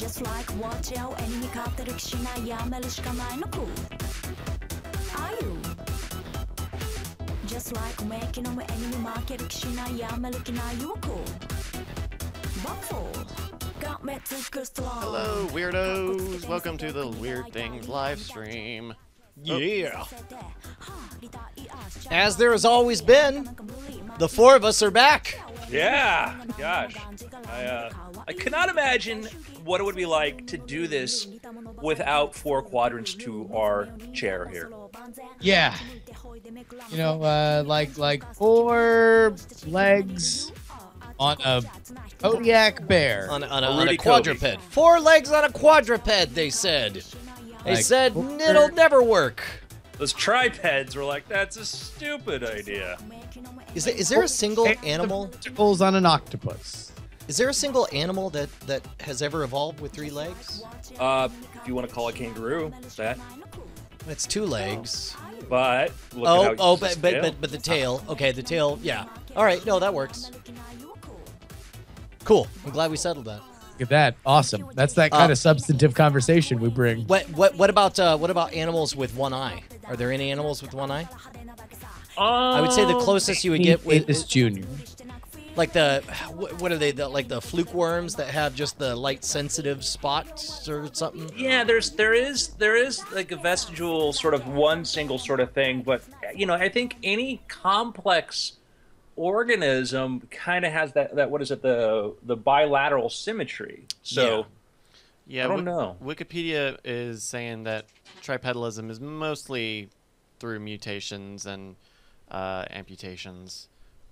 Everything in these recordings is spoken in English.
just like what you watchał enemy kapterek shina yamelishka mainoku. Are you? Just like making um enemy market shina yamelukina yuku. Buffo. Hello, weirdos! Welcome to the Weird Things live stream. Yeah! Oh. As there has always been, the four of us are back. Yeah, gosh. I, uh, I cannot imagine what it would be like to do this without four quadrants to our chair here. Yeah. You know, uh, like like four legs on a Kodiak bear. On, on, a, A on a quadruped. Kobe. Four legs on a quadruped, they said. They Like said it'll never work. Those tripeds were like, that's a stupid idea. Is there, is there a single animal? Tentacles on an octopus. Is there a single animal that, that has ever evolved with three legs? Uh, if you want to call a kangaroo, that. It's two legs. But look Oh, at how oh, but, but but but the tail. Okay, the tail. Yeah. All right. No, that works. Cool. I'm glad we settled that. Look at that. Awesome. That's that kind Uh, of substantive conversation we bring. What what what about uh, what about animals with one eye? Are there any animals with one eye? I would say the Um, closest you would get with this junior. like the what what are they the, like the fluke worms that have just the light sensitive spots or something? Yeah, there's there is there is like a vestigial sort of one single sort of thing, but you know, I think any complex organism kind of has that that what is it the the bilateral symmetry. So Yeah, I don't Wik- know. Wikipedia is saying that tripedalism is mostly through mutations and uh, amputations.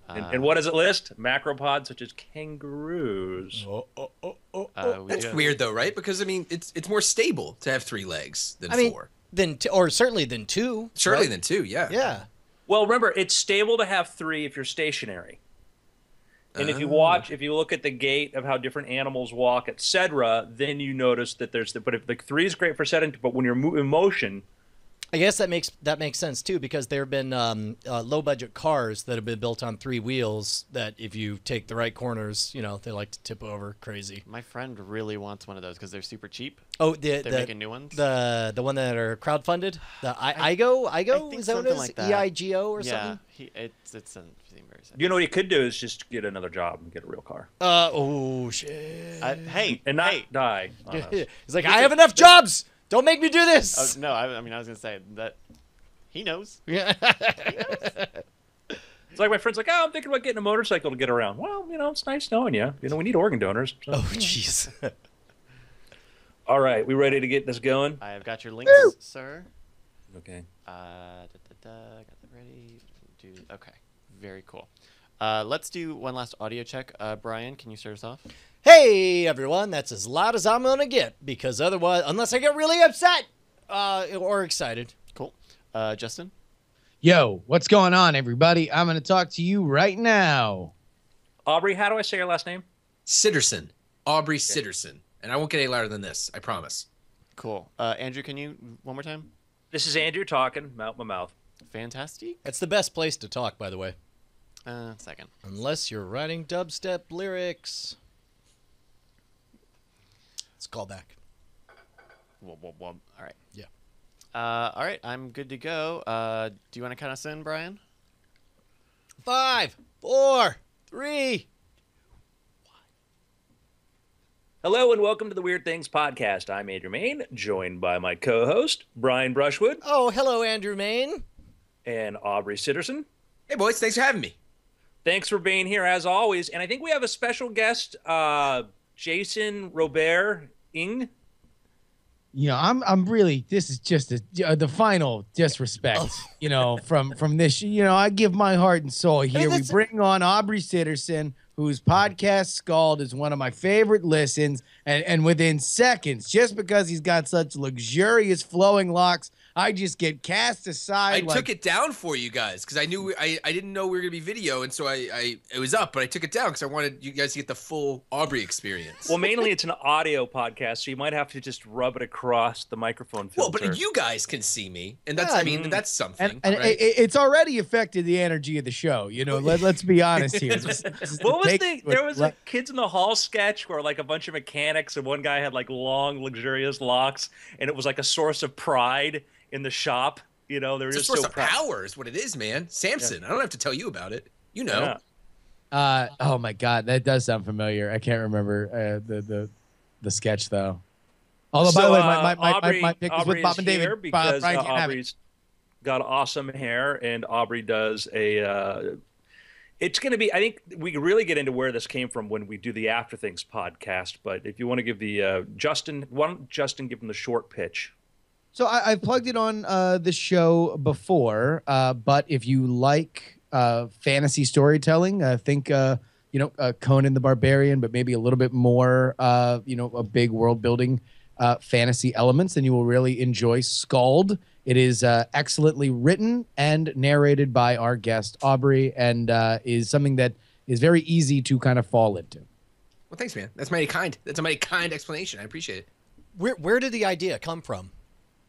and, Uh, and what does it list? Macropods such as kangaroos. Oh, oh, oh, oh, uh, we That's do- weird though, right? Because I mean, it's it's more stable to have three legs than I mean, four. then t- or certainly than two. Surely right? than two, yeah. Yeah. Well, remember, it's stable to have three if you're stationary. And if you Oh. watch, if you look at the gait of how different animals walk, etc., then you notice that there's the. But if like three is great for sedentary, but when you're mo- in motion, I guess that makes that makes sense too because there have been um, uh, low budget cars that have been built on three wheels that if you take the right corners, you know, they like to tip over crazy. My friend really wants one of those because they're super cheap. Oh, the They're the, making new ones. the the one that are crowdfunded, the I, I, IGO, IGO think is that what it something is? like that. EIGO or yeah, something? he it's it's doesn't seem you know what you could do is just get another job and get a real car Uh oh shit. I, hey, and not hey. die. He's like, I have enough jobs. Don't make me do Oh, this. no, I, I mean I was gonna say that he knows. Yeah. It's like my friend's like, oh, I'm thinking about getting a motorcycle to get around. Well, you know, it's nice knowing you. You know, we need organ donors. So. oh jeez. All right, we ready to get this going? I have got your links, sir. Okay. Uh, da, da, da, got that ready. Do okay, very cool. Uh, let's do one last audio check. Uh, Brian, can you start us off? Hey everyone, that's as loud as I'm gonna get because otherwise, unless I get really upset uh, or excited. Cool. Uh, Justin. Yo, what's going on, everybody? I'm going to talk to you right now. Aubrey, how do I say your last name? Sitterson, Aubrey Sitterson, and I won't get any louder than this. I promise. Cool. Uh, Andrew, can you one more time? This is Andrew talking. Mouth my mouth. Fantastic. That's the best place to talk, by the way, Uh, second. unless you're writing dubstep lyrics. Let's call back. Whoa, whoa, whoa. All right. Yeah. Uh, all right. I'm good to go. Uh, do you want to count us in, Brian? Five, four, three. Hello and welcome to the Weird Things podcast. I'm Andrew Main, joined by my co-host Brian Brushwood Oh, hello, Andrew Main. and Aubrey Sitterson. Hey, boys, thanks for having me. Thanks for being here as always. And I think we have a special guest, uh, Jason Robert Young. You know, I'm I'm really this is just a, uh, the final disrespect, Oh. you know, from from this. You know, I give my heart and soul here. we bring on Aubrey Sitterson, whose podcast Skald is one of my favorite listens, and and within seconds, just because he's got such luxurious flowing locks, I just get cast aside. I like, took it down for you guys because I knew I, I didn't know we were gonna be video, and so I, I it was up, but I took it down because I wanted you guys to get the full Aubrey experience. Well, mainly it's an audio podcast, so you might have to just rub it across the microphone Well, but you guys can see me, and that's Yeah, I mean mm. that's something. and, and right? it, it's already affected the energy of the show. You know, let, let's be honest here. This- this is what was the? There was a Kids in the Hall sketch where like a bunch of mechanics and one guy had like long, luxurious locks, and it was like a source of pride in the shop. You know, they were it's a just source so of proud. power, is what it is, man. Samson. I don't have to tell you about it. You know. Yeah. Uh, oh my God, that does sound familiar. I can't remember uh, the the the sketch though. Although, by So, the way, uh, my my, my, Aubrey, my pick was Aubrey with Bob is and David. because Brian uh, can't have it. Aubrey's got awesome hair, and Aubrey does a. Uh, it's going to be. I think we really get into where this came from when we do the After Things podcast. But if you want to give the uh, Justin, why don't Justin give him the short pitch? So I, I've plugged it on uh, the show before, uh, but if you like uh, fantasy storytelling, uh, think uh, you know uh, Conan the Barbarian, but maybe a little bit more, uh, you know, a big world building uh, fantasy elements, then you will really enjoy Skald. It is uh, excellently written and narrated by our guest Aubrey, and uh, is something that is very easy to kind of fall into. Well, thanks, man. That's mighty kind. That's a mighty kind explanation. I appreciate it. Where where did the idea come from?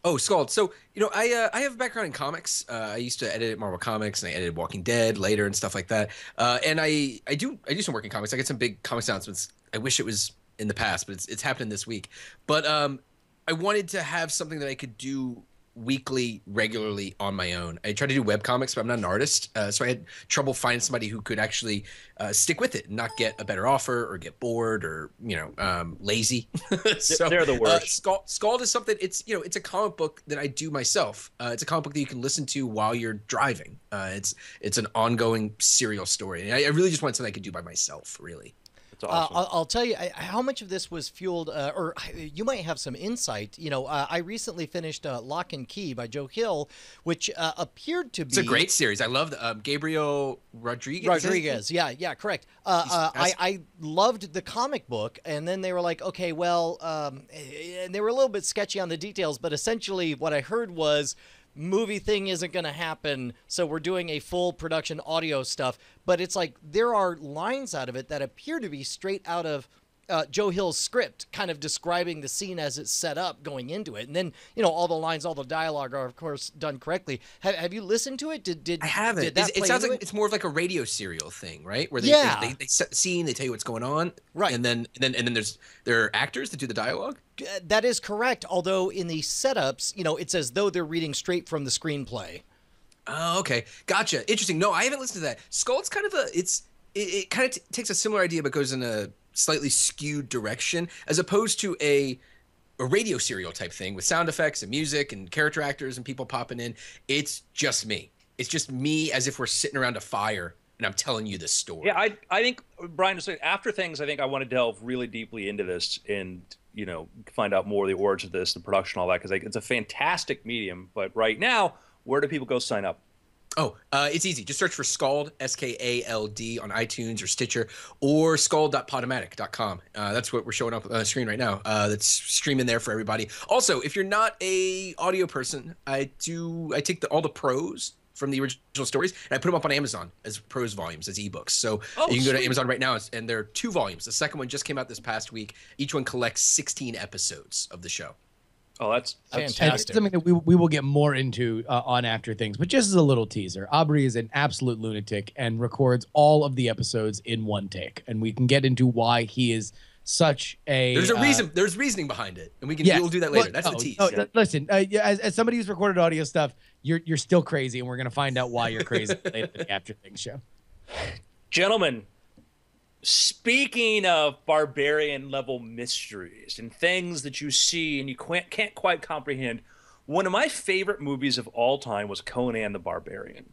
Oh, Skald. So you know, I uh, I have a background in comics. Uh, I used to edit Marvel Comics, and I edited Walking Dead later and stuff like that. Uh, and I I do I do some work in comics. I get some big comics announcements. I wish it was in the past, but it's it's happening this week. But um, I wanted to have something that I could do weekly, regularly on my own. I tried to do web comics, but I'm not an artist, uh, so I had trouble finding somebody who could actually uh, stick with it and not get a better offer or get bored or you know um, lazy. so, they're the Uh, worst. Skald, Skald is something. It's you know it's a comic book that I do myself. Uh, it's a comic book that you can listen to while you're driving. Uh, it's it's an ongoing serial story, and I, I really just wanted something I could do by myself. Really. It's awesome. Uh, I'll, I'll tell you I, how much of this was fueled, uh, or you might have some insight. You know, uh, I recently finished uh, Locke and Key by Joe Hill, which uh, appeared to be It's a great series. I love um, Gabriel Rodriguez. Rodriguez. Yeah, yeah, correct. Uh, uh, I, I loved the comic book, and then they were like, okay, well, um, and they were a little bit sketchy on the details, but essentially what I heard was movie thing isn't going to happen, so we're doing a full production audio stuff. But it's like there are lines out of it that appear to be straight out of. Uh, Joe Hill's script, kind of describing the scene as it's set up going into it, and then you know all the lines, all the dialogue are of course done correctly. Have, have you listened to it? Did did I haven't. Did it sounds like it's more of like a radio serial thing, right? Where they Yeah. they, they, they set the scene, they tell you what's going on, Right. And then and then and then there's there are actors that do the dialogue. That is correct. Although in the setups, you know, it's as though they're reading straight from the screenplay. Oh, okay, gotcha. Interesting. No, I haven't listened to that. Skald's kind of a it's it, it kind of t- takes a similar idea but goes in a slightly skewed direction as opposed to a a radio serial type thing with sound effects and music and character actors and people popping in. It's just me. It's just me as if we're sitting around a fire and I'm telling you this story. Yeah, I I think Brian just said after things. I think I want to delve really deeply into this and you know find out more of the origin of this, the production, all that, because it's a fantastic medium. But right now, where do people go sign up? Oh, uh, it's easy. Just search for Skald, S K A L D, on iTunes or Stitcher, or skald.podomatic.com. Uh, that's what we're showing up on the screen right now. Uh, that's streaming there for everybody. Also, if you're not a audio person, I do. I take the, all the prose from the original stories and I put them up on Amazon as prose volumes, as ebooks. So Oh, you can go to. Amazon right now, and there are two volumes. The second one just came out this past week. Each one collects 16 episodes of the show. Oh, that's And it's Fantastic. something that we, we will get more into uh, on After Things. But just as a little teaser, Aubrey is an absolute lunatic and records all of the episodes in one take. And we can get into why he is such a. There's a uh, reason. There's reasoning behind it, and we can yes. we'll do that later. Look, That's no, the tease. no, li- listen, uh, yeah, as, as somebody who's recorded audio stuff, you're you're still crazy, and we're gonna find out why you're crazy later in the After Things show. Gentlemen, speaking of barbarian level mysteries and things that you see and you can't, can't quite comprehend, one of my favorite movies of all time was Conan the Barbarian.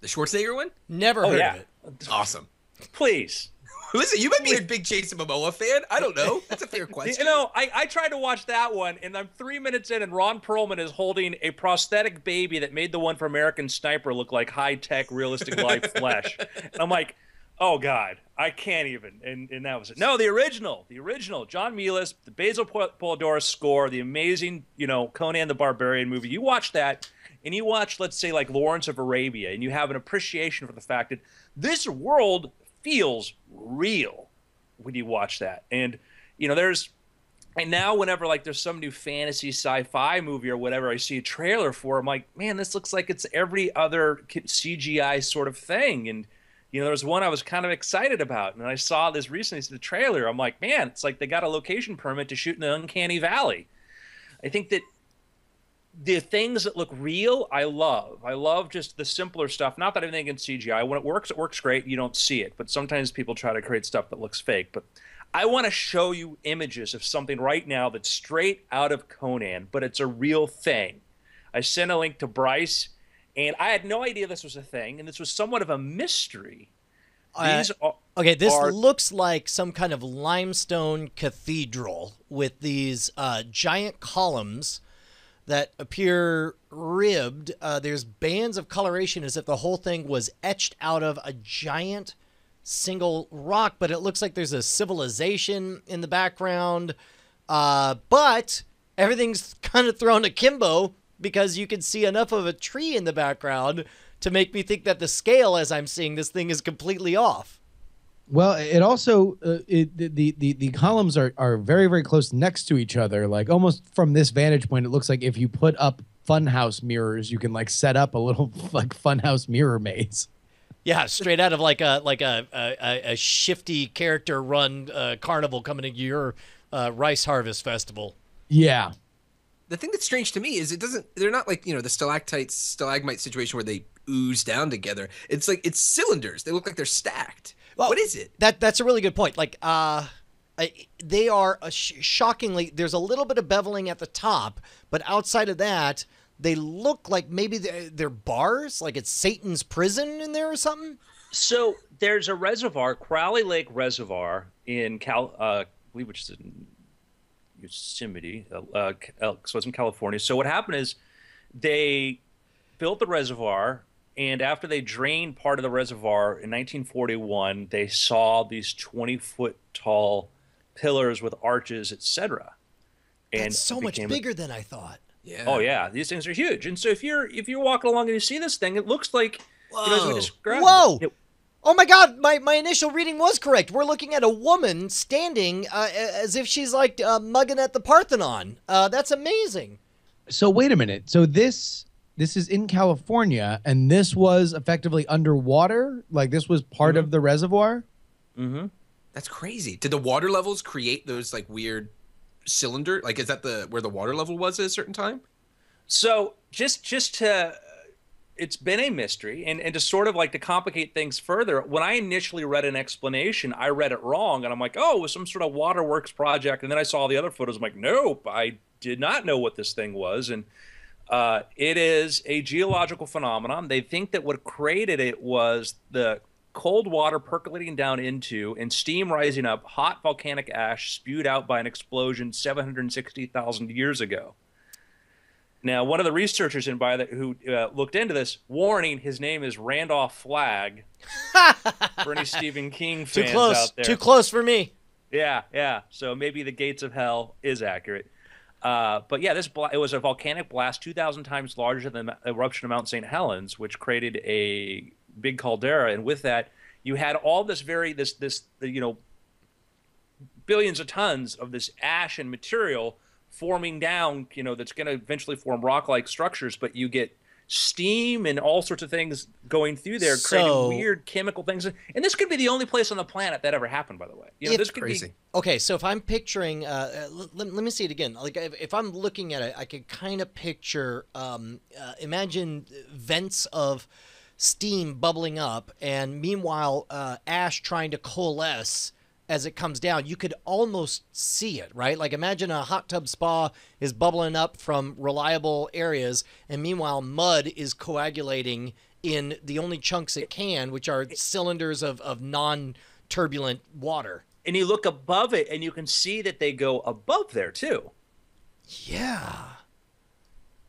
The Schwarzenegger one? Never Oh, heard yeah. of it. Awesome. Please. Listen, you might be a big Jason Momoa fan. I don't know. That's a fair question. You know, I, I tried to watch that one, and I'm three minutes in, and Ron Perlman is holding a prosthetic baby that made the one for American Sniper look like high tech, realistic life flesh. And I'm like, Oh God, I can't even. And and that was it. No, the original, the original, John Milius, the Basil Pol- Poledouris score, the amazing, you know, Conan the Barbarian movie. You watch that, and you watch, let's say, like Lawrence of Arabia, and you have an appreciation for the fact that this world feels real when you watch that. And you know, there's and now whenever like there's some new fantasy sci-fi movie or whatever I see a trailer for, I'm like, man, this looks like it's every other CGI sort of thing. And you know, there was one I was kind of excited about, and I saw this recently, the trailer. I'm like, man, it's like they got a location permit to shoot in the Uncanny Valley. I think that the things that look real, I love. I love just the simpler stuff. Not that anything in CGI. When it works, it works great. You don't see it, but sometimes people try to create stuff that looks fake. But I want to show you images of something right now that's straight out of Conan, but it's a real thing. I sent a link to Bryce, and I had no idea this was a thing, and this was somewhat of a mystery. Uh, are, Okay, this are- looks like some kind of limestone cathedral with these uh, giant columns that appear ribbed. Uh, there's bands of coloration as if the whole thing was etched out of a giant single rock, but it looks like there's a civilization in the background. Uh, but everything's kind of thrown akimbo because you can see enough of a tree in the background to make me think that the scale, as I'm seeing this thing, is completely off. Well, it also uh, it, the, the the columns are are very very close next to each other. Like almost from this vantage point, it looks like if you put up funhouse mirrors, you can like set up a little like funhouse mirror maze. Yeah, straight out of like a like a a, a shifty character run uh, carnival coming to your uh, rice harvest festival. Yeah, the thing that's strange to me is it doesn't they're not like you know the stalactites stalagmite situation where they ooze down together it's like it's cylinders they look like they're stacked Well, what is it That that's a really good point. Like, uh, I, they are sh- shockingly. There's a little bit of beveling at the top, but outside of that, they look like maybe they're, they're bars. Like it's Satan's prison in there or something. So there's a reservoir, Crowley Lake Reservoir in Cal, uh, I believe, which is in Yosemite. Uh, uh, so it's in California. So what happened is they built the reservoir, and after they drained part of the reservoir in 1941, they saw these 20 foot tall pillars with arches, etc. And That's so much became a- bigger than I thought. yeah Oh yeah, these things are huge. And so if you're if you're walking along and you see this thing, it looks like you know, as we Whoa. Whoa! it- Oh my God! My, my initial reading was correct. We're looking at a woman standing uh, as if she's like uh, mugging at the Parthenon. Uh, that's amazing. So wait a minute. So this this is in California, and this was effectively underwater. Like this was part of the reservoir. Mhm. that's crazy did the water levels create those like weird cylinder like is that the where the water level was at a certain time So just just to it's been a mystery and, and to sort of like to complicate things further when i initially read an explanation i read it wrong and i'm like oh it was some sort of waterworks project and then i saw the other photos i'm like nope i did not know what this thing was and uh, it is a geological phenomenon they think that what created it was the cold water percolating down into and steam rising up hot volcanic ash spewed out by an explosion 760000 years ago now, one of the researchers in by that who uh, looked into this, warning, his name is Randolph Flagg. for any Stephen King Too fans close. out there, Too close for me. yeah, yeah. So maybe the gates of hell is accurate. Uh, but yeah, this bla- it was a volcanic blast, two thousand times larger than the eruption of Mount St. Helens, which created a big caldera, and with that, you had all this very this this you know billions of tons of this ash and material forming down. You know that's going to eventually form rock-like structures, but you get steam and all sorts of things going through there, So- creating weird chemical things. And this could be the only place on the planet that ever happened, by the way. You know, this could Crazy. be Okay, so if I'm picturing, uh, uh, let, let me see it again. Like if, if I'm looking at it, I could kind of picture, um, uh, imagine vents of steam bubbling up, and meanwhile, uh, ash trying to coalesce as it comes down. You could almost see it, right? Like imagine a hot tub spa is bubbling up from reliable areas, and meanwhile, mud is coagulating in the only chunks it can, which are cylinders of, of non turbulent water. and you look above it and you can see that they go above there too. Yeah.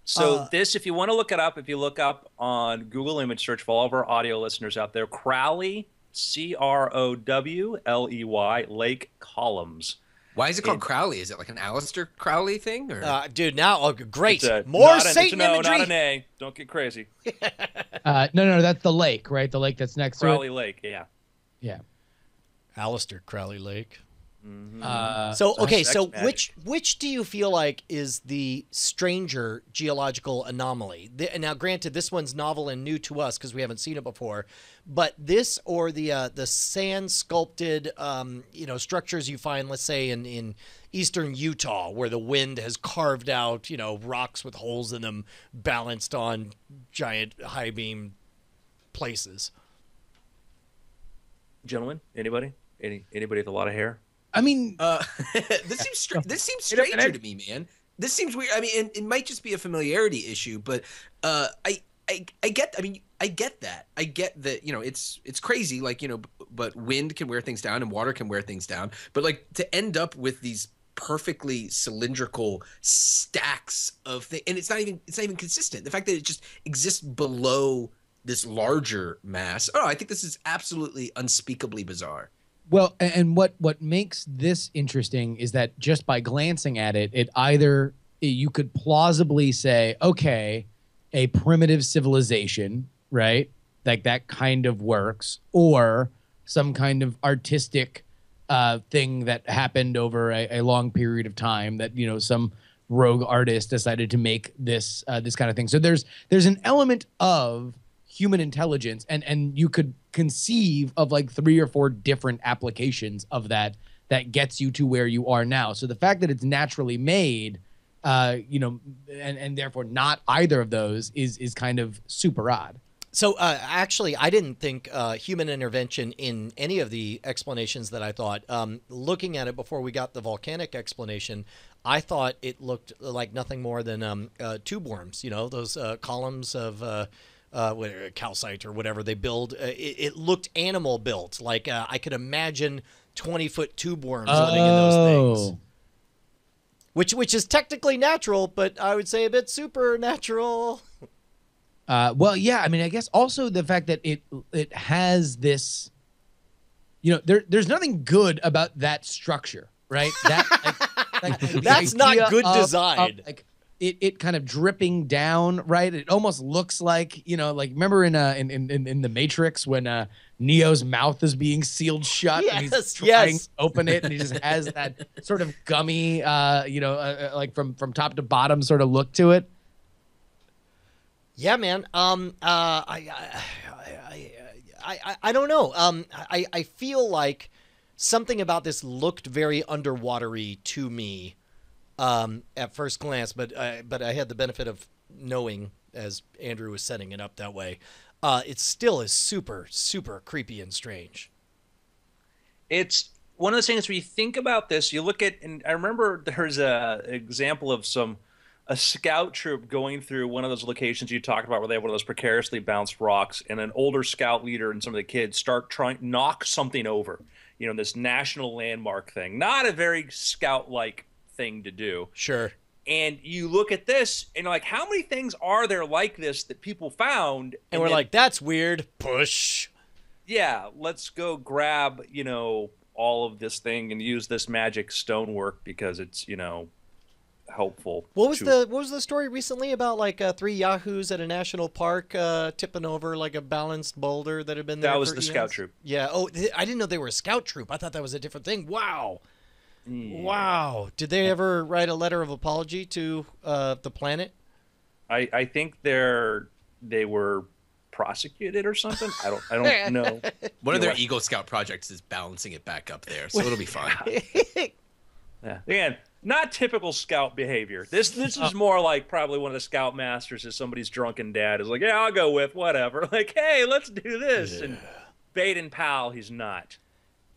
So Uh, this, if you want to look it up, if you look up on Google image search for all of our audio listeners out there, Crowley C R O W L E Y, Lake Columns. Why is it called Crowley? Is it like an Aleister Crowley thing? Or Uh, dude, now oh, great. A- More not an- Satan no, imagery. not an A. Don't get crazy. Uh, no, no, that's the lake, right? The lake that's next Crowley to Crowley Lake, yeah. Yeah. Aleister Crowley Lake. Uh, So okay, so magic. which which do you feel like is the stranger geological anomaly? The, now, granted, this one's novel and new to us because we haven't seen it before, but this or the uh, the sand sculpted, um, you know, structures you find, let's say in in eastern Utah, where the wind has carved out, you know, rocks with holes in them, balanced on giant high beam places. Gentlemen, anybody? Any anybody with a lot of hair? I mean, Uh, this seems str- this seems stranger to me, man. This seems weird. I mean, it, it might just be a familiarity issue, but uh, I, I I get. I mean, I get that. I get that. You know, it's it's crazy. Like you know, but wind can wear things down and water can wear things down. But like to end up with these perfectly cylindrical stacks of things, and it's not even it's not even consistent. The fact that it just exists below this larger mass. Oh, I think this is absolutely unspeakably bizarre. Well, and what what makes this interesting is that just by glancing at it, it either you could plausibly say, okay, a primitive civilization, right? Like that kind of works, or some kind of artistic uh, thing that happened over a, a long period of time that you know some rogue artist decided to make this uh, this kind of thing. So there's there's an element of human intelligence and and you could conceive of like three or four different applications of that that gets you to where you are now so the fact that it's naturally made uh you know and and therefore not either of those is is kind of super odd So uh, actually, I didn't think uh, human intervention in any of the explanations that I thought. Um, looking at it before we got the volcanic explanation, I thought it looked like nothing more than um, uh, tube worms. You know, those uh, columns of uh, uh, calcite or whatever they build. Uh, it, it looked animal built. Like uh, I could imagine twenty foot tube worms living in those things. Which, which is technically natural, but I would say a bit supernatural. Uh, well, yeah. I mean, I guess also the fact that it it has this, you know, there there's nothing good about that structure, right? That like, like, That's not good of- design. of, like it, it kind of dripping down, right? It almost looks like you know, like remember in uh in in, in, the Matrix when uh Neo's mouth is being sealed shut and he's Yes, trying yes. to open it and he just has that sort of gummy, uh, you know, uh, uh, like from from top to bottom sort of look to it. Yeah, man. Um, uh, I, I, I, I, I, I don't know. Um, I, I feel like something about this looked very underwatery to me, um, at first glance. But, uh, but I had the benefit of knowing as Andrew was setting it up that way. Uh, it still is super, super creepy and strange. it's one of those things where you think about this you look at and i remember there's a example of some a scout troop going through one of those locations you talked about where they have one of those precariously bounced rocks and an older scout leader and some of the kids start trying knock something over you know this national landmark thing not a very scout like thing to do Sure. and you look at this and you're like how many things are there like this that people found And we're then- like, that's weird. Push. yeah, let's go grab, you know, all of this thing and use this magic stonework because it's, you know, helpful. What was to- the what was the story recently about like uh, three yahoos at a national park uh, tipping over like a balanced boulder that had been there? That was the scout troop. Yeah. Oh, I didn't know they were a scout troop. I thought that was a different thing. Wow. Wow. Did they ever write a letter of apology to uh, the planet? I, I think they're they were prosecuted or something. I don't I don't know. One You of their know, Eagle Scout projects is balancing it back up there, so it'll be fine. Yeah. Again, not typical scout behavior. This this is more like probably one of the scout masters is somebody's drunken dad is like, yeah, I'll go with whatever. Like, hey, let's do this. And Baden Powell, he's not.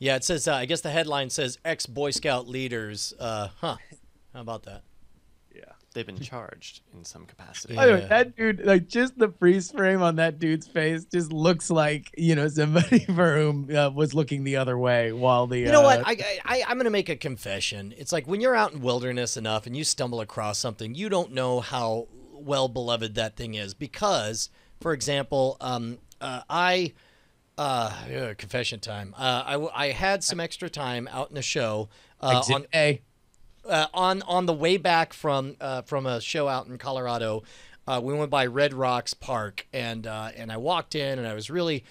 Yeah. It says. Uh, I guess the headline says ex Boy Scout leaders. Uh, huh. How about that? Yeah. They've been charged in some capacity. By the way, that dude, like, just the freeze frame on that dude's face just looks like you know somebody for whom uh, was looking the other way while the. You know what? uh, I, I I'm gonna make a confession. It's like when you're out in wilderness enough and you stumble across something, you don't know how well beloved that thing is because, for example, um, uh, I Uh, yeah, confession time. Uh, I, w- I had some extra time out in the show. Uh, on, A. uh, on on the way back from uh, from a show out in Colorado, uh, we went by Red Rocks Park, and uh, and I walked in, and I was really,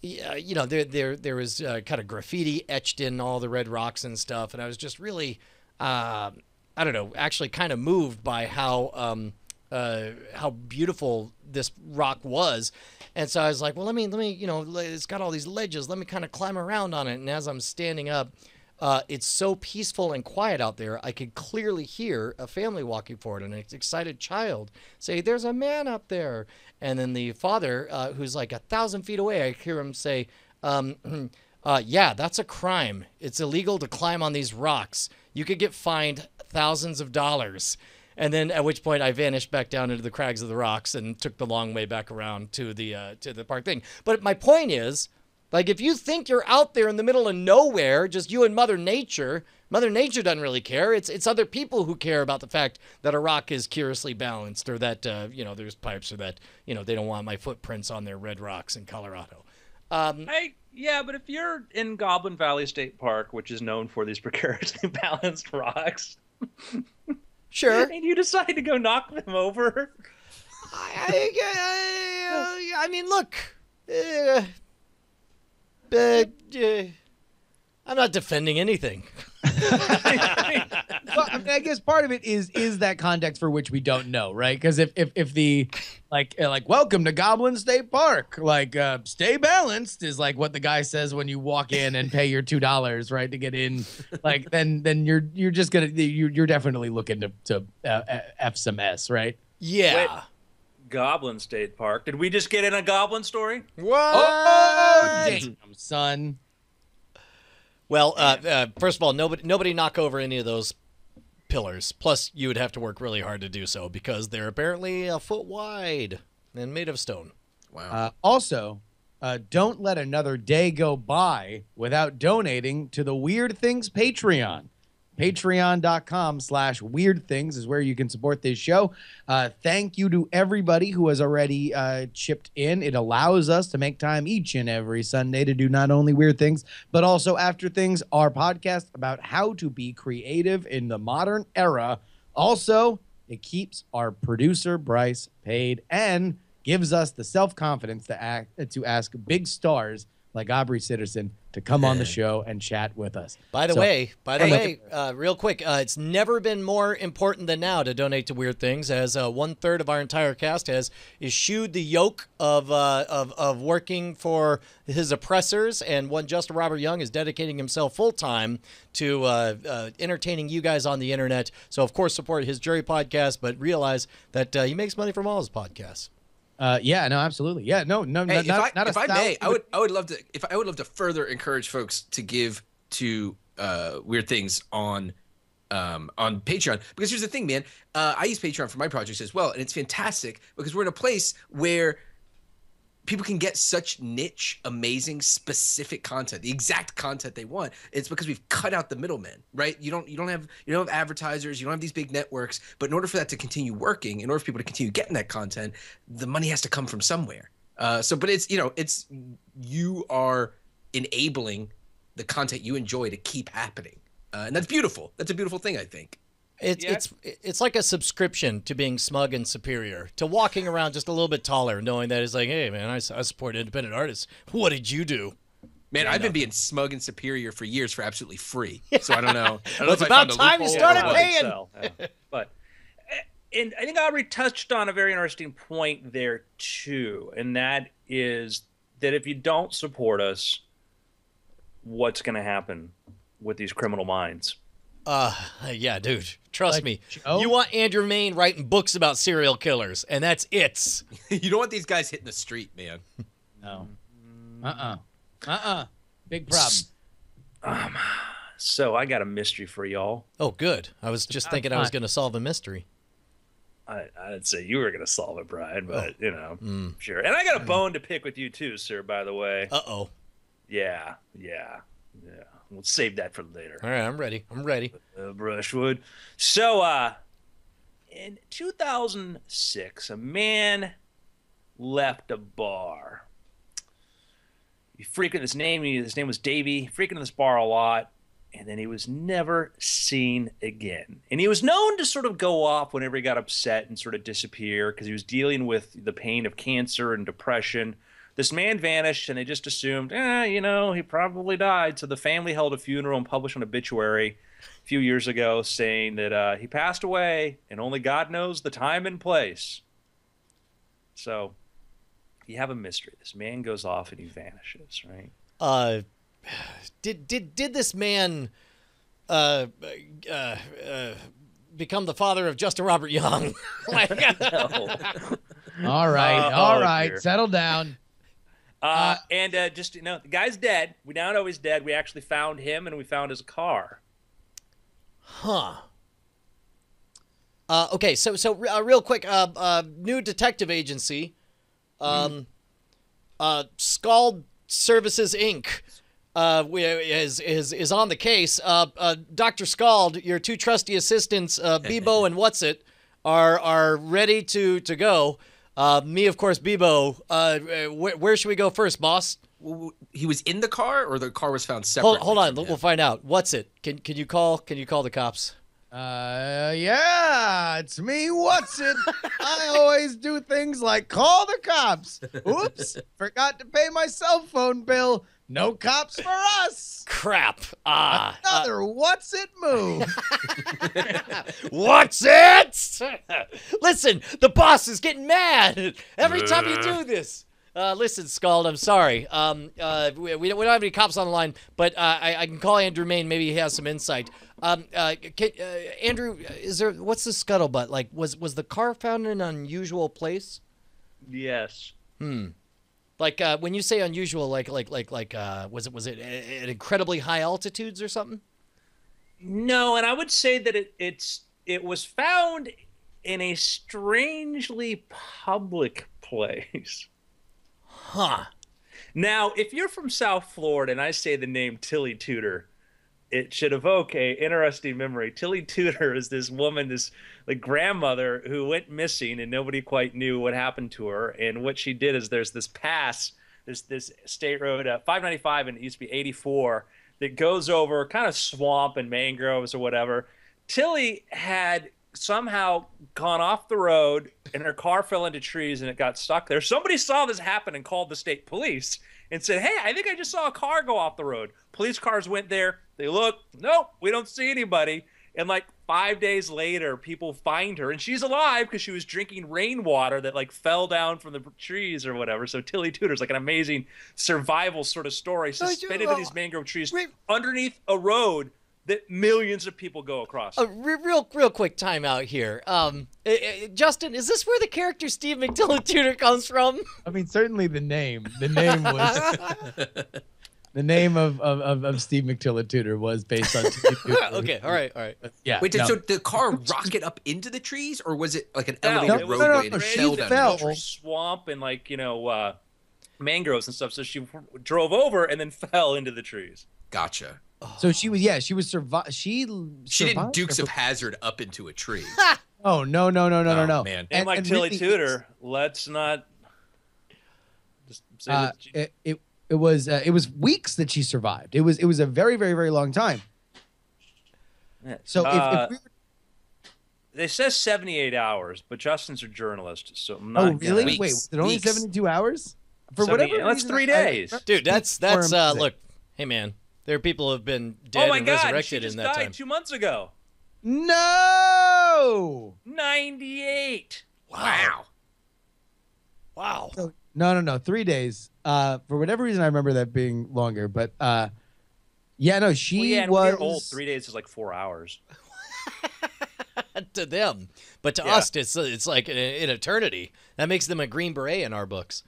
you know, there there there was uh, kind of graffiti etched in all the red rocks and stuff, and I was just really, uh, I don't know, actually kind of moved by how um, uh, how beautiful this rock was. And so I was like, well, let me, let me, you know, it's got all these ledges. Let me kind of climb around on it. And as I'm standing up, uh, it's so peaceful and quiet out there. I could clearly hear a family walking forward and an excited child say, "There's a man up there." And then the father, uh, who's like a thousand feet away, I hear him say, um, uh, "Yeah, that's a crime. It's illegal to climb on these rocks. You could get fined thousands of dollars." And then at which point I vanished back down into the crags of the rocks and took the long way back around to the uh, to the park thing. But my point is, like if you think you're out there in the middle of nowhere, just you and Mother Nature, Mother Nature doesn't really care. It's it's other people who care about the fact that a rock is curiously balanced, or that uh, you know there's pipes, or that you know they don't want my footprints on their red rocks in Colorado. Um, I yeah, but if you're in Goblin Valley State Park, which is known for these precariously balanced rocks, sure. and you decide to go knock them over, I, I, I, I mean, look. Uh, uh, uh, I'm not defending anything. well, I mean, I guess part of it is is that context for which we don't know, right? Because if, if if the like uh, like welcome to Goblin State Park, like uh, stay balanced is like what the guy says when you walk in and pay your two dollars right to get in. Like then then you're you're just gonna you're you're definitely looking to to uh, f some s right. Yeah. Goblin State Park. Did we just get in a goblin story? What? Oh, damn, son. Well, uh, uh, first of all, nobody nobody knock over any of those pillars. Plus, you would have to work really hard to do so because they're apparently a foot wide and made of stone. Wow. Uh, also, uh, don't let another day go by without donating to the Weird Things Patreon. Patreon.com slash weird things is where you can support this show. Uh, thank you to everybody who has already uh, chipped in. It allows us to make time each and every Sunday to do not only weird things, but also after things, our podcast about how to be creative in the modern era. Also, it keeps our producer Bryce paid and gives us the self confidence to act to ask big stars like Aubrey Sitterson to come on the show and chat with us. By the So- way, by the Hey. way, uh, real quick, uh, it's never been more important than now to donate to Weird Things, as uh, one third of our entire cast has eschewed the yoke of, uh, of of working for his oppressors, and one Justin Robert Young is dedicating himself full time to uh, uh, entertaining you guys on the internet. So of course, support his jury podcast, but realize that uh, he makes money from all his podcasts. Uh, yeah, no, absolutely. Yeah, no, no, Hey, not, if not, I, not if I may, I would I would love to if I would love to further encourage folks to give to uh, weird things on um, on Patreon because here's the thing, man. Uh, I use Patreon for my projects as well, and it's fantastic because we're in a place where people can get such niche, amazing, specific content, the exact content they want. It's because we've cut out the middlemen, right? You don't you don't have you don't have advertisers, you don't have these big networks, but in order for that to continue working, in order for people to continue getting that content, the money has to come from somewhere. Uh, so, but it's you know, it's you are enabling the content you enjoy to keep happening, uh, and that's beautiful. That's a beautiful thing, I think. It's Yeah. it's it's like a subscription to being smug and superior, to walking around just a little bit taller, knowing that it's like, hey man, I support independent artists. What did you do? Man, I've been being smug and superior for years for absolutely free. So I don't know. I don't know Well, it's if about time you started or paying. Yeah. but eh, and I think Aubrey touched on a very interesting point there too, and that is that if you don't support us, what's going to happen with these criminal minds? Uh, yeah, dude. Trust Like me. Joe? You want Andrew Main writing books about serial killers, and that's it. you don't want these guys hitting the street, man. no, uh, uh-uh. uh, uh big problem. Um, So I got a mystery for y'all. Oh, good. I was just thinking I was going to solve a mystery. I, I didn't say you were going to solve it, Brian, but you know, Mm. sure. And I got a bone to pick with you too, sir. By the way, Uh oh. yeah, yeah, yeah. We'll save that for later. All right, I'm ready. I'm ready. uh, Brushwood. So, uh, in 2006, a man left a bar. he frequented this name. He, his name was Davy. Frequented this bar a lot, and then he was never seen again. And he was known to sort of go off whenever he got upset and sort of disappear because he was dealing with the pain of cancer and depression. This man vanished, and they just assumed, eh, you know, he probably died. So the family held a funeral and published an obituary a few years ago saying that uh, he passed away, and only God knows the time and place. So you have a mystery. This man goes off and he vanishes, right? Uh, did did did this man uh, uh, uh, become the father of Justin Robert Young? like, All right, Uh, all right, dear. settle down. Uh, and uh, just you know, the guy's dead. We now know he's dead. We actually found him, and we found his car. huh. Uh, okay, so so uh, real quick, uh, uh, new detective agency, um, uh, Skald Services Inc. Uh, is is is on the case. Uh, uh, Doctor Skald, your two trusty assistants, uh, Bebo and What's It, are are ready to to go. Uh, me, of course, Bebo. Uh, where, where should we go first, boss? He was in the car, or the car was found separately. Hold, hold on, from we'll find out. What's it? Can can you call? Can you call the cops? Uh, yeah, it's me. What's it? I always do things like call the cops. Oops, forgot to pay my cell phone bill. No cops for us. Crap. Ah. uh, Another what's it move. What's it? listen, the boss is getting mad every time you do this. Uh, listen, Skald, I'm sorry. Um, uh, we, we, don't, we don't have any cops on the line, but uh, I, I can call Andrew Main. Maybe he has some insight. Um, uh, can, uh, Andrew, is there what's the scuttlebutt? Like, was was the car found in an unusual place? Yes. Like uh, when you say unusual, like like like like uh, was it was it at incredibly high altitudes or something? No, and I would say that it, it's it was found in a strangely public place. Huh. Now, if you're from South Florida and I say the name Tillie Tooter, it should evoke a interesting memory. Tillie Tooter is this woman, this like grandmother who went missing and nobody quite knew what happened to her. And what she did is there's this pass, this this state road uh, 595 and it used to be 84 that goes over kind of swamp and mangroves or whatever. Tilly had somehow gone off the road and her car fell into trees and it got stuck there. Somebody saw this happen and called the state police and said, Hey, I think I just saw a car go off the road. Police cars went there. They look, nope, we don't see anybody. And like five days later, people find her and she's alive because she was drinking rainwater that like fell down from the trees or whatever. So Tillie Tooter's like an amazing survival sort of story No, you- suspended well, in these mangrove trees wait. underneath a road that millions of people go across. A re- real, real quick timeout here. Um, uh, uh, Justin, is this where the character Steve McDillon Tudor comes from? I mean, certainly the name. The name was the name of of, of, of Steve McTilla Tudor was based on. Okay, all right, all right. Yeah. Wait, did, no. so the car rocket up into the trees, or was it like an elevated it was no, no, roadway no, and she fell down? fell. into the swamp and like you know uh, mangroves and stuff. So she drove over and then fell into the trees. Gotcha. So she was yeah she was survive she She didn't Dukes of Hazzard up into a tree. Oh no no no no no Oh, no man. And, like Tillie Tooter, let's not just say Uh, that she, it, it it was uh, it was weeks that she survived. It was it was a very very very long time. So if, Uh, if we were, they says seventy-eight hours, but Justin's a journalist, so I'm oh not. really Weeks. wait was it only seventy two hours for 70 whatever that's three I- I- days. Dude, that's that's uh, look. Hey, man, there are people who have been dead Oh my and God! She resurrected just in that died time. two months ago. No. Ninety-eight. wow. Wow. So, no, no, no. Three days. Uh, for whatever reason, I remember that being longer. But uh, yeah, no, she Well, yeah, and was. when you're old. Three days is like four hours. to them, but to Yeah. us, it's it's like an, an eternity. That makes them a green beret in our books.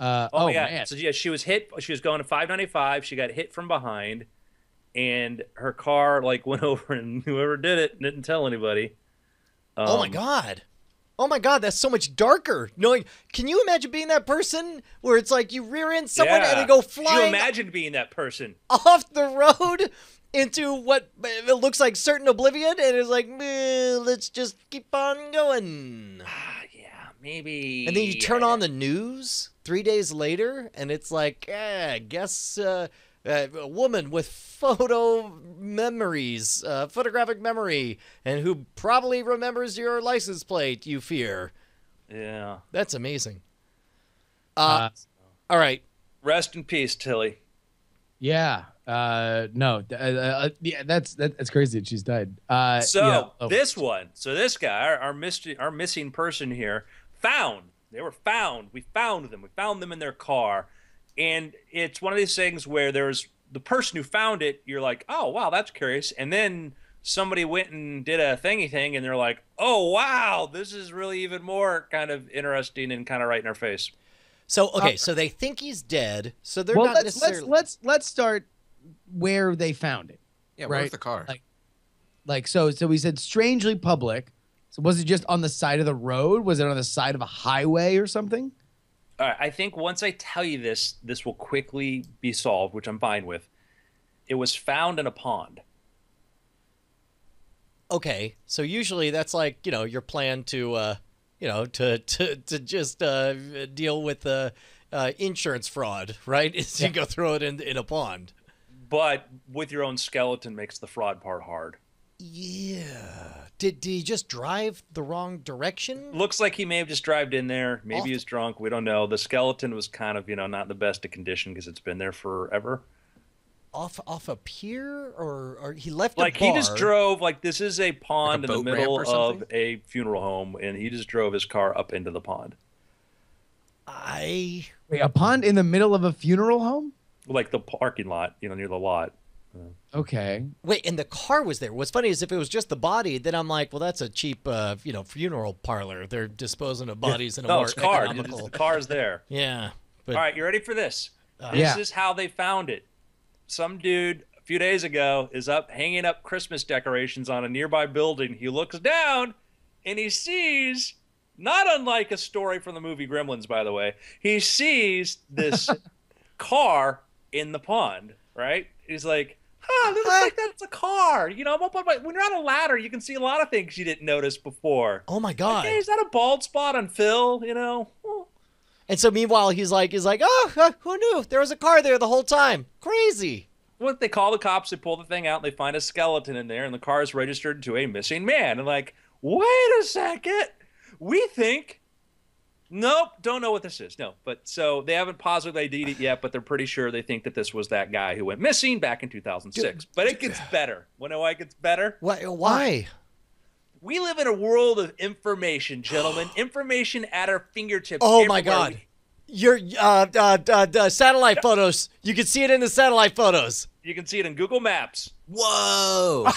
Uh, Oh, oh my god! man. So yeah, she was hit. She was going to 595. She got hit from behind, and her car like went over, and whoever did it didn't tell anybody. oh my Um, god. Oh my god, that's so much darker. Knowing, can you imagine being that person where it's like you rear end someone and they go Could you imagine being that person? off the road into what it looks like certain oblivion, and it's like, let's just keep on going. Ah, yeah, maybe. And then you turn on the news. three days later, and it's like, eh, I guess uh, uh, a woman with photo memories, uh, photographic memory, and who probably remembers your license plate. You fear. Yeah. That's amazing. Uh, Uh, all right. Rest in peace, Tillie. yeah. Uh, no. Uh, uh, yeah, that's that, that's crazy that she's died. Uh, So yeah. Oh, this one, so this guy, our, our mystery, our missing person here, found. They were found. We found them. We found them in their car, and it's one of these things where there's the person who found it. You're like, oh wow, that's curious, and then somebody went and did a thingy thing, and they're like, oh wow, this is really even more kind of interesting and kind of right in our face. So okay, uh, so they think he's dead. So they're well, not let's let's necessarily. let's let's start where they found it. Yeah, where's Right. the car? Like- Like so, so we said strangely public. So was it just on the side of the road? Was it on the side of a highway or something? All right, I think once I tell you this, this will quickly be solved, which I'm fine with. It was found in a pond. okay, so usually that's like you know your plan to, uh, you know, to to to just uh, deal with uh, uh, insurance fraud, right? Is you go throw it in in a pond. but with your own skeleton makes the fraud part hard. Yeah. Did did he just drive the wrong direction? Looks like he may have just drived in there. Maybe Off- he was drunk. We don't know. The skeleton was kind of, you know, not in the best of condition because it's been there forever. Off off a pier or or he left Like a bar. he just drove. Like this is a pond in the middle of a funeral home, and he just drove his car up into the pond, I Wait, a pond in the middle of a funeral home? like the parking lot, you know, near the lot. Okay. wait, and the car was there. What's funny is if it was just the body, then I'm like, well, that's a cheap, uh, you know, funeral parlor. They're disposing of bodies in a No, more it's car. economical. The car's there. Yeah, but All right, you ready for this? this Yeah. is how they found it. Some dude a few days ago is up hanging up Christmas decorations on a nearby building. He looks down and he sees, not unlike a story from the movie Gremlins, by the way, he sees this car in the pond, right? He's like, huh, this looks like that's a car. You know, I'm up on my, when you're on a ladder, you can see a lot of things you didn't notice before. oh my god. Hey, is that a bald spot on Phil? You know? And so meanwhile, he's like, he's like, oh, uh, who knew there was a car there the whole time? Crazy. What they call the cops, they pull the thing out, and they find a skeleton in there, and the car is registered to a missing man. And like, wait a second, we think. Nope, don't know what this is. No, but so they haven't positively ID'd it yet, but they're pretty sure they think that this was that guy who went missing back in 2006. But it gets better. Wanna know why it gets better? Why? Why? We live in a world of information, gentlemen. information at our fingertips. Oh my god. Your uh, uh, uh, uh, satellite photos. You can see it in the satellite photos. You can see it in Google Maps. Whoa! There's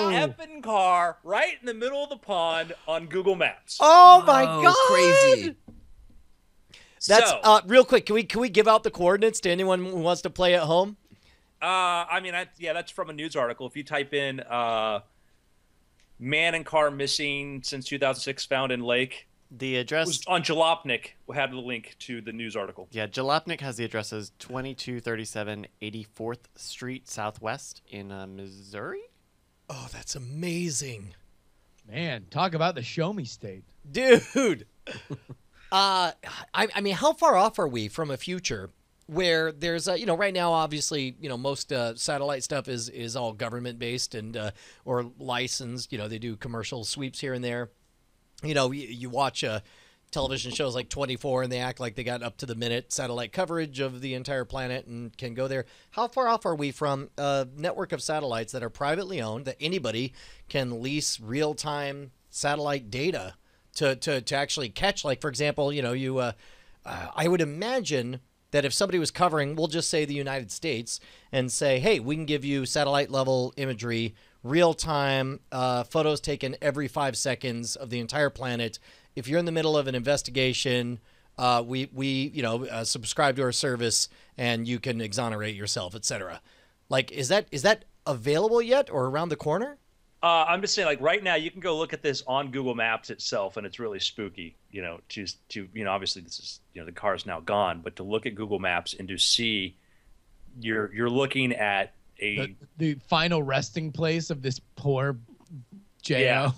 the effing car right in the middle of the pond on Google Maps. Oh my Oh, god. crazy. That's So- uh, real quick. Can we can we give out the coordinates to anyone who wants to play at home? Uh, I mean, I, yeah, that's from a news article. If you type in uh, "man and car missing since 2006 found in lake," The it address, was on Jalopnik. We had the link to the news article. yeah, Jalopnik has the addresses 2237 84th Street Southwest in uh, Missouri. Oh, that's amazing, Man, talk about the show me state. dude. uh, I I mean, how far off are we from a future where there's a you know right now obviously you know most uh, satellite stuff is is all government based and uh, or licensed. You know they do commercial sweeps here and there. You know, you, you watch a television shows like 24 and they act like they got up to the minute satellite coverage of the entire planet and can go there. How far off are we from a network of satellites that are privately owned that anybody can lease real time satellite data to, to, to actually catch? Like, for example, you know, you, uh, uh, I would imagine that if somebody was covering, we'll just say the United States, and say, hey, we can give you satellite level imagery, real time uh, photos taken every five seconds of the entire planet. If you're in the middle of an investigation, uh, we we you know uh, subscribe to our service and you can exonerate yourself, etc. Like, is that is that available yet or around the corner? Uh, I'm just saying, like right now, you can go look at this on Google Maps itself, and it's really spooky. You know, to to you know, obviously this is you know the car is now gone, but to look at Google Maps and to see, you're you're looking at a The, the final resting place of this poor Jo. Yeah.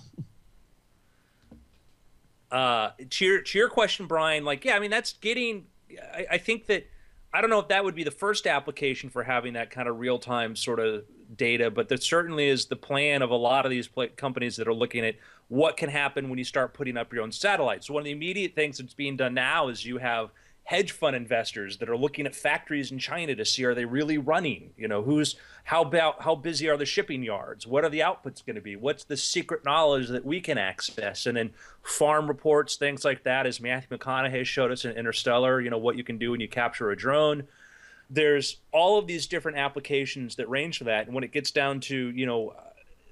uh, to your to your question, Brian, like yeah, I mean that's getting. I, I think that I don't know if that would be the first application for having that kind of real time sort of data, but that certainly is the plan of a lot of these pla companies that are looking at what can happen when you start putting up your own satellites. So one of the immediate things that's being done now is you have hedge fund investors that are looking at factories in China to see are they really running? You know, who's how about how busy are the shipping yards? What are the outputs going to be? What's the secret knowledge that we can access? And then farm reports, things like that, as Matthew McConaughey showed us in Interstellar. You know what you can do when you capture a drone. There's all of these different applications that range for that. And when it gets down to you know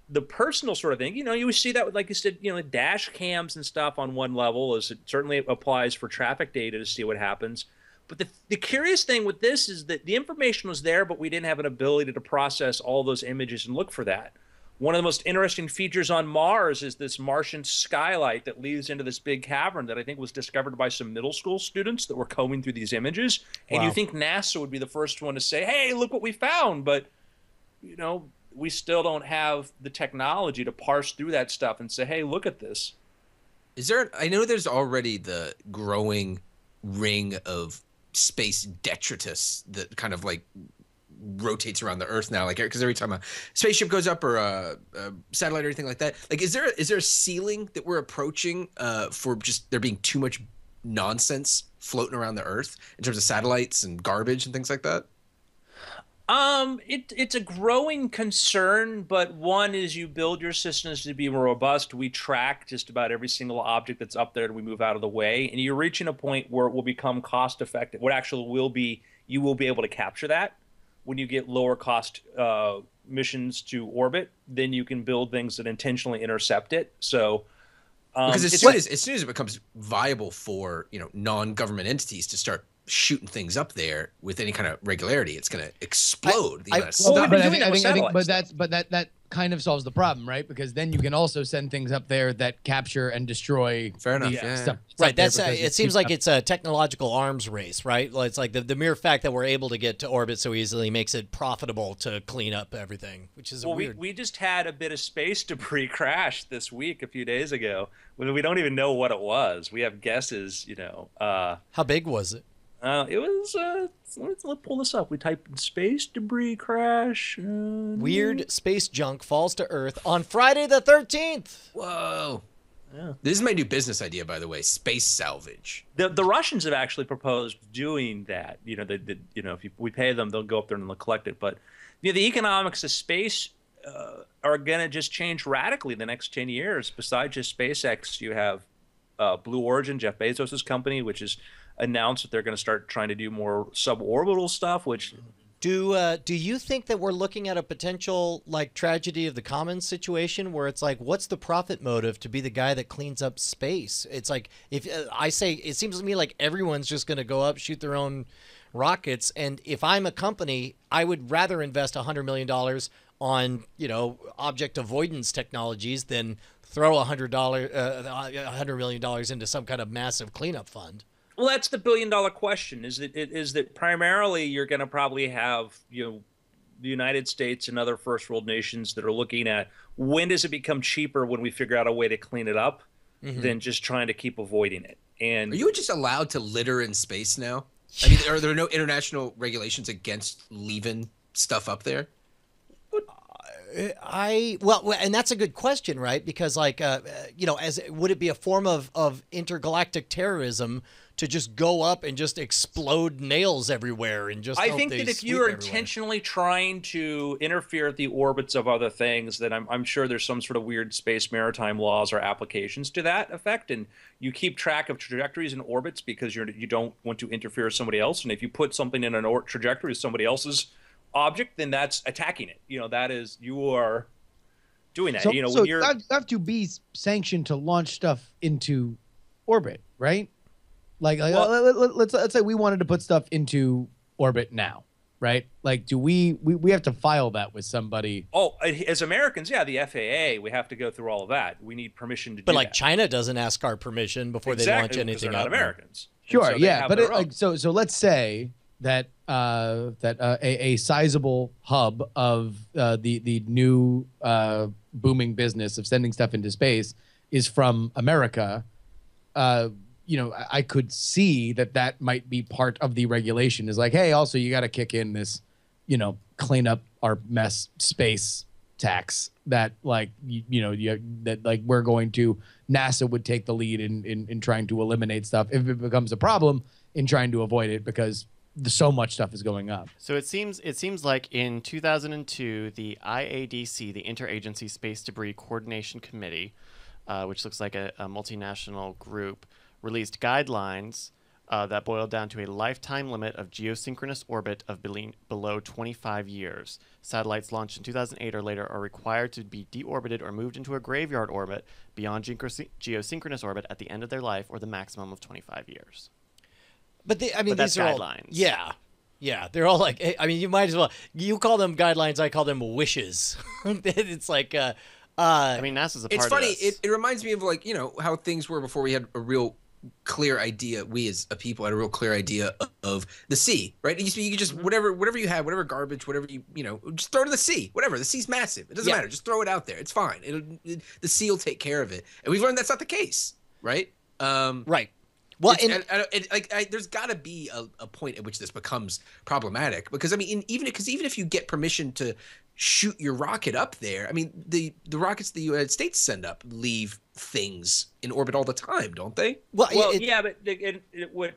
the personal sort of thing, you know, you see that with, like you said, you know, dash cams and stuff on one level, as it certainly applies for traffic data to see what happens. But the, the curious thing with this is that the information was there, but we didn't have an ability to process all those images and look for that. One of the most interesting features on Mars is this Martian skylight that leads into this big cavern that I think was discovered by some middle school students that were combing through these images. And you think NASA would be the first one to say, hey, look what we found. But, you know, we still don't have the technology to parse through that stuff and say, hey, look at this. Is there? I know there's already the growing ring of space detritus that kind of like rotates around the Earth now. Like because every time a spaceship goes up or a, a satellite or anything like that, like is there is there a ceiling that we're approaching uh, for just there being too much nonsense floating around the Earth in terms of satellites and garbage and things like that? Um, it, it's a growing concern, but one is you build your systems to be more robust. We track just about every single object that's up there, and we move out of the way. And you're reaching a point where it will become cost effective. What actually will be, you will be able to capture that when you get lower cost uh, missions to orbit. Then you can build things that intentionally intercept it. So, um, Because as soon as as soon as it becomes viable for you know non-government entities to start shooting things up there with any kind of regularity, it's going to explode. the I- Well, stuff. but I think, I think, I think, but that's but that that kind of solves the problem, right? Because then you can also send things up there that capture and destroy. Fair enough, the yeah, yeah. stuff Right. That's uh, because it. Seems like up- it's a technological arms race, right? Well, It's like the, the mere fact that we're able to get to orbit so easily makes it profitable to clean up everything, which is Well, we, weird. we just had a bit of space debris crash this week, a few days ago. We we don't even know what it was. We have guesses, you know. Uh, How big was it? Uh, it was. Uh, let's, let's pull this up. We typed in space debris crash. Uh, Weird space junk falls to Earth on Friday the 13th. Whoa. This is my new business idea, by the way. Space salvage. The the Russians have actually proposed doing that. You know, they, they, you know, if you, we pay them, they'll go up there and they'll collect it. But you know, the economics of space uh, are going to just change radically the next ten years. Besides just SpaceX, you have uh, Blue Origin, Jeff Bezos' company, which has announced that they're going to start trying to do more suborbital stuff. Which Do uh, do you think that we're looking at a potential like tragedy of the commons situation where it's like, what's the profit motive to be the guy that cleans up space? It's like if uh, I say, it seems to me like everyone's just going to go up, shoot their own rockets, and if I'm a company, I would rather invest a hundred million dollars on you know object avoidance technologies than throw a hundred dollar uh, a hundred million dollars into some kind of massive cleanup fund. Well, that's the billion dollar question. Is that it is that primarily you're going to probably have you know the United States and other first world nations that are looking at when does it become cheaper when we figure out a way to clean it up than just trying to keep avoiding it. And Are you just allowed to litter in space now? I mean, are there no international regulations against leaving stuff up there? I well, well, and that's a good question, right? Because like, uh, uh, you know, as would it be a form of of intergalactic terrorism to just go up and just explode nails everywhere and just? I think that if you are everywhere? intentionally trying to interfere with the orbits of other things, then I'm, I'm sure there's some sort of weird space maritime laws or applications to that effect. And you keep track of trajectories and orbits because you're you don't want to interfere with somebody else. And if you put something in an or- trajectory of somebody else's object, then that's attacking it. You know that is you are doing that. So, you know so when you're you have to be sanctioned to launch stuff into orbit, right? Like, like Well- let, let, let's let's say we wanted to put stuff into orbit now, right? Like, do we we, we have to file that with somebody? oh as Americans, yeah, the FAA, we have to go through all of that. We need permission to But do like that. China doesn't ask our permission before they launch Exactly, because anything they're not. Americans. Sure, so yeah, but it, like so so let's say that uh, that uh, a, a sizable hub of uh, the the new uh, booming business of sending stuff into space is from America. uh, you know, I- could see that that might be part of the regulation. Is like, hey, also you got to kick in this, you know, clean up our mess space tax that like you, you know you, that like we're going to NASA would take the lead in, in in trying to eliminate stuff if it becomes a problem in trying to avoid it because so much stuff is going up. So it seems it seems like in 2002, the IADC, the Interagency Space Debris Coordination Committee, uh, which looks like a, a multinational group, released guidelines uh, that boiled down to a lifetime limit of geosynchronous orbit of bele- below 25 years. Satellites launched in 2008 or later are required to be deorbited or moved into a graveyard orbit beyond geosynch- geosynchronous orbit at the end of their life or the maximum of 25 years. But they, I mean, But that's these are all guidelines. yeah, yeah. They're all like, I mean, you might as well. You call them guidelines. I call them wishes. it's like, uh, uh, I mean, NASA's a part It's of funny. this. It, it reminds me of like you know how things were before we had a real clear idea. We as a people had a real clear idea of, the sea, right? It used to be you could just whatever whatever you had, whatever garbage, whatever you you know, just throw it to the sea. Whatever. The sea's massive. It doesn't Yeah. matter. Just throw it out there. It's fine. It'll it, the sea will take care of it. And we've learned that's not the case, right? Um, right. Well, and, and, and, and, like I, there's got to be a, a point at which this becomes problematic because I mean, in, even because even if you get permission to shoot your rocket up there, I mean, the the rockets the United States send up leave things in orbit all the time, don't they? well, Well, it- yeah, but it, it, it would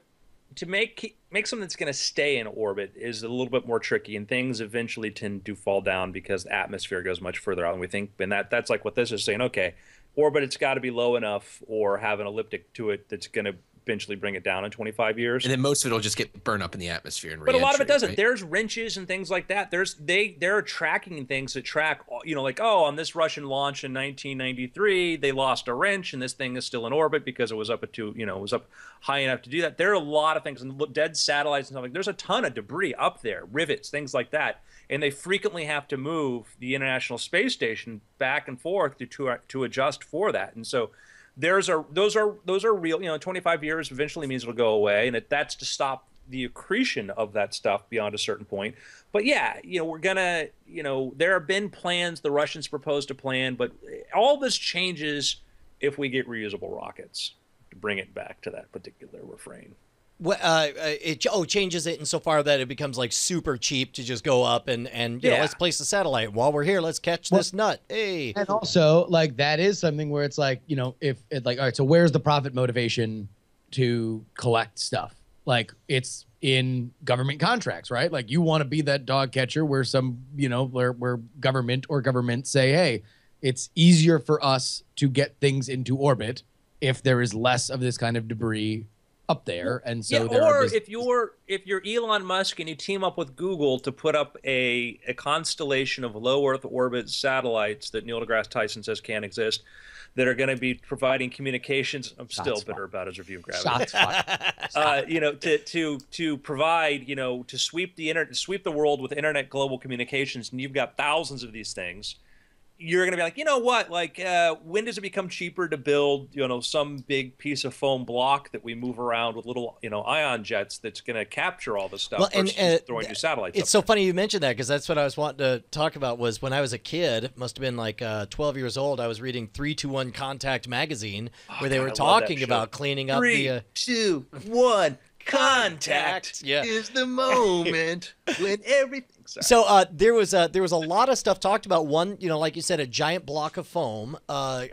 to make make something that's going to stay in orbit is a little bit more tricky, and things eventually tend to fall down because the atmosphere goes much further out than we think. And that that's like what this is saying. Okay, orbit it's got to be low enough or have an elliptic to it that's going to eventually bring it down in 25 years. And then most of it will just get burned up in the atmosphere and But a lot of it doesn't. right? There's wrenches and things like that. There's they there are tracking things that track. You know, like oh, on this Russian launch in 1993, they lost a wrench, and this thing is still in orbit because it was up at two. You know, it was up high enough to do that. There are a lot of things and dead satellites and stuff like. There's a ton of debris up there, rivets, things like that, and they frequently have to move the International Space Station back and forth to to, to adjust for that. And so there's a those are those are real. You know, 25 years eventually means it'll go away, and it, that's to stop the accretion of that stuff beyond a certain point. But yeah, you know, we're gonna, you know, there have been plans. The Russians proposed a plan, but all this changes if we get reusable rockets to bring it back to that particular refrain. Well, uh, uh, it oh changes it insofar that it becomes like super cheap to just go up and and you know Yeah. let's place a satellite while we're here. Let's catch this nut. Hey, And also, like that is something where it's like, you know, if it like, all right, so where's the profit motivation to collect stuff? Like it's in government contracts, right? Like you want to be that dog catcher where some, you know, where where government or government say, hey, it's easier for us to get things into orbit if there is less of this kind of debris up there, and so yeah, or if you're if you're Elon Musk and you team up with Google to put up a a constellation of low Earth orbit satellites that Neil deGrasse Tyson says can't exist, that are going to be providing communications. I'm still Shots bitter about his review of Gravity. uh, you know, to to to provide, you know, to sweep the internet, sweep the world with internet global communications, and you've got thousands of these things. You're going to be like, you know what? Like, uh, when does it become cheaper to build, you know, some big piece of foam block that we move around with little, you know, ion jets that's going to capture all this stuff Well, and, uh, throwing new satellites? It's up so there? funny you mentioned that because that's what I was wanting to talk about. Was when I was a kid, must have been like uh, 12 years old. I was reading Three Two One Contact magazine, where they God, were I love that talking about cleaning up Three, the. Uh, two, one, contact Yeah. is the moment when everything. Sorry. So uh, there was a, there was a lot of stuff talked about. One, you know, like you said, a giant block of foam. Uh,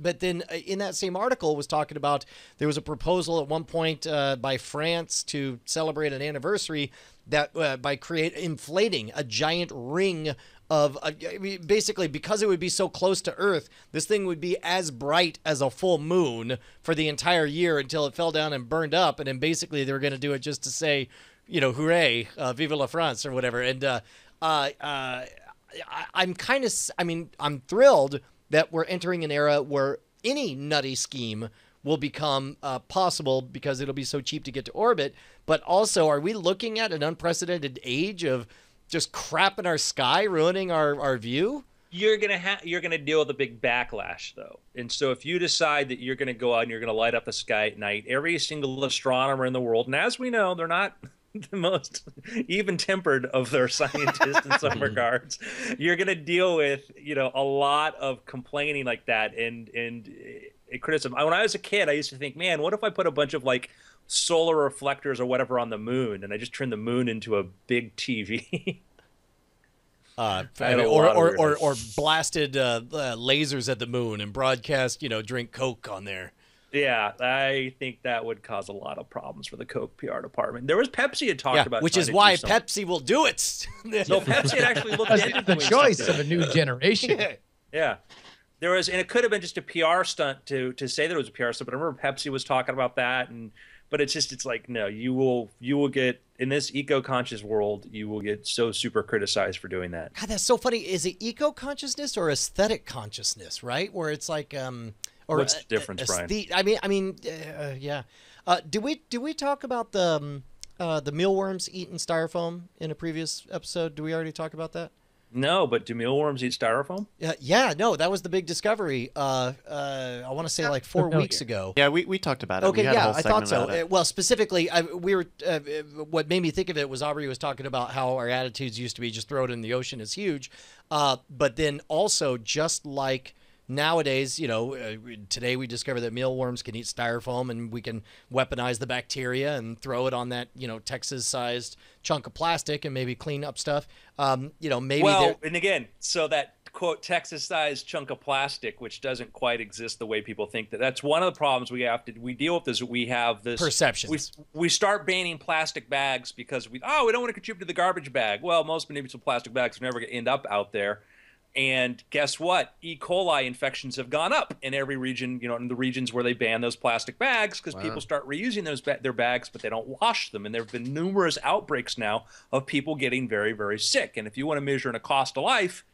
but then uh, in that same article was talking about there was a proposal at one point uh, by France to celebrate an anniversary that uh, by create inflating a giant ring of uh, I mean, basically because it would be so close to Earth, this thing would be as bright as a full moon for the entire year until it fell down and burned up, and then basically they were going to do it just to say, you know, hooray, uh, vive la France or whatever. And uh, uh, uh, I, I'm kind of, I mean, I'm thrilled that we're entering an era where any nutty scheme will become uh, possible because it'll be so cheap to get to orbit. But also, are we looking at an unprecedented age of just crap in our sky ruining our, our view? you're gonna have you're gonna deal with a big backlash though and so if you decide that you're gonna go out and you're gonna light up the sky at night every single astronomer in the world and as we know they're not the most even tempered of their scientists in some regards you're gonna deal with you know a lot of complaining like that and and eh, criticism. When I was a kid, I used to think, man, what if I put a bunch of like solar reflectors or whatever on the moon, and I just turned the moon into a big TV. Uh, I had or, or, or, or blasted uh, uh, lasers at the moon and broadcast, you know, drink Coke on there. yeah, I think that would cause a lot of problems for the Coke PR department. There was Pepsi had talked Yeah, about, which is why. Pepsi will do it. No, Pepsi had actually looked Because into the choice something. of a new generation. Yeah. There was, and it could have been just a PR stunt to to say that it was a PR stunt. But I remember Pepsi was talking about that, and but it's just it's like no, you will you will get in this eco conscious world, you will get so super criticized for doing that. God, that's so funny. Is it eco consciousness or aesthetic consciousness? Right, where it's like, um, or What's the uh, difference, uh, Brian? I mean, I mean, uh, yeah. Uh, do we do we talk about the um, uh, the mealworms eating styrofoam in a previous episode? Do we already talk about that? No, but do mealworms eat styrofoam? Uh, yeah, no, that was the big discovery. Uh, uh, I want to say like four familiar. weeks ago. Yeah, we, we talked about it. Okay, we had a yeah, whole I thought so. about it. Well, specifically, I, we were. Uh, what made me think of it was Aubrey was talking about how our attitudes used to be just throw it in the ocean is huge, uh, but then also just like nowadays, you know, uh, today we discover that mealworms can eat styrofoam and we can weaponize the bacteria and throw it on that you know Texas-sized chunk of plastic and maybe clean up stuff. Um, you know, maybe well, and again, so that quote Texas-sized chunk of plastic, which doesn't quite exist the way people think that. That's one of the problems we have to we deal with. Is we have this perception. We we start banning plastic bags because we oh we don't want to contribute to the garbage bag. Well, most municipal plastic bags are never going to end up out there. And guess what? E. coli infections have gone up in every region, you know, in the regions where they ban those plastic bags because people start reusing those ba- their bags, but they don't wash them. And there have been numerous outbreaks now of people getting very, very sick. And if you want to measure in a cost of life,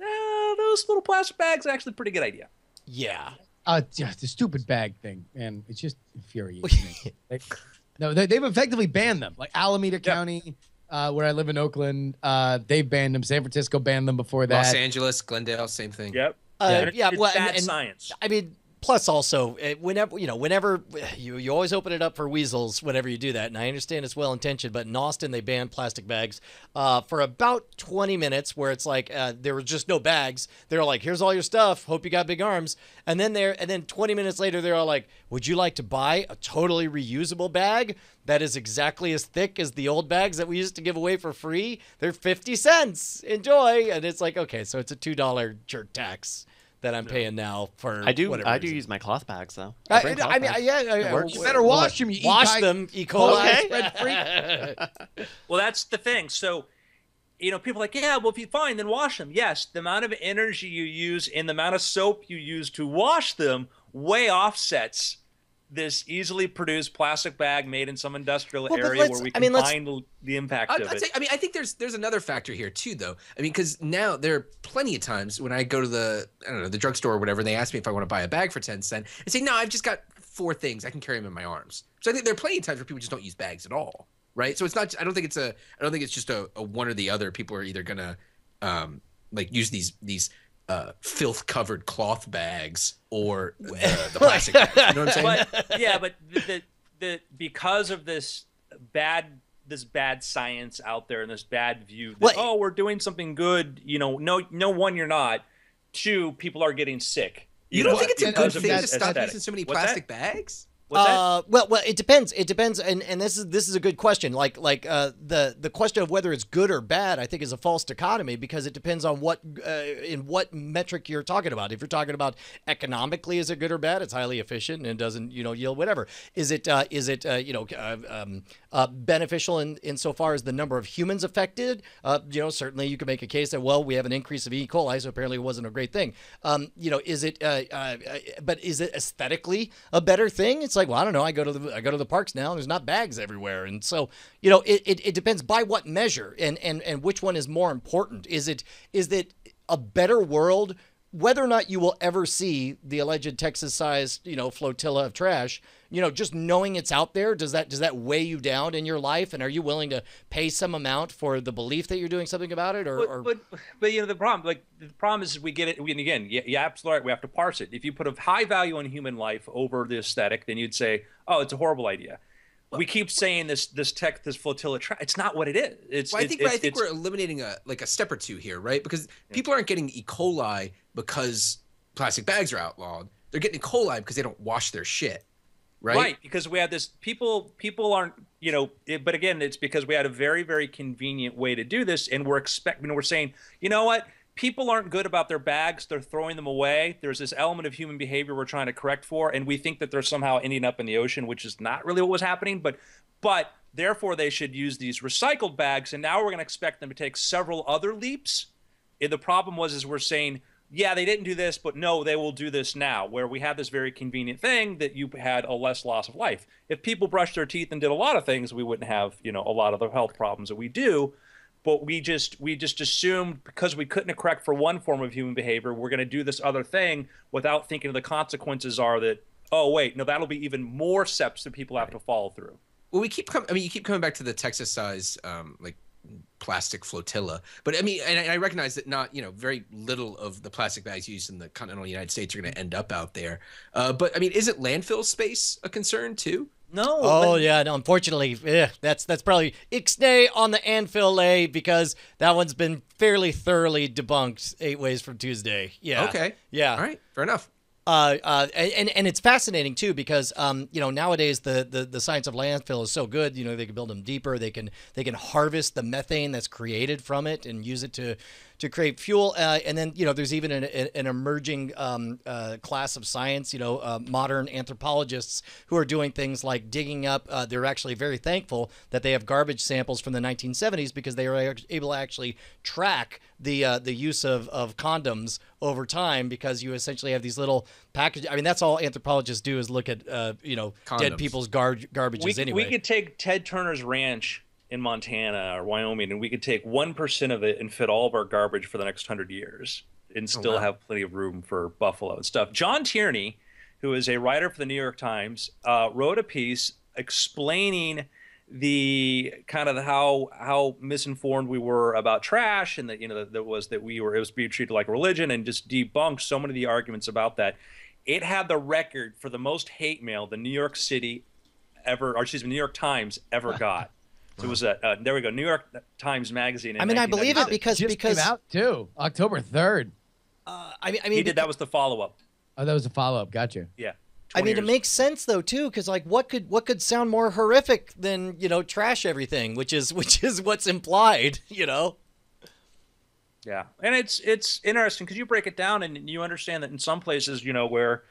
uh, those little plastic bags are actually a pretty good idea. yeah. Uh, yeah, the stupid bag thing, and It's just infuriating me. No, they, they've effectively banned them. Like Alameda County, uh, where I live in Oakland, uh, they've banned them. San Francisco banned them before that. Los Angeles, Glendale, same thing. Yep. Uh, And it's- yeah, it's well, and- bad and- science. I mean, plus also, eh, whenever you know, whenever you you always open it up for weasels whenever you do that, and I understand it's well intentioned, but in Austin they banned plastic bags uh, for about twenty minutes, where it's like uh, there were just no bags. They're like, "Here's all your stuff. Hope you got big arms." And then they're and then twenty minutes later, they're all like, "Would you like to buy a totally reusable bag?" That is exactly as thick as the old bags that we used to give away for free. They're 50 cents. Enjoy. And it's like, okay, so it's a $2 jerk tax that I'm paying now for I do whatever I do reason. use my cloth bags though. I, bring I cloth mean, bags. yeah, yeah, works. You better wash 'em, you E. Wash coli them, E. coli. Okay. spread free. Well, that's the thing. So, you know, people are like, yeah, well, if you fine, then wash them. Yes, the amount of energy you use and the amount of soap you use to wash them way offsets this easily produced plastic bag made in some industrial Well, area where we I can mean, find the- the impact I'd, of I'd it. say, I mean, I think there's there's another factor here too, though. I mean, because now there are plenty of times when I go to the I don't know the drugstore or whatever, and they ask me if I want to buy a bag for ten cent, and say, no, I've just got four things. I can carry them in my arms. So I think there are plenty of times where people just don't use bags at all, right? So it's not. I don't think it's a. I don't think it's just a, a one or the other. People are either gonna um like use these these uh filth covered cloth bags or the, the plastic bags. You know what I'm saying? but yeah, but the, the, the because of this bad this bad science out there and this bad view that Well- oh we're doing something good, you know, no no one you're not. Two people are getting sick. You don't know, think it's a good thing to stop using so many What's that? plastic bags? What's? Uh, well, well, it depends. It depends, and, and this is this is a good question. Like like uh, the the question of whether it's good or bad, I think, is a false dichotomy because it depends on what uh, in what metric you're talking about. If you're talking about economically, is it good or bad? It's highly efficient and doesn't you know yield whatever. Is it uh, is it uh, you know uh, um, uh, beneficial in insofar as the number of humans affected? Uh, you know, certainly you can make a case that well, we have an increase of E. coli, so apparently it wasn't a great thing. Um, you know, is it? Uh, uh, uh, but is it aesthetically a better thing? It's like, well, I don't know. I go to the I go to the parks now. And there's not bags everywhere, and so you know, it, it, it depends by what measure and and and which one is more important. Is it is it a better world? Whether or not you will ever see the alleged Texas-sized, you know, flotilla of trash, you know, just knowing it's out there, does that does that weigh you down in your life? And are you willing to pay some amount for the belief that you're doing something about it? Or, But, or but but you know the problem like the problem is we get it and again yeah, yeah absolutely right we have to parse it if you put a high value on human life over the aesthetic then you'd say oh it's a horrible idea we keep saying this this tech this flotilla tra- it's not what it is it's Well, I think, but I think it's- we're eliminating a like a step or two here, right? Because people aren't getting E. coli because plastic bags are outlawed. they're getting E. coli because they don't wash their shit, right? Right, because we had this people people aren't you know, it, but again, it's because we had a very very convenient way to do this, and we're expecting we're saying, you know what, people aren't good about their bags, they're throwing them away. There's this element of human behavior we're trying to correct for, and we think that they're somehow ending up in the ocean, which is not really what was happening, but but therefore they should use these recycled bags, and now we're going to expect them to take several other leaps. And the problem was is we're saying yeah, they didn't do this, but no, they will do this now, where we have this very convenient thing that you had a less loss of life. If people brushed their teeth and did a lot of things, we wouldn't have, you know, a lot of the health problems that we do. But we just we just assumed because we couldn't correct for one form of human behavior, we're going to do this other thing without thinking of the consequences are that oh wait, no, that'll be even more steps that people have to follow through. Well, we keep coming. I mean, you keep coming back to the Texas size, um, like plastic flotilla. But I mean, and I, I recognize that not you know very little of the plastic bags used in the continental United States are going to end up out there. Uh, but I mean, isn't landfill space a concern too? No. Oh but- yeah, no, unfortunately, eh, that's that's probably ixnay on the Anfield A because that one's been fairly thoroughly debunked eight ways from Tuesday. Yeah. Okay. Yeah. All right. Fair enough. Uh, uh, and and it's fascinating too because um, you know nowadays the, the the science of landfill is so good. You know they can build them deeper. They can they can harvest the methane that's created from it and use it to to create fuel. Uh, and then you know there's even an, an emerging um, uh, class of science. You know uh, modern anthropologists who are doing things like digging up. Uh, they're actually very thankful that they have garbage samples from the 1970s because they are able to actually track the uh, the use of, of condoms over time because you essentially have these little packages. I mean, that's all anthropologists do is look at uh, you know dead people's gar- garbages we, anyway. we could take Ted Turner's ranch in Montana or Wyoming, and we could take one percent of it and fit all of our garbage for the next hundred years, and still wow. have plenty of room for buffalo and stuff. John Tierney, who is a writer for the New York Times, uh, wrote a piece explaining the kind of how how misinformed we were about trash and that you know that, that was that we were it was being treated like religion and just debunked so many of the arguments about that it had the record for the most hate mail the new york city ever or excuse me new york times ever got so it was a uh, there we go new york times magazine in I mean, I believe it 1996. because Just because came out too, October third. uh, I mean I mean he did that was the follow-up Oh, that was a follow up. Gotcha. yeah I 20 mean, it makes sense though too, because like, what could what could sound more horrific than you know trash everything, which is which is what's implied, you know. Yeah, and it's it's interesting because you break it down and you understand that in some places, you know, where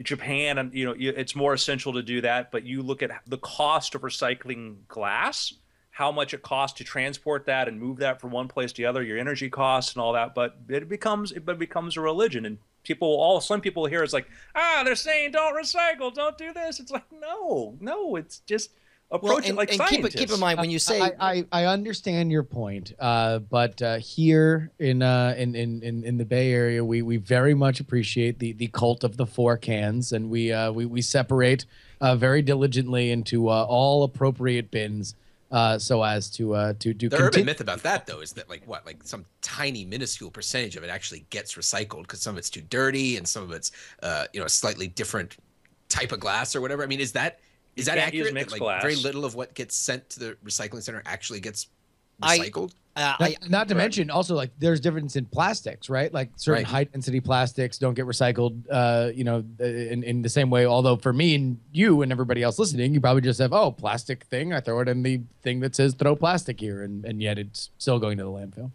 Japan and you know, it's more essential to do that. But you look at the cost of recycling glass, how much it costs to transport that and move that from one place to the other, your energy costs and all that. But it becomes it becomes a religion, and people all some people hear it's like, ah, they're saying don't recycle, don't do this. It's like no, no, it's just approach Well, it and, like and keep, scientists. it- keep in mind when you say I, I, I understand your point, uh, but uh, here in, uh, in in in in the Bay Area, we we very much appreciate the the cult of the four cans, and we uh, we we separate uh, very diligently into uh, all appropriate bins, uh, so as to uh, to do. The urban myth about that though is that like what like some tiny minuscule percentage of it actually gets recycled because some of it's too dirty and some of it's uh, you know a slightly different type of glass or whatever. I mean, is that is that can't use accurate? That, mixed like glass. very little of what gets sent to the recycling center actually gets I- recycled. uh, Not, I, not to mention, also like there's difference in plastics, right? Like certain Right. high density plastics don't get recycled, uh, you know, in, in the same way. Although for me and you and everybody else listening, you probably just have oh plastic thing. I throw it in the thing that says throw plastic here, and, and yet it's still going to the landfill.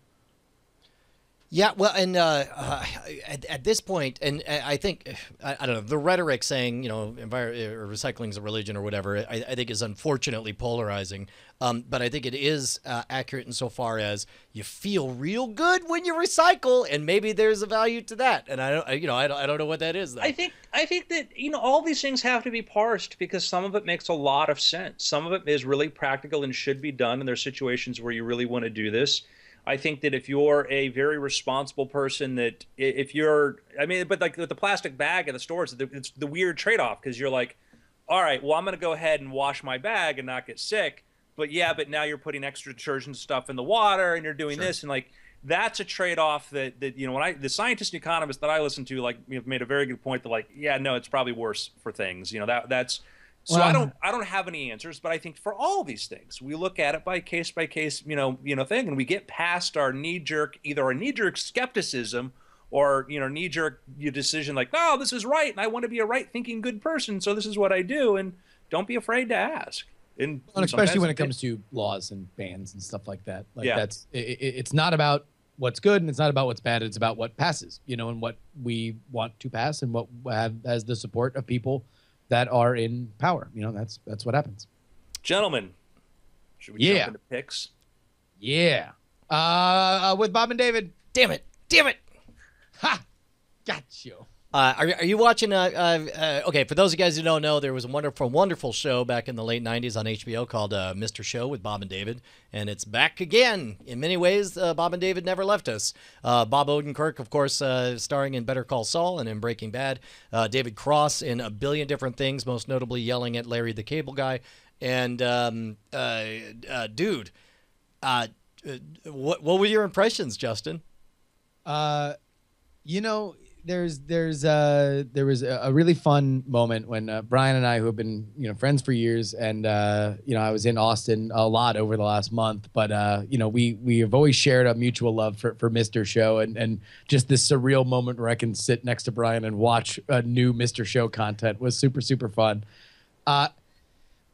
Yeah, well, and uh, uh, at, at this point, and I I think I, I don't know the rhetoric saying you know envir- or recycling is a religion or whatever. I, I think is unfortunately polarizing. Um, but I think it is uh, accurate insofar as you feel real good when you recycle, and maybe there's a value to that. And I don't, I, you know, I don't, I don't know what that is. Though. I think I think that you know all these things have to be parsed because some of it makes a lot of sense. Some of it is really practical and should be done, and there's situations where you really want to do this. I think that if you're a very responsible person, that if you're, I mean, but like with the plastic bag at the stores, it's the weird trade-off because you're like, all right, well, I'm going to go ahead and wash my bag and not get sick. But yeah, but now you're putting extra detergent stuff in the water and you're doing Sure. this and like that's a trade-off that that you know when I the scientists and economists that I listen to like you know, made a very good point that like yeah no it's probably worse for things you know that that's so I don't I don't have any answers but I think for all these things we look at it by case by case you know you know thing and we get past our knee jerk either our knee jerk skepticism or you know knee jerk decision like oh this is right and I want to be a right thinking good person so this is what I do and don't be afraid to ask. And, and especially when it comes to laws and bans and stuff like that. Like Yeah. that's it, it, it's not about what's good and it's not about what's bad. It's about what passes, you know, and what we want to pass and what have has the support of people that are in power. You know, that's that's what happens. gentlemen, should we Yeah. jump into picks? Yeah. Uh, uh with Bob and David. Damn it! Damn it! Ha! Got you. Uh, are, are you watching? Uh, uh, uh, okay, for those of you guys who don't know, there was a wonderful, wonderful show back in the late '90s on HBO called uh, Mr. Show with Bob and David, and it's back again. In many ways, uh, Bob and David never left us. Bob Odenkirk, of course, starring in Better Call Saul and in Breaking Bad. David Cross in a billion different things, most notably yelling at Larry the Cable Guy. And um, dude, what what were your impressions, Justin? You know, there's there's uh there was a, a really fun moment when uh, Brian and I, who have been you know friends for years, and uh, you know I was in Austin a lot over the last month, but uh, you know we we have always shared a mutual love for for Mr. Show, and and just this surreal moment where I can sit next to Brian and watch uh, new Mr. Show content was super super fun. Uh,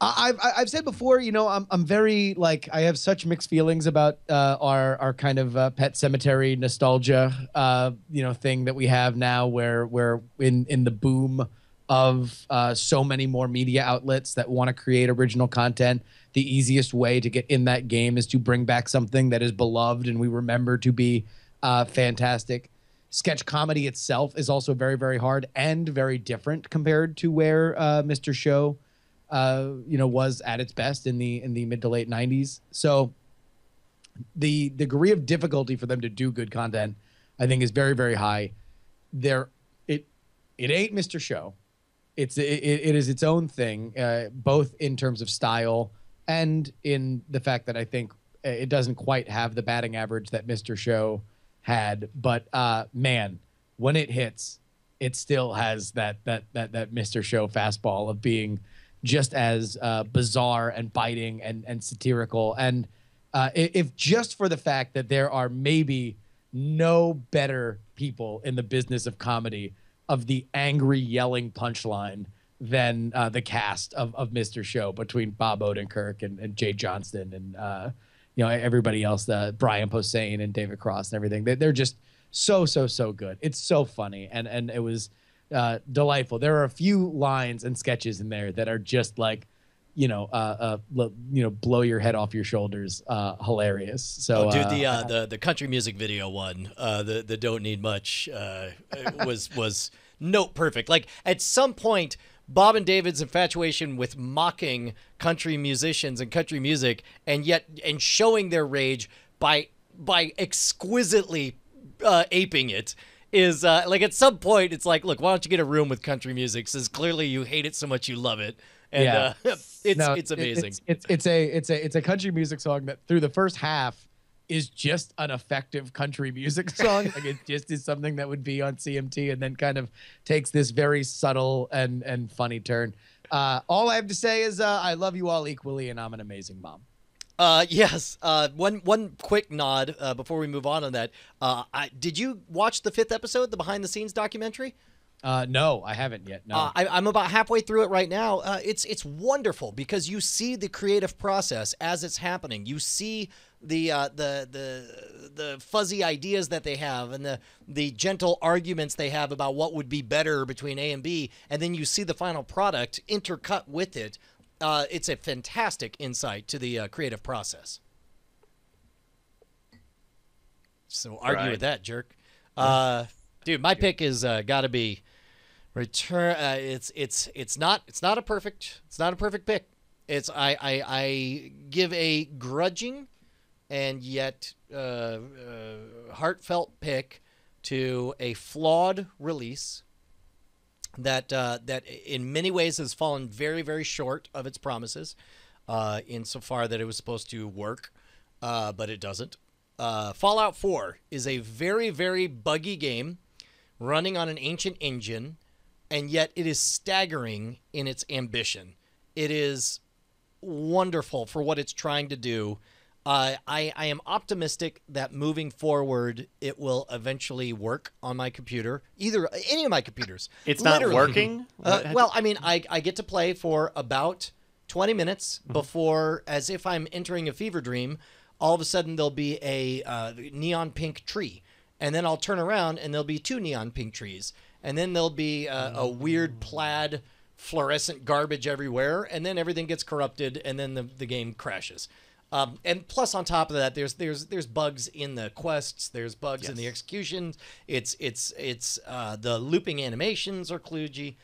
I've I've said before, you know, I'm I'm very like I have such mixed feelings about uh, our our kind of uh, pet cemetery nostalgia, uh, you know, thing that we have now, where where in in the boom of uh, so many more media outlets that want to create original content, the easiest way to get in that game is to bring back something that is beloved and we remember to be uh, fantastic. Sketch comedy itself is also very very hard and very different compared to where uh, Mr. Show uh, you know, was at its best in the in the mid to late '90s. So the degree of difficulty for them to do good content, I think, is very very high. There, it it ain't Mr. Show. It's it, it is its own thing, uh, both in terms of style and in the fact that I think it doesn't quite have the batting average that Mr. Show had. But uh, man, when it hits, it still has that that that that Mr. Show fastball of being just as uh, bizarre and biting and and satirical. And uh, if just for the fact that there are maybe no better people in the business of comedy of the angry yelling punchline than uh, the cast of, of Mr. Show between Bob Odenkirk and, and Jay Johnston and uh, you know everybody else, uh, Brian Posehn and David Cross and everything. They, they're just so so so good. It's so funny and and it was uh, delightful. There are a few lines and sketches in there that are just like you know uh, uh you know blow your head off your shoulders uh hilarious so Oh, dude, uh, the uh, the the country music video one, uh, the the don't need much, uh, was was note perfect. Like at some point, Bob and David's infatuation with mocking country musicians and country music, and yet and showing their rage by by exquisitely uh, aping it. Is uh, like at some point it's like, look, why don't you get a room with country music? Since clearly you hate it so much you love it, and Yeah. uh, it's No, it's it- amazing. It's, it's it's a it's a it's a country music song that through the first half is just an effective country music song. like it just is something that would be on CMT, and then kind of takes this very subtle and and funny turn. Uh, all I have to say is uh, I love you all equally, and I'm an amazing mom. Uh, yes. Uh, one one quick nod uh, before we move on on that. Uh, I, did you watch the fifth episode, the behind the scenes documentary? Uh, no, I haven't yet. No. Uh, I, I'm about halfway through it right now. Uh, it's it's wonderful because you see the creative process as it's happening. You see the uh, the the the fuzzy ideas that they have and the the gentle arguments they have about what would be better between A and B, and then you see the final product intercut with it. Uh, it's a fantastic insight to the uh, creative process. So argue Right. with that, jerk. Uh, dude, my pick is uh, got to be return. Uh, it's it's it's not it's not a perfect it's not a perfect pick. It's I I, I give a grudging and yet uh, uh, heartfelt pick to a flawed release that uh, that in many ways has fallen very very short of its promises, uh, insofar that it was supposed to work, uh, but it doesn't. Uh, Fallout 4 is a very very buggy game, running on an ancient engine, and yet it is staggering in its ambition. It is wonderful for what it's trying to do. Uh, I I am optimistic that moving forward, it will eventually work on my computer, either any of my computers. It's not working. Uh, well, I mean, I, I get to play for about 20 minutes Mm-hmm. before, as if I'm entering a fever dream, all of a sudden there'll be a uh, neon pink tree. And then I'll turn around and there'll be two neon pink trees. And then there'll be uh, a weird plaid fluorescent garbage everywhere. And then everything gets corrupted and then the, the game crashes. Um, and plus, on top of that, there's there's there's bugs in the quests. There's bugs in the Yes. executions. It's it's it's uh, the looping animations are kludgy.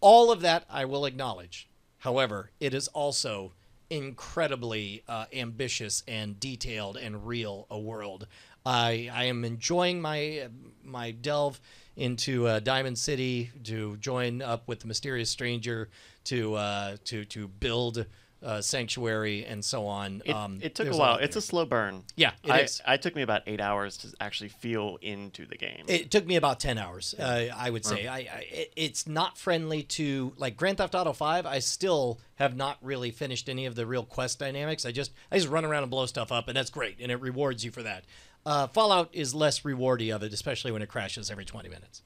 All of that I will acknowledge. However, it is also incredibly uh, ambitious and detailed and real a world. I I am enjoying my my delve into uh, Diamond City to join up with the mysterious stranger to uh, to to build uh, sanctuary and so on. It, um, it took a while. lot It's a slow burn. Yeah, it I, is. I took me about eight hours to actually feel into the game. It took me about ten hours. Uh, I would say. I, I it's not friendly to like Grand Theft Auto Five. I still have not really finished any of the real quest dynamics. I just I just run around and blow stuff up, and that's great, and it rewards you for that. Uh, Fallout is less rewardy of it, especially when it crashes every twenty minutes.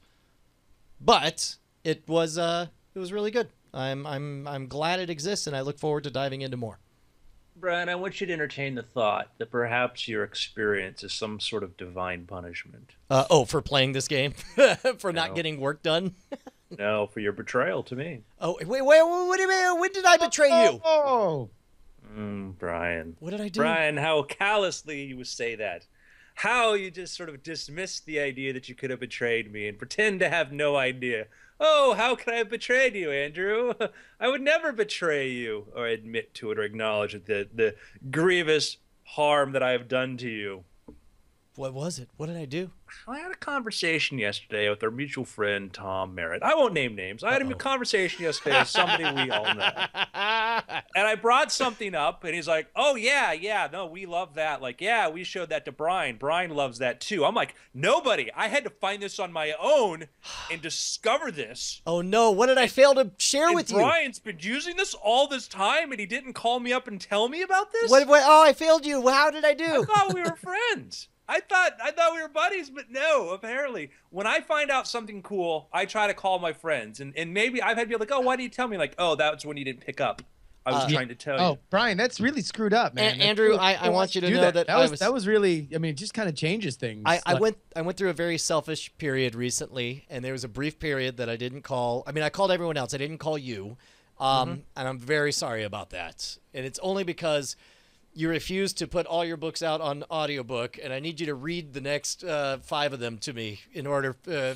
But it was uh, it was really good. I'm I'm I'm glad it exists, and I look forward to diving into more. Brian, I want you to entertain the thought that perhaps your experience is some sort of divine punishment. Uh, oh, for playing this game, for not getting work done. No, for your betrayal to me. Oh, wait, wait, wait, what do you mean? When did I betray you? Oh, Mm, Brian. What did I do? Brian, how callously you would say that. How you just sort of dismiss the idea that you could have betrayed me and pretend to have no idea. Oh, how could I have betrayed you, Andrew? I would never betray you oh, or admit to it or acknowledge the, the grievous harm that I have done to you. What was it? What did I do? I had a conversation yesterday with our mutual friend Tom Merritt. I won't name names. I had a Uh-oh. conversation yesterday with somebody we all know. And I brought something up, and he's like, "Oh yeah, yeah, no, we love that. Like, yeah, we showed that to Brian. Brian loves that too." I'm like, "Nobody. I had to find this on my own and discover this." Oh no! What did I fail to share And with Brian's been using this all this time, and he didn't call me up and tell me about this. What, what? Oh, I failed you. How did I do? I thought we were friends. I thought I thought we were buddies, but no. Apparently, when I find out something cool, I try to call my friends, and and maybe I've had people like, "Oh, why do you tell me?" Like, "Oh, that's when you didn't pick up." I was Uh, trying to tell you. oh, Brian, that's really screwed up, man. A- Andrew, really- I- I want you to do know that that I was was- that was really. I mean, it just kind of changes things. I, I Like- went I went through a very selfish period recently, and there was a brief period that I didn't call. I mean, I called everyone else. I didn't call you, um, Mm-hmm. and I'm very sorry about that. And it's only because you refuse to put all your books out on audiobook, and I need you to read the next uh, five of them to me in order uh, uh,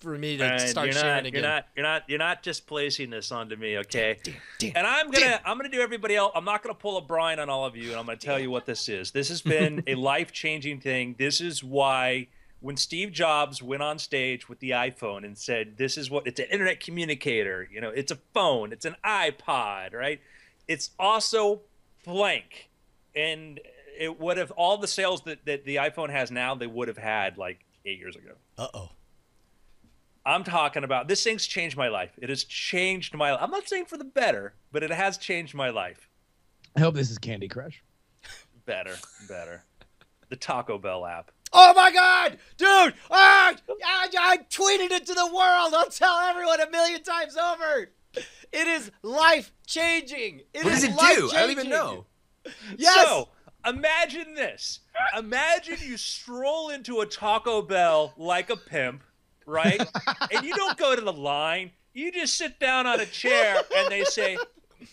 for me to Brian, start you're sharing not, again. You're not, you're not, you're not just placing this onto me, okay? damn, and I'm gonna, I'm gonna do everybody else. I'm not gonna pull a Brian on all of you, and I'm gonna tell you what this is. This has been a life-changing thing. This is why when Steve Jobs went on stage with the iPhone and said, "This is what it's an internet communicator. You know, it's a phone, it's an iPod, right? It's also blank." And it would have all the sales that, that the iPhone has now, they would have had like eight years ago. Uh oh. I'm talking about this thing's changed my life. It has changed my I'm not saying for the better, but it has changed my life. I hope this is Candy Crush. Better, better. The Taco Bell app. Oh my God, dude! Ah, I, I tweeted it to the world. I'll tell everyone a million times over. It is life changing. What does it do? I don't even know. Yes. So imagine this. Imagine you stroll into a Taco Bell like a pimp, right? and you don't go to the line. You just sit down on a chair and they say,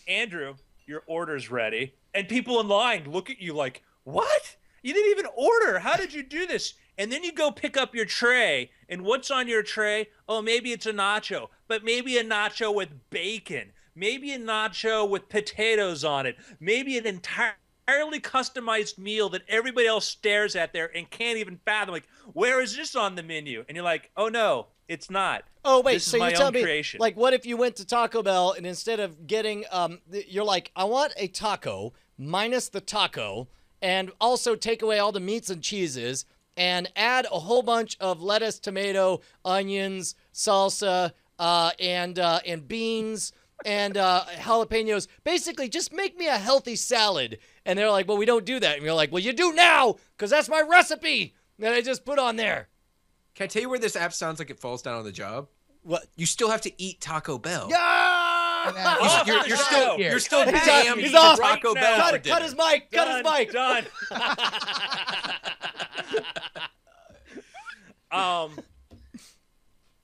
Andrew, your order's ready. And people in line look at you like, what? You didn't even order. How did you do this? And then you go pick up your tray, and what's on your tray? Oh, maybe it's a nacho, but maybe a nacho with bacon, maybe a nacho with potatoes on it, maybe an entire entirely customized meal that everybody else stares at there and can't even fathom. Like, where is this on the menu? And you're like, oh no, it's not. Oh wait, This so you tell me, creation. like, what if you went to Taco Bell and instead of getting, um, you're like, I want a taco minus the taco, and also take away all the meats and cheeses, and add a whole bunch of lettuce, tomato, onions, salsa, uh, and uh, and beans and uh, jalapenos. Basically, just make me a healthy salad, And they're like, well, we don't do that. And you're like, well, you do now because that's my recipe that I just put on there. Can I tell you where this app sounds like it falls down on the job? What? You still have to eat Taco Bell. Yeah! Off You're, the you're show. still you're still He's damn off. He's off. Taco Right Bell now. for Cut, dinner. cut his mic. Cut his mic. Done. um,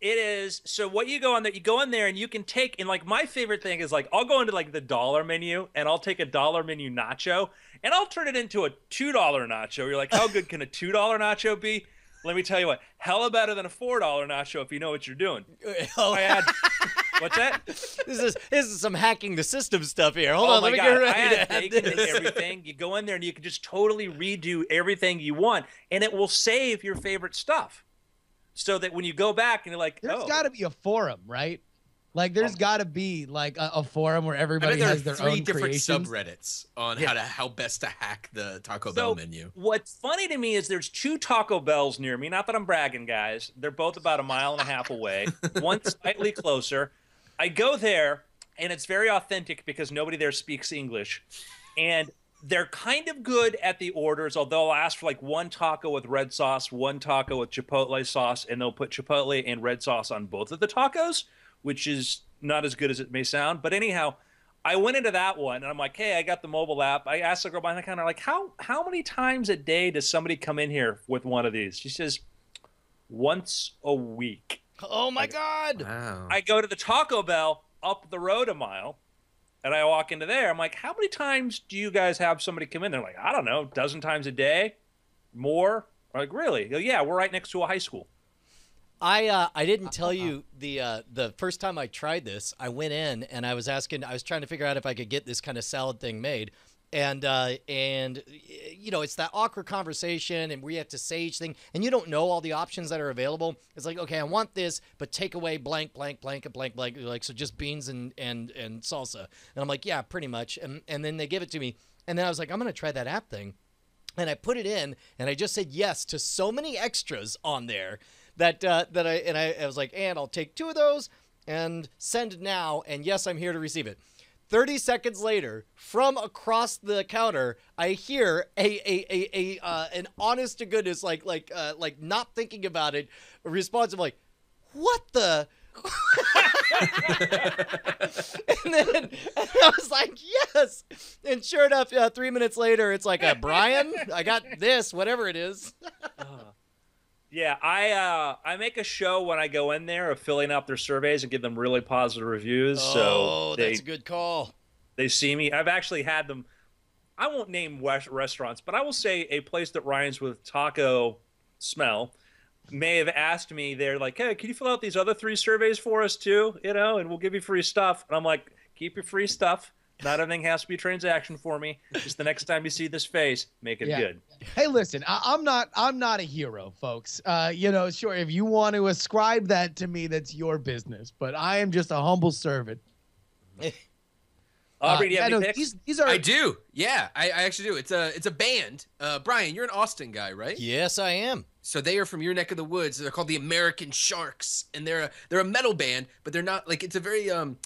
it is so. What you go on there, you go in there and you can take. And like my favorite thing is like I'll go into like the dollar menu and I'll take a dollar menu nacho and I'll turn it into a two dollar nacho. You're like, how good can a two dollar nacho be? Let me tell you what, hella better than a four dollar nacho if you know what you're doing. Oh, I had what's that? this is this is some hacking the system stuff here. Hold oh on, let me God. get I ready had to add bacon this. everything. You go in there and you can just totally redo everything you want, and it will save your favorite stuff. So that when you go back and you're like, There's oh, got to be a forum, right? Like, there's oh. got to be like a, a forum where I everybody bet there are has their three own different creations. subreddits on how to how best to hack the Taco So Bell menu. what's funny to me is there's two Taco Bells near me. Not that I'm bragging, guys. They're both about a mile and a half away. One slightly closer. I go there, and it's very authentic because nobody there speaks English, and they're kind of good at the orders. Although I'll ask for like one taco with red sauce, one taco with chipotle sauce, and they'll put chipotle and red sauce on both of the tacos, which is not as good as it may sound. But anyhow. I went into that one and I'm like, hey, I got the mobile app. I asked the girl behind the counter, like, how how many times a day does somebody come in here with one of these? She says, once a week. Oh my god! Wow. I go to the Taco Bell up the road a mile, and I walk into there. I'm like, how many times do you guys have somebody come in? They're like, I don't know, a dozen times a day, more. I'm like, really? Go, yeah, we're right next to a high school. I uh, I didn't tell you the uh, the first time I tried this. I went in and I was asking. I was trying to figure out if I could get this kind of salad thing made. And uh, and you know it's that awkward conversation, and we have to sage thing, and you don't know all the options that are available. It's like, okay, I want this, but take away blank, blank, blank, and blank, blank, like so just beans and and and salsa. And I'm like, yeah, pretty much. And and then they give it to me, and then I was like, I'm gonna try that app thing and I put it in, and I just said yes to so many extras on there that uh, that I and I, I was like, and I'll take two of those and send now, and yes, I'm here to receive it. Thirty seconds later, from across the counter, I hear a a a, a uh, an honest to goodness, like like uh, like not thinking about it, response of like, what the. and then and I was like, yes. And sure enough, uh, three minutes later, it's like, uh, Brian, I got this, whatever it is. Yeah, I uh, I make a show when I go in there of filling out their surveys and give them really positive reviews. oh, so they that's a good call. they see me. I've actually had them. I won't name restaurants, but I will say a place that rhymes with taco smell may have asked me. They're like, "Hey, can you fill out these other three surveys for us too? You know, and we'll give you free stuff." And I'm like, "Keep your free stuff. Not everything has to be a transaction for me. Just the next time you see this face, make it Yeah. good." Hey, listen, I, I'm not I'm not a hero, folks. Uh, you know, sure, if you want to ascribe that to me, that's your business. But I am just a humble servant. Aubrey, Uh, do you have yeah, any no, picks? these, these are I do. Yeah, I, I actually do. It's a it's a band. Uh, Brian, you're an Austin guy, right? Yes, I am. So they are from your neck of the woods. They're called the American Sharks, and they're a they're a metal band, but they're not like it's a very um.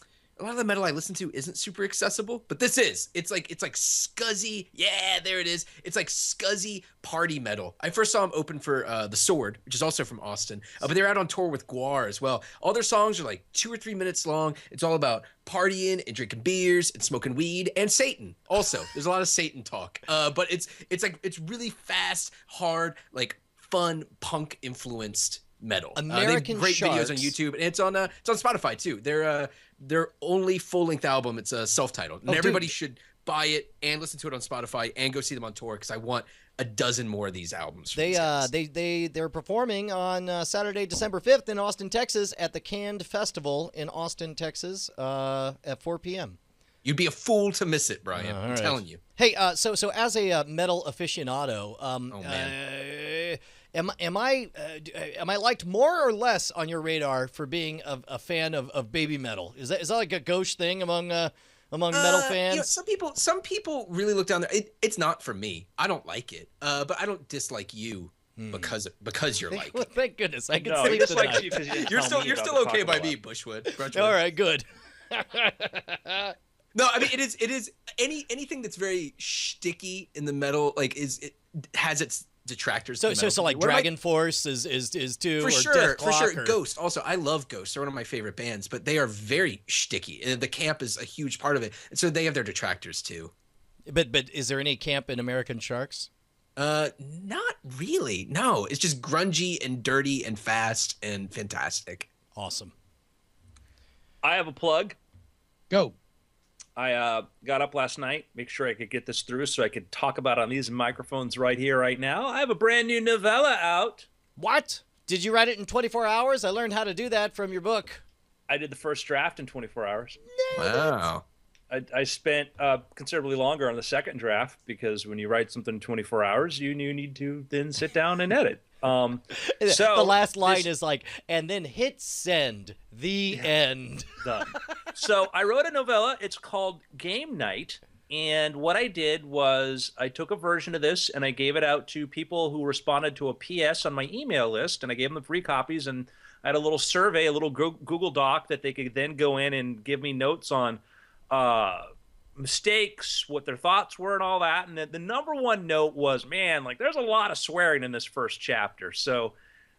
A lot of the metal I listen to isn't super accessible, but this is. It's like it's like scuzzy. Yeah, there it is. It's like scuzzy party metal. I first saw them open for uh, the Sword, which is also from Austin, uh, but they're out on tour with GWAR as well. All their songs are like two or three minutes long. It's all about partying and drinking beers and smoking weed and Satan. Also, there's a lot of Satan talk, uh, but it's it's like it's really fast, hard, like fun punk influenced metal. Uh, they have American great videos on YouTube, and it's on uh, it's on Spotify too. Their uh, their only full length album. It's uh, self titled, and Oh, dude. everybody should buy it and listen to it on Spotify and go see them on tour because I want a dozen more of these albums. They these uh they they they're performing on uh, Saturday, December fifth in Austin, Texas, at the Canned Festival in Austin, Texas, uh, at four p.m. You'd be a fool to miss it, Brian. All I'm right. telling you. Hey, uh, so so as a uh, metal aficionado, um, Oh, man. Am am I uh, uh, am I liked more or less on your radar for being a, a fan of, of baby metal? Is that is that like a gauche thing among uh, among metal Uh, you fans? know, some people, some people really look down there. It, it's not for me. I don't like it. Uh, but I don't dislike you Hmm. because because you're like well, thank goodness I can No, sleep he just likes tonight. You you're still you're still okay by me, Bushwood. Brushwood. All right, good. No, I mean it is. It is any anything that's very sticky in the metal, like is it has its detractors. So so so like. What am I- Dragon Force is is is too for or sure, Death for sure. Or- Ghost. Also, I love Ghost. They're one of my favorite bands, but they are very sticky. And the camp is a huge part of it. And so they have their detractors too. But but is there any camp in American Sharks? Uh, not really. No, it's just grungy and dirty and fast and fantastic. Awesome. I have a plug. Go. I uh, got up last night, make sure I could get this through so I could talk about it on these microphones right here, right now. I have a brand new novella out. What? Did you write it in 24 hours? I learned how to do that from your book. I did the first draft in 24 hours. Wow. I, I spent uh, considerably longer on the second draft because when you write something in 24 hours, you, you need to then sit down and edit. Um, so the last line this- is like, and then hit send. The end. done. so I wrote a novella. It's called Game Knight. And what I did was I took a version of this and I gave it out to people who responded to a PS on my email list, and I gave them the free copies. And I had a little survey, a little Google Doc that they could then go in and give me notes on uh, mistakes, what their thoughts were, and all that. And the, the number one note was, man, like there's a lot of swearing in this first chapter. So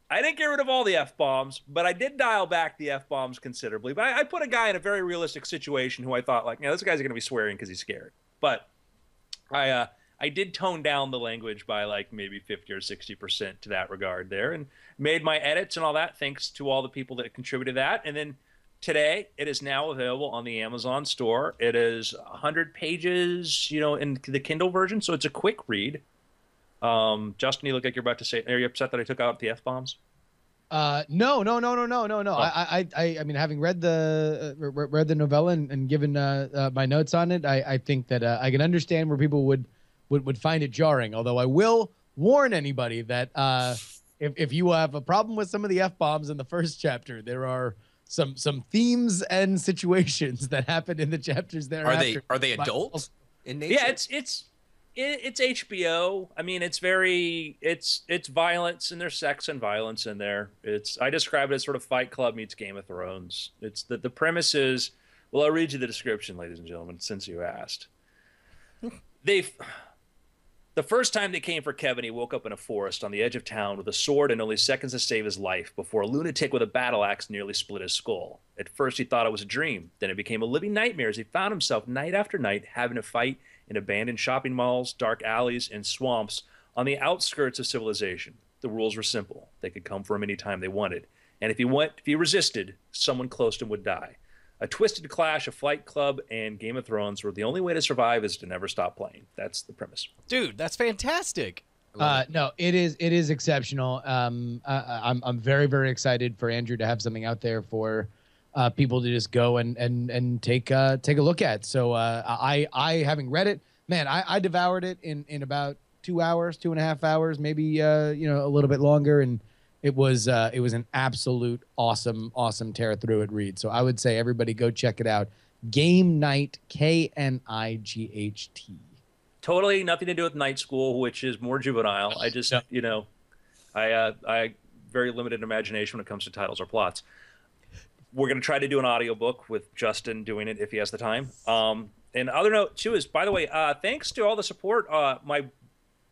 I didn't get rid of all the f bombs, but I did dial back the f bombs considerably. But I, I put a guy in a very realistic situation who I thought, like, yeah, this guy's going to be swearing because he's scared. But I, uh, I did tone down the language by like maybe 50 or 60 percent to that regard there, and made my edits and all that thanks to all the people that contributed that. And then today it is now available on the Amazon store. It is 100 pages, you know, in the Kindle version, so it's a quick read. Um, Justin, you look like you're about to say. Are you upset that I took out the f bombs? Uh, no, no, no, no, no, no, no. I, I, I, I mean, having read the uh, read the novella and, and given uh, uh, my notes on it, I, I think that uh, I can understand where people would, would would find it jarring. Although I will warn anybody that uh, if if you have a problem with some of the f bombs in the first chapter, there are some some themes and situations that happen in the chapters there. Are they are they But- adult in nature? Yeah, it's it's it's HBO. I mean, it's very it's it's violence and there's sex and violence in there. It's I describe it as sort of Fight Club meets Game of Thrones. It's the the premise is well, I'll read you the description, ladies and gentlemen, since you asked. They the first time they came for Kevin, he woke up in a forest on the edge of town with a sword and only seconds to save his life before a lunatic with a battle axe nearly split his skull. At first, he thought it was a dream. Then it became a living nightmare as he found himself night after night having to fight in abandoned shopping malls, dark alleys, and swamps on the outskirts of civilization. The rules were simple. They could come for him any time they wanted. And if he went, if he resisted, someone close to him would die. A twisted clash of Fight Club and Game of Thrones, where the only way to survive is to never stop playing. That's the premise. Dude, that's fantastic. Uh, no, it is it is exceptional. Um, uh, I'm I'm very very excited for Andrew to have something out there for uh, people to just go and and and take uh, take a look at. So uh, I I having read it, man, I, I devoured it in in about two hours, two and a half hours, maybe uh, you know a little bit longer, and it was uh, it was an absolute awesome awesome tear through it read. So I would say everybody go check it out. Game Knight, K N I G H T. totally nothing to do with night school which is more juvenile i just Yeah. you know i uh i very limited imagination when it comes to titles or plots we're going to try to do an audiobook with justin doing it if he has the time um and other note too is by the way uh thanks to all the support uh my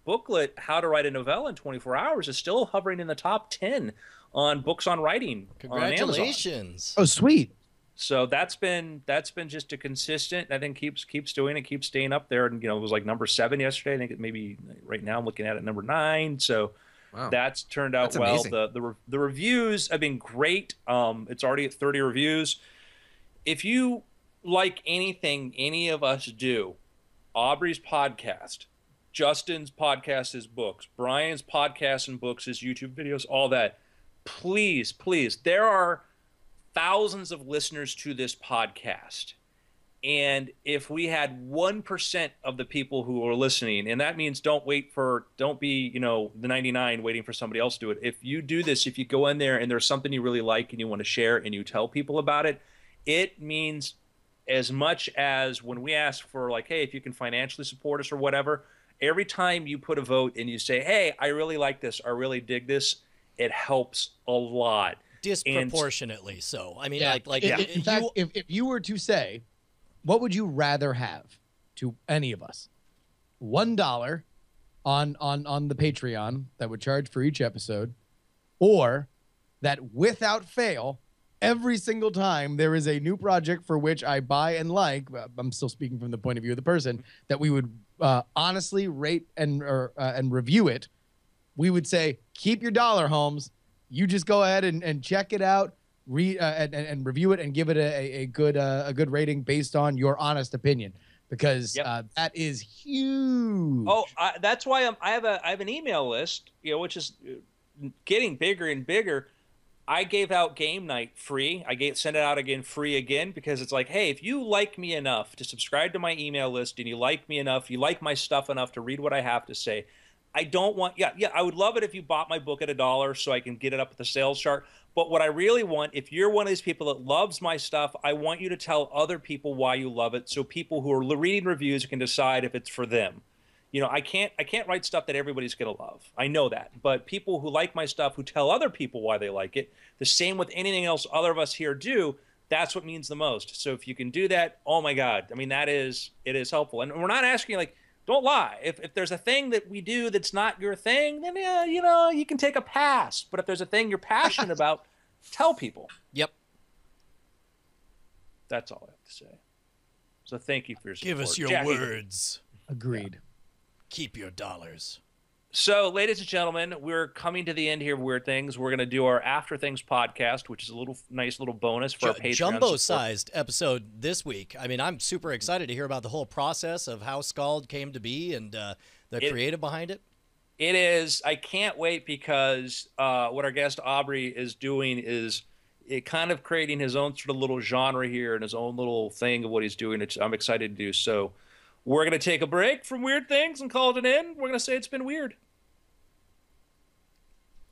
booklet how to write a novella in 24 hours is still hovering in the top 10 on books on writing on Congratulations. Oh sweet. So that's been that's been just a consistent. I think keeps keeps doing it, keeps staying up there, and you know it was like number seven yesterday. I think it maybe right now I'm looking at it number nine. So Wow. that's turned out That's well. amazing. The the the reviews have been great. Um, it's already at 30 reviews. If you like anything any of us do, Aubrey's podcast, Justin's podcast is books, Brian's podcast and books is YouTube videos, all that. Please, please, there are thousands of listeners to this podcast. And if we had 1% of the people who are listening, and that means don't wait for, don't be, you know, the 99 waiting for somebody else to do it. If you do this, if you go in there and there's something you really like and you want to share and you tell people about it, it means as much as when we ask for, like, hey, if you can financially support us or whatever, every time you put a vote and you say, hey, I really like this, I really dig this, it helps a lot. Disproportionately so. I mean, Yeah. like, like in, y- in you- fact, if, if you were to say, what would you rather have to any of us? One dollar on on on the Patreon that would charge for each episode, or that without fail, every single time there is a new project for which I buy and like, I'm still speaking from the point of view of the person that we would uh, honestly rate and or, uh, and review it. We would say, keep your dollar, Holmes. You just go ahead and, and check it out, read uh, and, and, review it, and give it a, a good uh, a good rating based on your honest opinion, because Yep. uh, that is huge. Oh, I, that's why I'm, I have a I have an email list, you know, which is getting bigger and bigger. I gave out game knight free. I sent it out again free again because it's like, hey, if you like me enough to subscribe to my email list and you like me enough, you like my stuff enough to read what I have to say. I don't want yeah, yeah, I would love it if you bought my book at a dollar so I can get it up at the sales chart. But what I really want, if you're one of these people that loves my stuff, I want you to tell other people why you love it so people who are reading reviews can decide if it's for them you know i can't i can't write stuff that everybody's going to love. I know that. But people who like my stuff who tell other people why they like it the same with anything else other of us here do that's what means the most. So if you can do that oh my god. I mean that is it is helpful. And we're not asking like don't lie. If, if there's a thing that we do that's not your thing then yeah you know you can take a pass. But if there's a thing you're passionate about tell people. Yep. that's all i have to say. So thank you for your support Give us your Jackie. words. Agreed. Keep your dollars. So, ladies and gentlemen, we're coming to the end here of Weird Things. We're going to do our After Things podcast, which is a little nice little bonus for our Patreon. jumbo sized episode this week. I mean, I'm super excited to hear about the whole process of how Skald came to be and uh, the It- creative behind it. It is. I can't wait because uh, what our guest Aubrey is doing is it kind of creating his own sort of little genre here and his own little thing of what he's doing. Which I'm excited to do. So, we're going to take a break from Weird Things and call it an end. We're going to say it's been weird.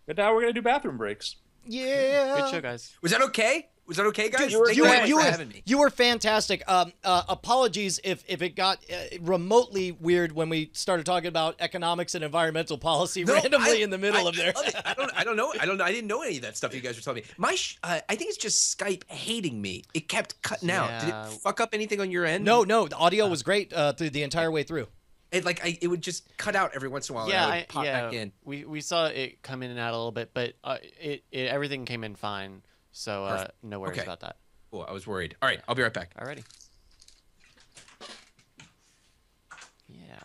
But now we're going to do bathroom breaks. Yeah. Good show, guys. Was that okay? Was that okay, guys? Dude, you were, Thank you, you were, you, were, me. you were fantastic. Um, uh, apologies if, if it got uh, remotely weird when we started talking about economics and environmental policy No, randomly I- in the middle I- of there. I. I don't. I don't know. I don't. know. I didn't know any of that stuff you guys were telling me. My. Sh- uh, I think it's just Skype hating me. It kept cutting out. Did it fuck up anything on your end? no, no, the audio was great uh, through the entire way through. It like I, it would just cut out every once in a while. yeah, and I I, would pop yeah. back in. We we saw it come in and out a little bit, but uh, it, it everything came in fine. So uh, no worries Okay. about that. Oh, I was worried. All right. I'll be right back. Alrighty. Yeah.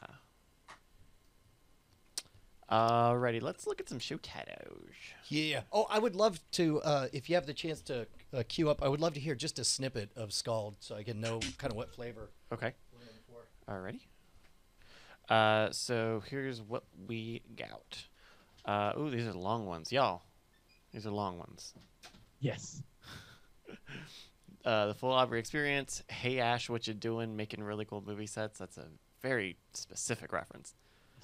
Alrighty, let's look at some show titles. Yeah. Oh, I would love to, uh, if you have the chance to uh, queue up, I would love to hear just a snippet of Skald so I can know kind of what flavor. Okay. Alrighty. Uh, so here's what we got. Uh, ooh, these are long ones, y'all. These are long ones. Yes. Uh, the full Aubrey experience. Hey Ash, what you doing? Making really cool movie sets. That's a very specific reference.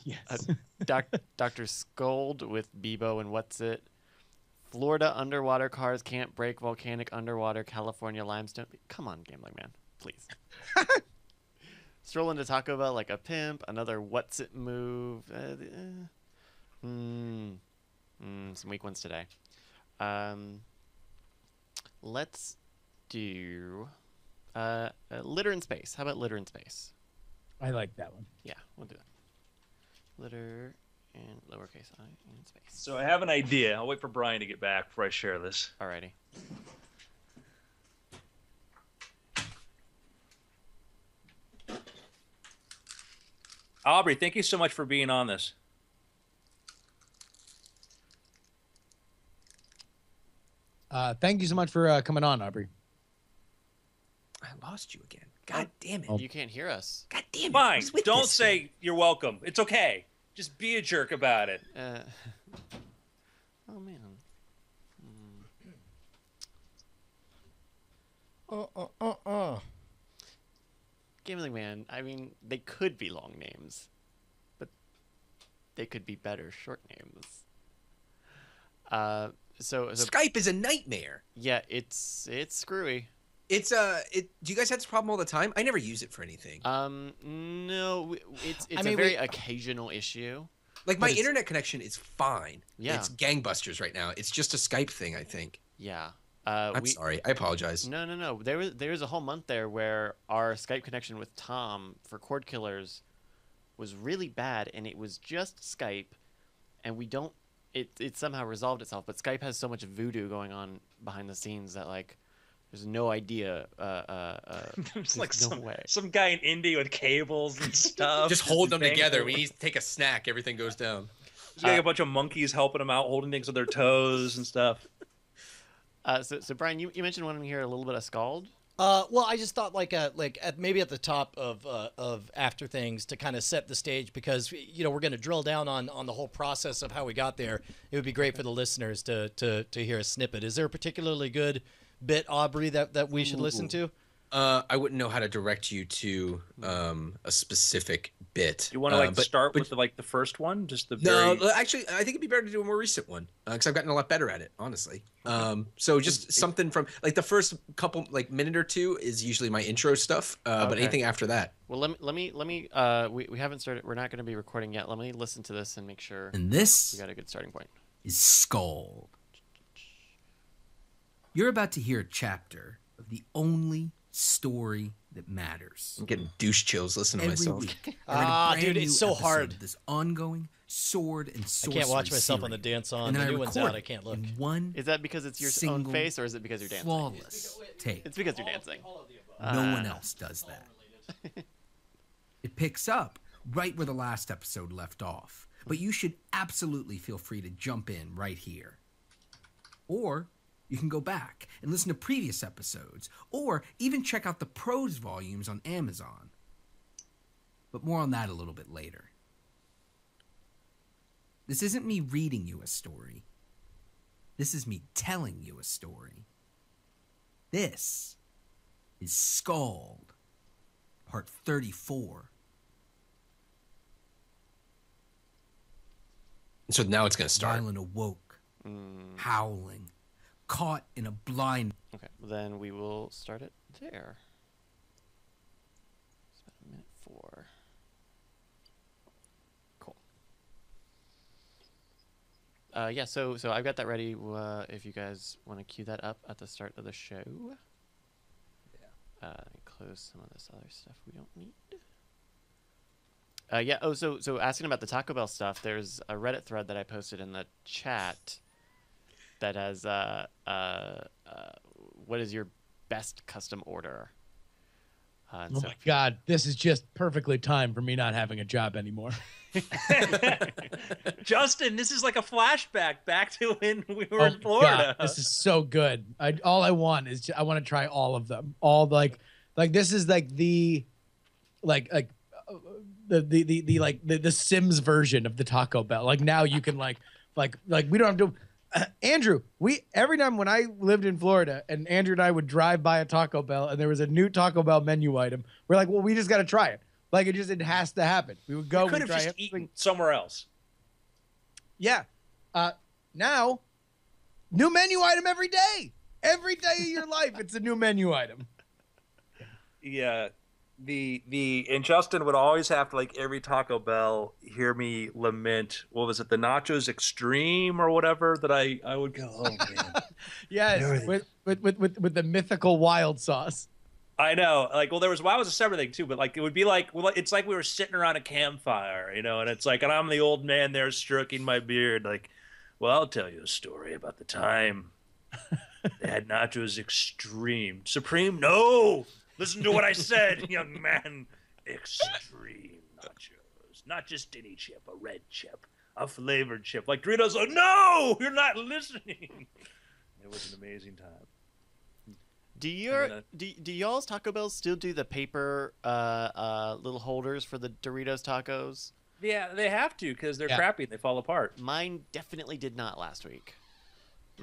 Yes. Uh, Doc, Dr. Scold with Bebo and What's It. Florida underwater cars can't break volcanic underwater California limestone. Come on, gambling man, please. Stroll into Taco Bell like a pimp. Another What's It move. Uh, uh, hmm. Mm, some weak ones today. Um, let's do uh, uh, litter in space. How about litter in space? I like that one. Yeah, we'll do that. Litter and lowercase i in space. So I have an idea. I'll wait for Brian to get back before I share this. Alrighty. Aubrey, thank you so much for being on this. Uh, thank you so much for uh, coming on, Aubrey. I lost you again. God damn it. Oh. You can't hear us. God damn it. Fine. Don't say thing? you're welcome. It's okay. Just be a jerk about it. Uh, oh man. Uh, uh, uh, uh. Gambling man. I mean, they could be long names, but they could be better short names. Uh, so, so Skype is a nightmare. yeah, it's it's screwy. It's uh, it. Do you guys have this problem all the time? I never use it for anything. Um, no, w- it's it's mean, a very we- occasional issue. Like my internet connection is fine. Yeah. It's gangbusters right now. It's just a Skype thing, I think. Yeah. Uh, I'm we, sorry. I apologize. No, no, no. There was there was a whole month there where our Skype connection with Tom for Cord Killers was really bad, and it was just Skype, and we don't. It it somehow resolved itself, but Skype has so much voodoo going on behind the scenes that like, there's no idea. Uh, uh, uh, There's there's like no some way. some guy in India with cables and stuff. Just hold them together. them. We need to take a snack. Everything goes down. There's like a bunch of monkeys helping them out, holding things with their toes and stuff. Uh, so so Brian, you, you mentioned wanting to hear a little bit of Skald. Uh, well, I just thought like uh like at, maybe at the top of uh, of after things to kind of set the stage because you know we're going to drill down on on the whole process of how we got there. It would be great for the listeners to to to hear a snippet. Is there a particularly good bit, Aubrey, that that we should listen to? Uh, I wouldn't know how to direct you to um, a specific bit. Do you want to Uh, like but- start but with the, like the first one, just the No, very... actually, I think it'd be better to do a more recent one because I've gotten a lot better at it, honestly. Um, so just something from like the first couple, like minute or two, is usually my intro stuff. Uh, But anything after that, Well, let me let me let me. Uh, we we haven't started. We're not going to be recording yet. Let me listen to this and make sure And this we got a good starting point. is Skald. You're about to hear a chapter of the only story that matters. I'm getting douche chills listening to myself. week, I read Ah, dude, it's so episode hard. This ongoing sword and I sorcery can't watch myself on the dance on. And The I new one's out. I can't look. one Is that because it's your own face, or is it because you're dancing? flawless take. It's because you're dancing. No one else does that. it picks up right where the last episode left off, but you should absolutely feel free to jump in right here. Or you can go back and listen to previous episodes, or even check out the prose volumes on Amazon. But more on that a little bit later. This isn't me reading you a story. This is me telling you a story. This is Skald, part 34. So now it's gonna start. Violet awoke, mm. howling, caught in a blind. Okay, then we will start it there. It's about a minute four. Cool. Uh, yeah, so so I've got that ready. Uh, if you guys want to cue that up at the start of the show. Yeah. Uh, close some of this other stuff we don't need. Uh, yeah. Oh, so so asking about the Taco Bell stuff. There's a Reddit thread that I posted in the chat that has uh, uh, uh, what is your best custom order? Uh, Oh so- my God, this is just perfectly timed for me not having a job anymore. Justin, this is like a flashback back to when we were oh in my Florida. God, this is so good. I all I want is ju- I want to try all of them. All like like this is like the like like uh, the the the, the like the, the Sims version of the Taco Bell. Like now you can like like like we don't have to. Uh, Andrew, we every time when I lived in Florida and Andrew and I would drive by a Taco Bell and there was a new Taco Bell menu item, we're like, well, we just got to try it. Like it just it has to happen. We would go. we could have just eaten somewhere else. Yeah. Uh, now, new menu item every day. Every day of your life, it's a new menu item. Yeah. The the and Justin would always have to like every Taco Bell hear me lament what was it the nachos extreme or whatever that I I would go oh man. Yes, with, with, with, with, with the mythical wild sauce. I know like well there was well, that was a separate thing too but like it would be like well it's like we were sitting around a campfire you know and it's like and I'm the old man there stroking my beard like well I'll tell you a story about the time they had nachos extreme. Supreme? No listen to what I said young man. Extreme nachos. Not just any chip a red chip a flavored chip. Like Doritos. Like no! You're not listening. It was an amazing time. Do your then, uh, do, do y'all's Taco Bells still do the paper uh, uh, little holders for the Doritos tacos? yeah they have to because they're Yeah. crappy they fall apart. Mine definitely did not last week,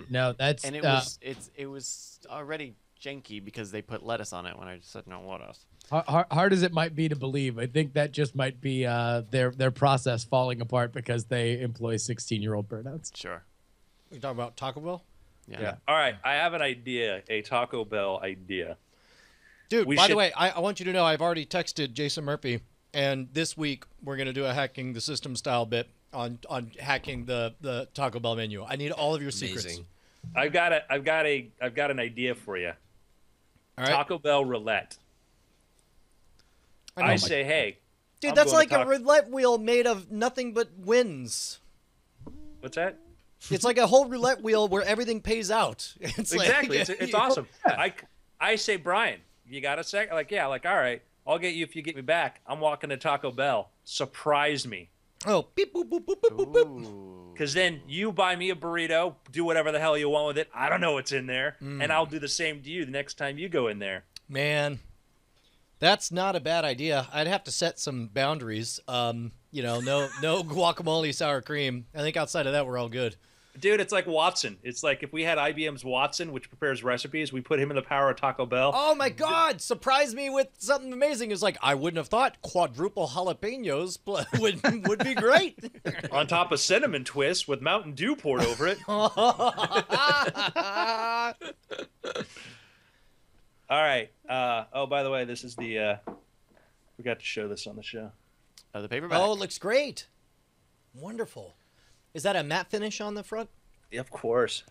No, that's and it uh, was it's it was already janky because they put lettuce on it when I said no lettuce. har- har- hard as it might be to believe. I think that just might be uh, their their process falling apart because they employ sixteen year old burnouts. Sure. You talking about Taco Bell? Yeah. All right, I have an idea, a Taco Bell idea. Dude, We by should- the way, I, I want you to know I've already texted Jason Murphy, and this week we're going to do a hacking the system style bit on on hacking the, the Taco Bell menu. I need all of your secrets. Amazing. I've got a, I've got a, I've got an idea for you. All right. Taco Bell roulette. I, say, hey, Dude, I'm that's going like to a roulette wheel made of nothing but wins. what's that? It's like a whole roulette wheel where everything pays out. It's like- exactly. it's, it's awesome. I, I say, Brian, you got a sec? Like, yeah, like, all right, I'll get you if you get me back. I'm walking to Taco Bell. Surprise me. Oh, beep, boop, boop, boop, boop, boop, boop. Because then you buy me a burrito, do whatever the hell you want with it. I don't know what's in there. And I'll do the same to you the next time you go in there. Man, that's not a bad idea. I'd have to set some boundaries. Um, you know, no, no guacamole, sour cream. I think outside of that, we're all good. Dude, it's like Watson. It's like if we had IBM's Watson, which prepares recipes, we put him in the power of Taco Bell. Oh my God! Surprise me with something amazing. It's like I wouldn't have thought quadruple jalapenos would would be great. On top of cinnamon twist with Mountain Dew poured over it. All right. Uh, oh, by the way, this is the. Uh, we got to show this on the show. Uh, the paperback. oh, it looks great. Wonderful. Is that a matte finish on the front? Yeah, of course.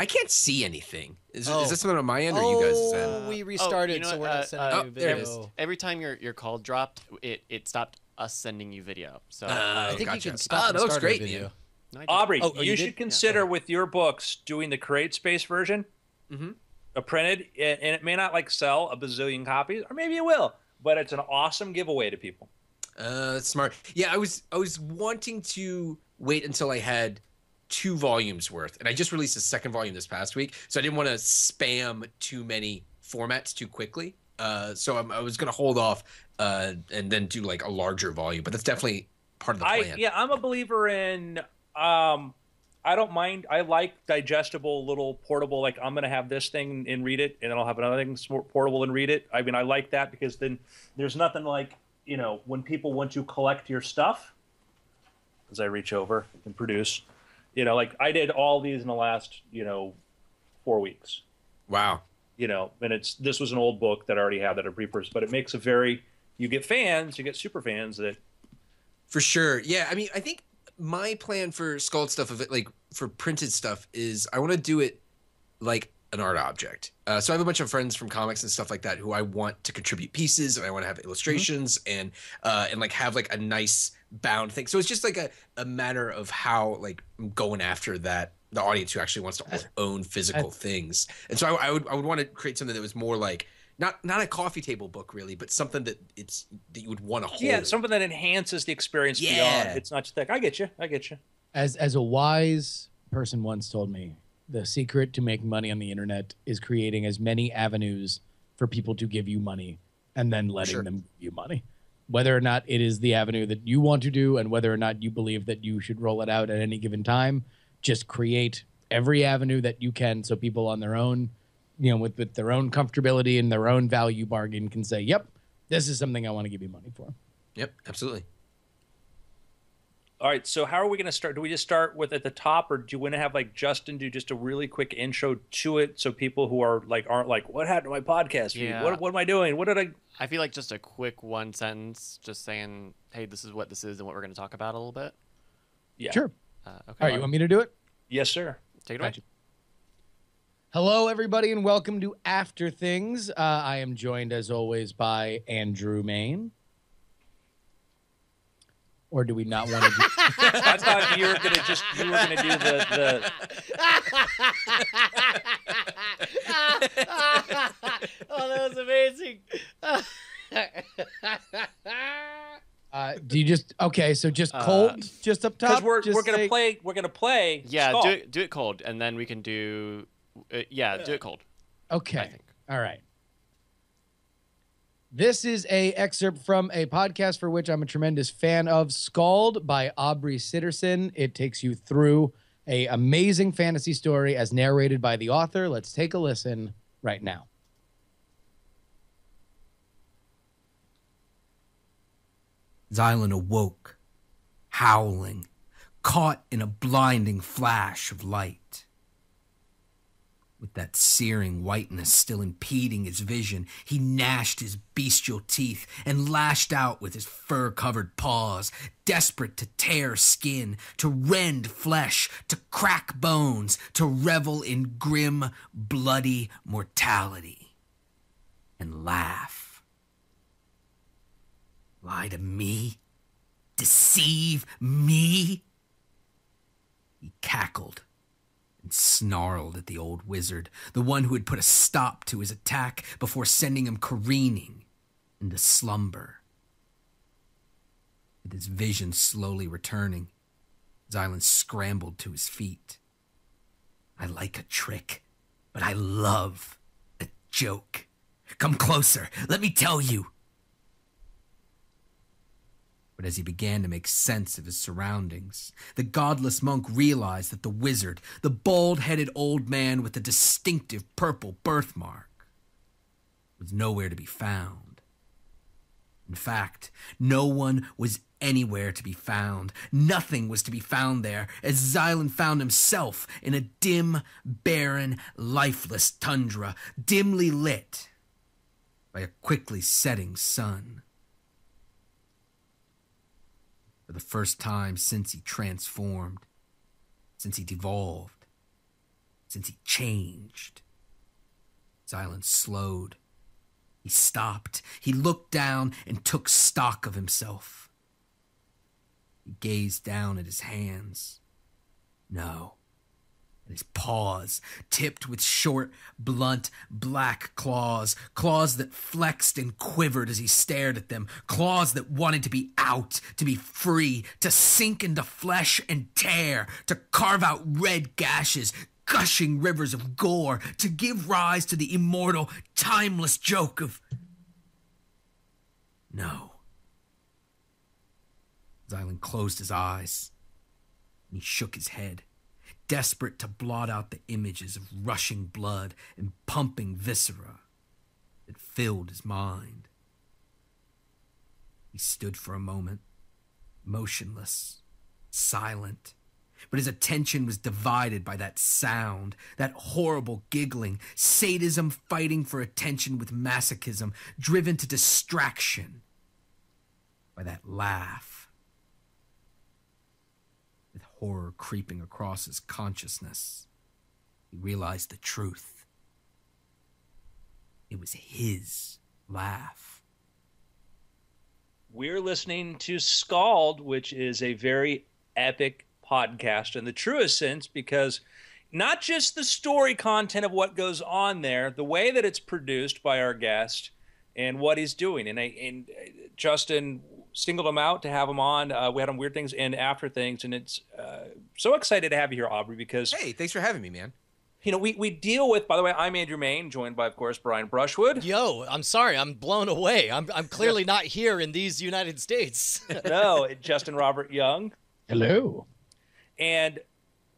I can't see anything. Is, Oh. is this something on my end or you guys' end? Oh, we restarted, you know so what, we're uh, not sending uh, you there it video. is. Every time your your call dropped, it it stopped us sending you video. So Uh, I think gotcha. you can stop Ah, that looks great, video. man. no, Aubrey, Oh, oh, you, you should consider Yeah. with your books doing the Create Space version, mm-hmm. a printed, and and it may not like sell a bazillion copies, or maybe it will, but it's an awesome giveaway to people. Uh, that's smart. Yeah, I was I was wanting to wait until I had two volumes worth, and I just released a second volume this past week, so I didn't want to spam too many formats too quickly. Uh, so I'm, I was gonna hold off uh, and then do like a larger volume, but that's definitely part of the I plan. yeah, I'm a believer in. Um, I don't mind. I like digestible, little portable. Like I'm gonna have this thing and read it, and then I'll have another thing portable and read it. I mean, I like that because then there's nothing like you know when people want to collect your stuff. As I reach over and produce, you know, like I did all these in the last you know four weeks. Wow. You know, and it's this was an old book that I already had that I repurposed, but it makes a very you get fans, you get super fans that For sure. Yeah. I mean, I think my plan for Skald stuff of it, like for printed stuff, is I want to do it like an art object. Uh, so I have a bunch of friends from comics and stuff like that who I want to contribute pieces and I want to have illustrations and uh, and like have like a nice bound thing. So it's just like a, a matter of how like I'm going after that the audience who actually wants to own physical things. And so I, I would I would want to create something that was more like not not a coffee table book really, but something that it's that you would want to hold. Yeah, something that enhances the experience Yeah. beyond. It's not just like I get you, I get you. As as a wise person once told me, the secret to making money on the internet is creating as many avenues for people to give you money and then letting Sure. them give you money. Whether or not it is the avenue that you want to do and whether or not you believe that you should roll it out at any given time, just create every avenue that you can so people on their own, you know, with, with their own comfortability and their own value bargain can say, Yep, this is something I want to give you money for. Yep, absolutely. All right, so how are we going to start? Do we just start with at the top, or do you want to have like Justin do just a really quick intro to it, so people who are like aren't like, what happened to my podcast? Yeah. What, what am I doing? What did I? I feel like just a quick one sentence, just saying, "Hey, this is what this is and what we're going to talk about a little bit." Yeah. Sure. Uh, okay. All right, you want me to do it? Yes, sir. Take it away. Gotcha. Hello, everybody, and welcome to After Things. Uh, I am joined, as always, by Andrew Mayne. Or do we not want to do? I thought you were gonna just you were gonna do the the. oh, that was amazing. Uh, do you just okay? So just Uh, cold, just up top. Because we're just we're gonna say- play we're gonna play. Yeah, Skull. do it, do it cold, and then we can do. Uh, yeah, do it cold. Okay. I think. All right. This is a excerpt from a podcast for which I'm a tremendous fan of, Skald by Aubrey Sitterson. It takes you through a amazing fantasy story as narrated by the author. Let's take a listen right now. Xylan awoke, howling, caught in a blinding flash of light. With that searing whiteness still impeding his vision, he gnashed his bestial teeth and lashed out with his fur covered paws, desperate to tear skin, to rend flesh, to crack bones, to revel in grim, bloody mortality. And laugh. Lie to me? Deceive me? He cackled and snarled at the old wizard, the one who had put a stop to his attack before sending him careening into slumber. With his vision slowly returning, Xylan scrambled to his feet. I like a trick, but I love a joke. Come closer, let me tell you. But as he began to make sense of his surroundings, the godless monk realized that the wizard, the bald headed old man with the distinctive purple birthmark, was nowhere to be found. In fact, no one was anywhere to be found. Nothing was to be found there, as Xylan found himself in a dim, barren, lifeless tundra, dimly lit by a quickly setting sun. For the first time since he transformed, since he devolved, since he changed, Xylan slowed. He stopped. He looked down and took stock of himself. He gazed down at his hands. No. His paws, tipped with short, blunt, black claws, claws that flexed and quivered as he stared at them, claws that wanted to be out, to be free, to sink into flesh and tear, to carve out red gashes, gushing rivers of gore, to give rise to the immortal, timeless joke of. No. Xylan closed his eyes and he shook his head, desperate to blot out the images of rushing blood and pumping viscera that filled his mind. He stood for a moment, motionless, silent, but his attention was divided by that sound, that horrible giggling, sadism fighting for attention with masochism, driven to distraction by that laugh. Horror creeping across his consciousness, he realized the truth. It was his laugh. We're listening to Skald, which is a very epic podcast in the truest sense because not just the story content of what goes on there, the way that it's produced by our guest and what he's doing. And, I, and uh, Justin singled him out to have him on. Uh, we had him weird things and after things, and it's uh, so excited to have you here, Aubrey, because Hey, thanks for having me, man. you know we we deal with. By the way, I'm Andrew Mayne, joined by of course Brian Brushwood. Yo, I'm sorry, I'm blown away. I'm I'm clearly not here in these United States. no, Justin Robert Young. Hello. And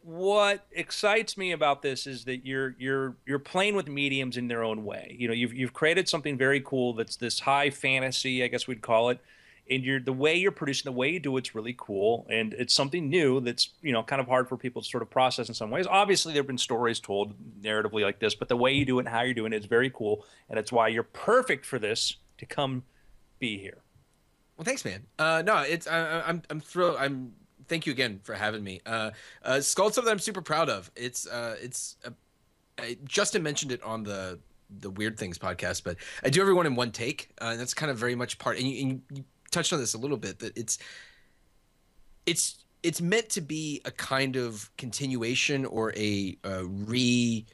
what excites me about this is that you're you're you're playing with mediums in their own way. You know, you've you've created something very cool that's this high fantasy, I guess we'd call it. And you're the way you're producing, the way you do it's really cool, and it's something new that's you know kind of hard for people to sort of process in some ways. Obviously, there have been stories told narratively like this, but the way you do it and how you're doing it is very cool, and it's why you're perfect for this to come be here. Well, thanks, man. Uh, no, it's I, I'm I'm thrilled. I'm thank you again for having me. Uh, uh, Skald's something I'm super proud of. It's uh, it's uh, Justin mentioned it on the the Weird Things podcast, but I do everyone in one take, uh, and that's kind of very much part. And you, and you touched on this a little bit that it's it's it's meant to be a kind of continuation or a, uh re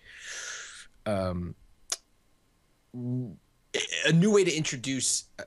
um a new way to introduce a,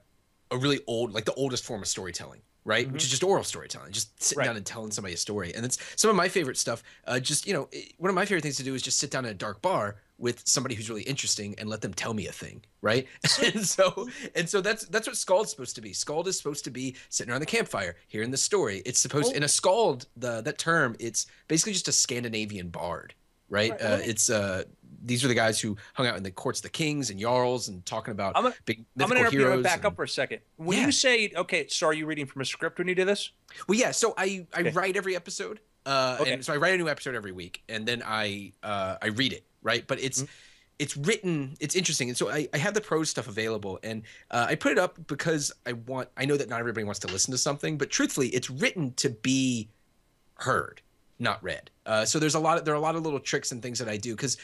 a really old like the oldest form of storytelling right? Which is just oral storytelling just sitting Right. down and telling somebody a story. And it's some of my favorite stuff uh, just you know it- one of my favorite things to do is just sit down in a dark bar with somebody who's really interesting and let them tell me a thing right? And so and so that's that's what Skald's supposed to be. Skald is supposed to be sitting around the campfire hearing the story. It's supposed in a skald the that term it's basically just a scandinavian bard right, Right, uh, it's uh these are the guys who hung out in the courts of the kings and jarls and talking about I'm gonna- big I'm going to interrupt you back and- up for a second. When Yeah. you say, okay, so are you reading from a script when you do this? Well, yeah. So I I Okay. write every episode. Uh, Okay. and so I write a new episode every week, and then I uh, I read it right? But it's Mm-hmm. it's written. It's interesting, and so I, I have the prose stuff available, and uh, I put it up because I want. I know that not everybody wants to listen to something, but truthfully, it's written to be heard, not read. Uh, so there's a lot. Of, there are a lot of little tricks and things that I do because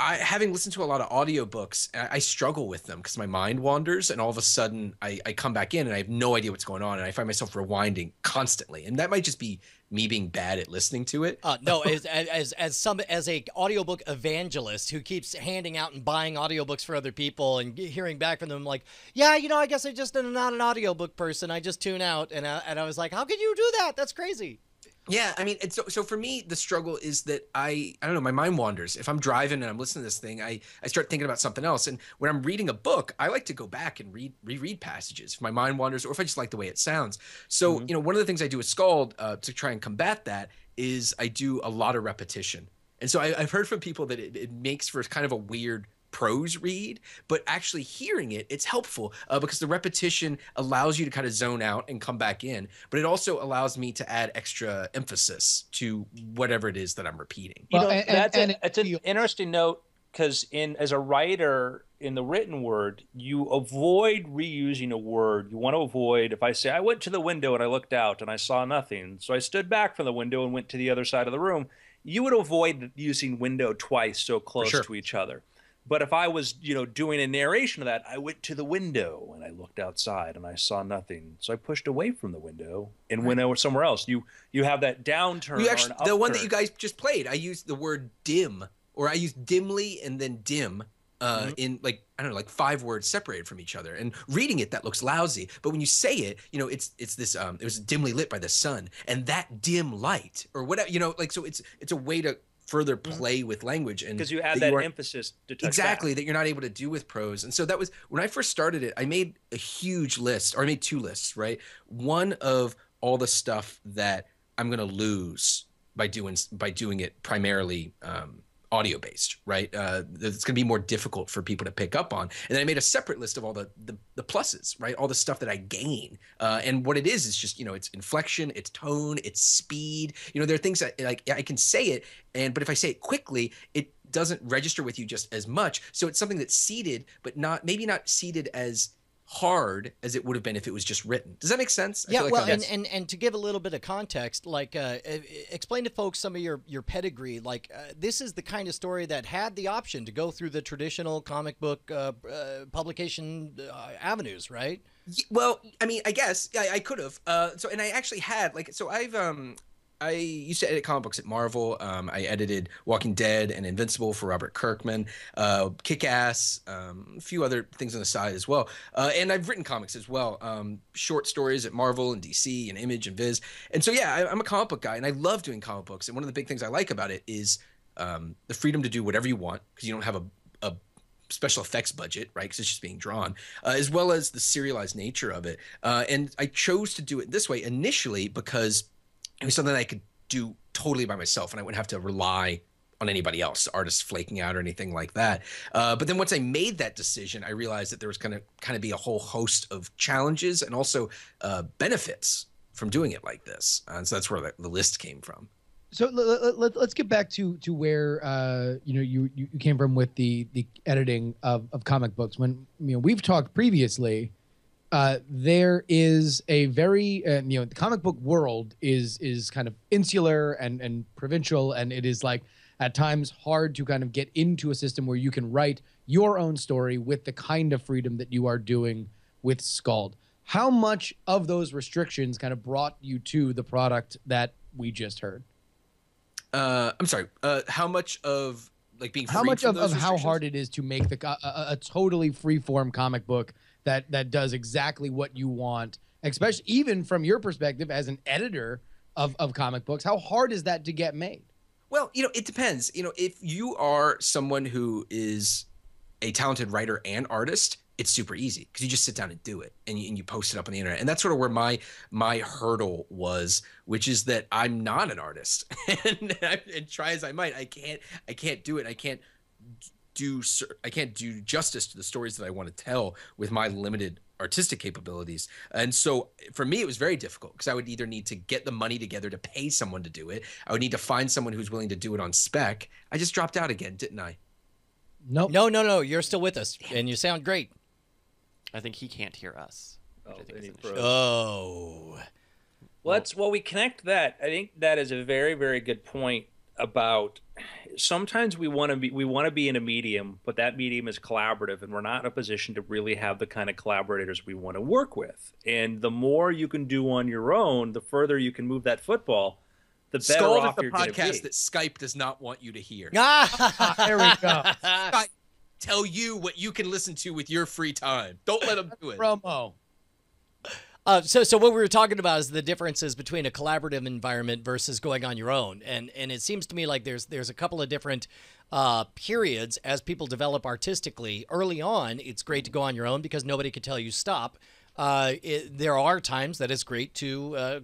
I, having listened to a lot of audiobooks, I, I struggle with them because my mind wanders, and all of a sudden I, I come back in and I have no idea what's going on, and I find myself rewinding constantly. And that might just be me being bad at listening to it. Uh, no, as, as as some as a audiobook evangelist who keeps handing out and buying audiobooks for other people and hearing back from them like, yeah, you know, I guess I just am not an audiobook person. I just tune out, and I, and I was like, how can you do that? That's crazy. Yeah, I mean, so so for me, the struggle is that I I don't know, my mind wanders. If I'm driving and I'm listening to this thing, I I start thinking about something else. And when I'm reading a book, I like to go back and read reread passages if my mind wanders or if I just like the way it sounds. So you know, one of the things I do with Skald uh, to try and combat that is I do a lot of repetition. And so I, I've heard from people that it, it makes for kind of a weird prose read, but actually hearing it, it's helpful uh, because the repetition allows you to kind of zone out and come back in. But it also allows me to add extra emphasis to whatever it is that I'm repeating. You know, and- and- that's, and a, it that's an feel- interesting note because in as a writer in the written word, you avoid reusing a word. You want to avoid if I say I went to the window and I looked out and I saw nothing, so I stood back from the window and went to the other side of the room. You would avoid using window twice so close sure. to each other. But if I was, you know, doing a narration of that, I went to the window and I looked outside and I saw nothing. So I pushed away from the window and went over somewhere else. You you have that downturn. You actually, the one that you guys just played, I used the word dim, or I used dimly and then dim. Uh, in like I don't know, like five words separated from each other, and reading it that looks lousy. But when you say it, you know, it's it's this um, it was dimly lit by the sun, and that dim light or whatever, you know, like so it's it's a way to further play with language and because you add that aren't- emphasis to touch exactly back. that you're not able to do with prose. And so that was when i first started it i made a huge list or i made two lists right? One of all the stuff that i'm going to lose by doing by doing it primarily um, audio based right? Uh, it's going to be more difficult for people to pick up on. And then i made a separate list of all the the, the pluses right? All the stuff that i gain. Uh, and what it is is just you know it's inflection it's tone it's speed. You know there are things that like i can say it and but if i say it quickly it doesn't register with you just as much. So it's something that's seated, but not maybe not seated as hard as it would have been if it was just written. Does that make sense? I Yeah, like well, and, and and to give a little bit of context, like uh, explain to folks some of your your pedigree. Like uh, this is the kind of story that had the option to go through the traditional comic book uh, uh, publication uh, avenues, right? Well, I mean, I guess yeah, I could have. Uh, so, and I actually had like, so I've um, I used to edit comic books at Marvel. Um, I edited Walking Dead and Invincible for Robert Kirkman, uh, Kick Ass, um, a few other things on the side as well. Uh, and I've written comics as well, um, short stories at Marvel and DC and Image and Viz. And so, yeah, I, I'm a comic book guy, and I love doing comic books. And one of the big things I like about it is um, the freedom to do whatever you want because you don't have a, a special effects budget, right? Because it's just being drawn, uh, as well as the serialized nature of it. Uh, and I chose to do it this way initially because it was something I could do totally by myself, and I wouldn't have to rely on anybody else, artists flaking out or anything like that. Uh, but then once I made that decision, I realized that there was going to kind of be a whole host of challenges and also uh, benefits from doing it like this. Uh, and so that's where the, the list came from. so let, let, let's get back to to where uh you know you you came from with the the editing of of comic books when you know we've talked previously uh there is a very uh, you know the comic book world is is kind of insular and and provincial and it is like at times hard to kind of get into a system where you can write your own story with the kind of freedom that you are doing with Skald. How much of those restrictions kind of brought you to the product that we just heard? Uh, I'm sorry. Uh, how much of like being how much of, of how hard it is to make the a, a, a totally free form comic book that that does exactly what you want especially even from your perspective as an editor of, of comic books how hard is that to get made Well, you know, it depends. You know, if you are someone who is a talented writer and artist, it's super easy because you just sit down and do it and you, and you post it up on the internet. And that's sort of where my my hurdle was, which is that I'm not an artist. and, and try as I might, I can't I can't do it. I can't do I can't do justice to the stories that I want to tell with my limited artistic capabilities. And so for me, it was very difficult because I would either need to get the money together to pay someone to do it. I would need to find someone who's willing to do it on spec. I just dropped out again, didn't I? Nope. No, no, no. You're still with us, and you sound great. I think he can't hear us. which oh, I think then is he an issue. froze. Oh. Well, that's well, we connect that. I think that is a very, very good point about sometimes we want to be we want to be in a medium, but that medium is collaborative, and we're not in a position to really have the kind of collaborators we want to work with. And the more you can do on your own, the further you can move that football, the better Skald off at the you're going be. podcast that Skype does not want you to hear. Ah, There we go. Skype tell you what you can listen to with your free time. Don't let them do it. Promo. Uh, so, so what we were talking about is the differences between a collaborative environment versus going on your own, and and it seems to me like there's there's a couple of different uh, periods as people develop artistically. Early on, it's great to go on your own because nobody can tell you stop. Uh, it, there are times that it's great to uh,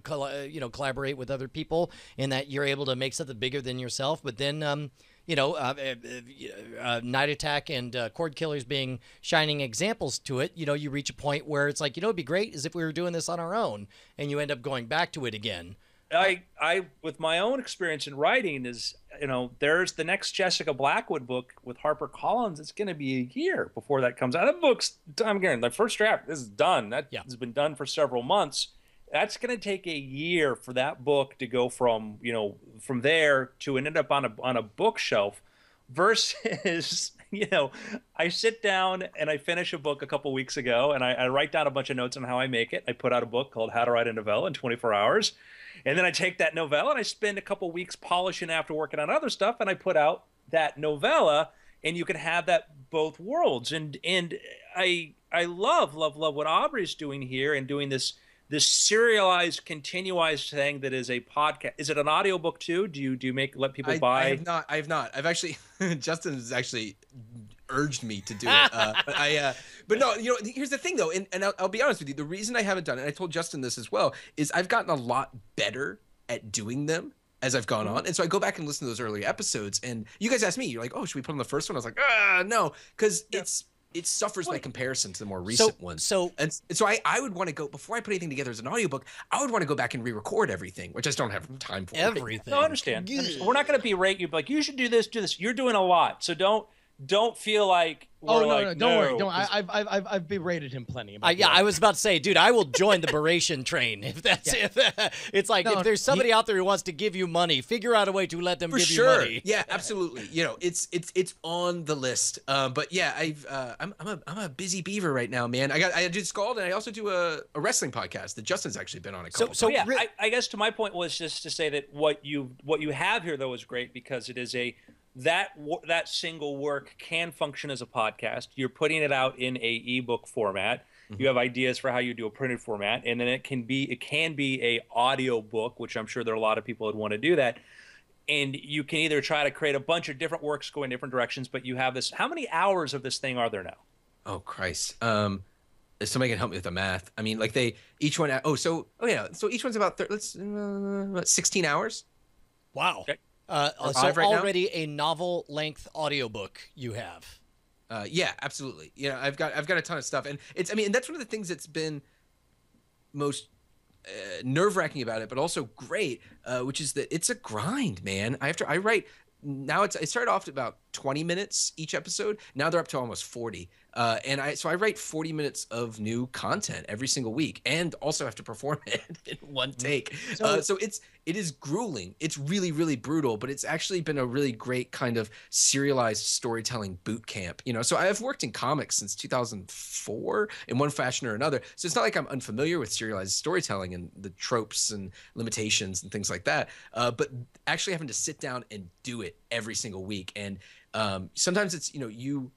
you know collaborate with other people, and that you're able to make something bigger than yourself. But then. Um, you know, uh, uh, uh, Night Attack and uh, Cord Killers being shining examples to it, you know, you reach a point where it's like, you know, it'd be great is if we were doing this on our own, and you end up going back to it again. I, I, with my own experience in writing, is you know, there's the next Jessica Blackwood book with Harper Collins. It's going to be a year before that comes out. That book's I'm getting the first draft is done. That Yeah. has been done for several months. That's going to take a year for that book to go from you know from there to end up on a on a bookshelf, versus you know I sit down and I finish a book a couple weeks ago and I, I write down a bunch of notes on how I make it. I put out a book called How to Write a Novella in 24 Hours. And then I take that novella and I spend a couple weeks polishing after working on other stuff, and I put out that novella, and you can have that both worlds. And and I I love love love what Aubrey's doing here and doing this this serialized, continuized thing that is a podcast. Is it an audiobook too? Do you do you make let people I, buy? I have not. I have not. I've actually. Justin has actually urged me to do it. Uh, but I. Uh, but no, you know. Here's the thing, though, and, and I'll, I'll be honest with you. The reason I haven't done it, and I told Justin this as well, is I've gotten a lot better at doing them as I've gone on, and so I go back and listen to those early episodes. And you guys asked me, you're like, "Oh, should we put on the first one?" I was like, "Ah, no," because it's it suffers by comparison to the more recent ones. so And s- so I, I would want to go before I put anything together as an audiobook, I would want to go back and re-record everything, which I just don't have time for. right everything. No, I understand. I understand. We're not going to berate you, but like you should do this, do this. You're doing a lot, so don't don't feel like we're Oh no, like, no, don't worry. Don't. I've, I've, I've, I've berated him plenty. About Uh, yeah. I was about to say, dude, I will join the beration train if that's if it's like No, if there's somebody out there who wants to give you money, figure out a way to let them for give sure. you money. Yeah, absolutely. You know, it's it's it's on the list. Uh, but yeah, I've uh, I'm I'm a I'm a busy beaver right now, man. I got I do Skald and I also do a, a wrestling podcast that Justin's actually been on a So- couple. so times. yeah, I, I guess to my point was just to say that what you what you have here though is great because it is a that that single work can function as a podcast. You're putting it out in a ebook format. You have ideas for how you do a printed format, and then it can be it can be a audio book, which I'm sure there are a lot of people that want to do that. And you can either try to create a bunch of different works going different directions, but you have this. How many hours of this thing are there now? Oh Christ. Um, if somebody can help me with the math. I mean, like they each one. Oh, so oh yeah. So each one's about thir- let's uh, sixteen hours. Wow. Okay. Uh, so right now? already a novel length audiobook you have. Uh, yeah, absolutely. Yeah, I've got I've got a ton of stuff, and it's I mean, and that's one of the things that's been most uh, nerve wracking about it, but also great, uh, which is that it's a grind, man. I have to I write now. It's it started off at about twenty minutes each episode. Now they're up to almost forty, uh, and I so I write forty minutes of new content every single week, and also have to perform it in one take. So, uh, so it's it is grueling. It's really really brutal, but it's actually been a really great kind of serialized storytelling boot camp. You know, so I've worked in comics since 2004 in one fashion or another. So it's not like I'm unfamiliar with serialized storytelling and the tropes and limitations and things like that. Uh, but actually having to sit down and do it every single week, and um, sometimes it's you know you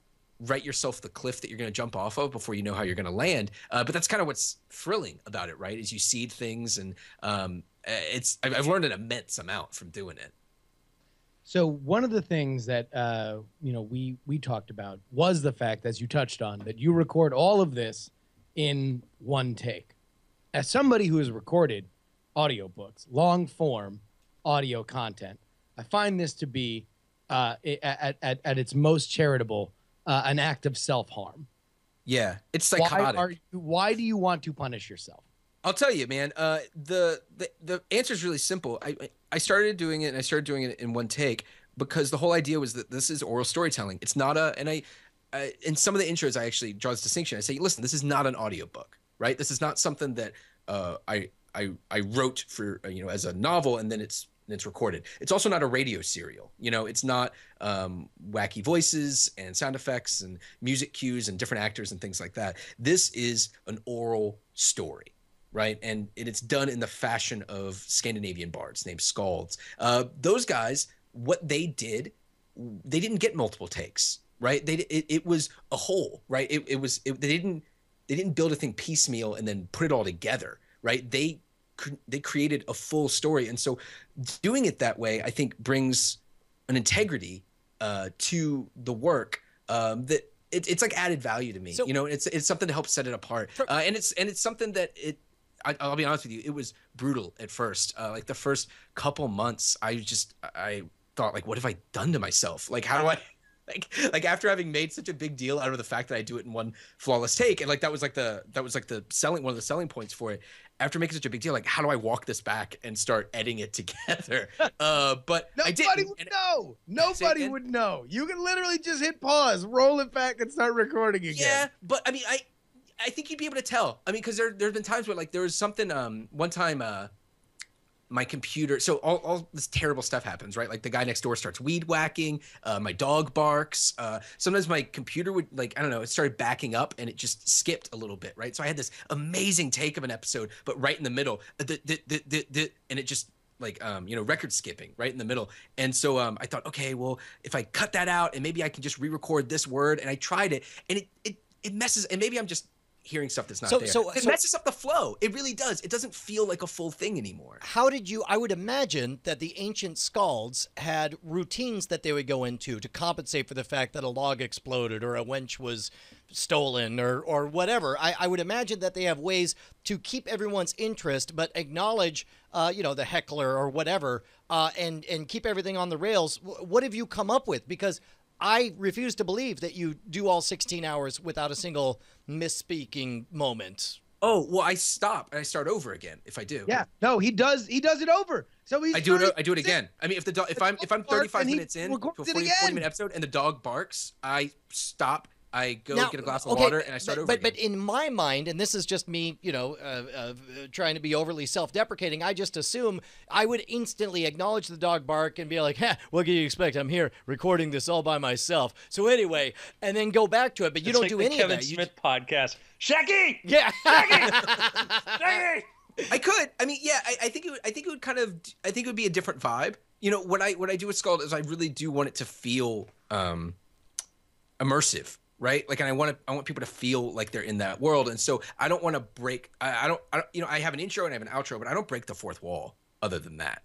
write yourself the cliff that you're going to jump off of before you know how you're going to land. Uh, but that's kind of what's thrilling about it, right? Is you seed things, and um, it's I've, I've learned an immense amount from doing it. So one of the things that uh, you know we we talked about was the fact, as you touched on, that you record all of this in one take. As somebody who has recorded audiobooks, long form audio content, I find this to be uh, at, at at its most charitable, uh, an act of self harm. Yeah, it's Why psychotic. are you, Why do you want to punish yourself? I'll tell you, man. Uh, the the the answer is really simple. I I- started doing it, and I started doing it in one take because the whole idea was that this is oral storytelling. It's not a, and I, I in some of the intros, I actually draw this distinction. I say, listen, this is not an audiobook, right? This is not something that uh, I I I wrote for uh, you know as a novel, and then it's it's recorded. It's also not a radio serial. You know, it's not um, wacky voices and sound effects and music cues and different actors and things like that. This is an oral story right? And it- it's done in the fashion of Scandinavian bards named Skalds. Uh, those guys, what they did, they didn't get multiple takes, right? They it, it was a whole, right? It, it was it, they didn't they didn't build a thing piecemeal and then put it all together, right? They they created a full story, and so doing it that way, I think, brings an integrity uh, to the work um, that. It, it's like added value to me, So- you know. It's it's something to help set it apart, uh, and it's and it's something that it I, I'll be honest with you, it was brutal at first. Uh, like the first couple months, I just I thought like, what have I done to myself? Like, how do I? Like, like after having made such a big deal out of the fact that I do it in one flawless take, and like that was like the that was like the selling one of the selling points for it. After making such a big deal, like how do I walk this back and start editing it together? Uh, but Nobody would know. Nobody would know. You can literally just hit pause, roll it back, and start recording again. Yeah, but I mean, I I think you'd be able to tell. I mean, because there there's been times where like there was something. Um, one time, uh, my computer. So all all this terrible stuff happens, right? Like the guy next door starts weed whacking. Uh, my dog barks. Uh, sometimes my computer would like I don't know. It started backing up and it just skipped a little bit, right? So I had this amazing take of an episode, but right in the middle, uh, the, the, the, the, and it just like um you know record skipping right in the middle and so um i thought okay well if i cut that out and maybe i can just re-record this word and i tried it and it it, it messes and maybe i'm just hearing stuff that's not So- there so- it so- messes up the flow it really does it doesn't feel like a full thing anymore How did you? I would imagine that the ancient skalds had routines that they would go into to compensate for the fact that a log exploded or a wench was stolen or or whatever. I, I would imagine that they have ways to keep everyone's interest, but acknowledge, uh, you know, the heckler or whatever, uh, and and keep everything on the rails. What have you come up with? Because I refuse to believe that you do all 16 hours without a single misspeaking moment. oh well i stop and i start over again if i do Yeah. No, he does. He does it over. So he's. I do it. I do it again. I mean, if the dog, if I'm if I'm barks 35 and he minutes in to a 40, 40 minute episode and the dog barks, I stop. I go get a glass of okay, water and I start but, over but, again. But in my mind, and this is just me, you know, uh, uh, trying to be overly self-deprecating, I just assume I would instantly acknowledge the dog bark and be like, "Ha, "What can you expect? I'm here recording this all by myself." So anyway, and then go back to it. But you It's don't like do the any Kevin of that. You- Smith podcast. Shaggy, yeah. Shaggy. I could. I mean, yeah. I, I think it. Would, I think it would kind of. I think it would be a different vibe. You know, what I what I do with Skald is I really do want it to feel um, immersive, right? Like, and I want to. I want people to feel like they're in that world, and so I don't want to break. I, I don't. I don't. You know, I have an intro and I have an outro, but I don't break the fourth wall. Other than that,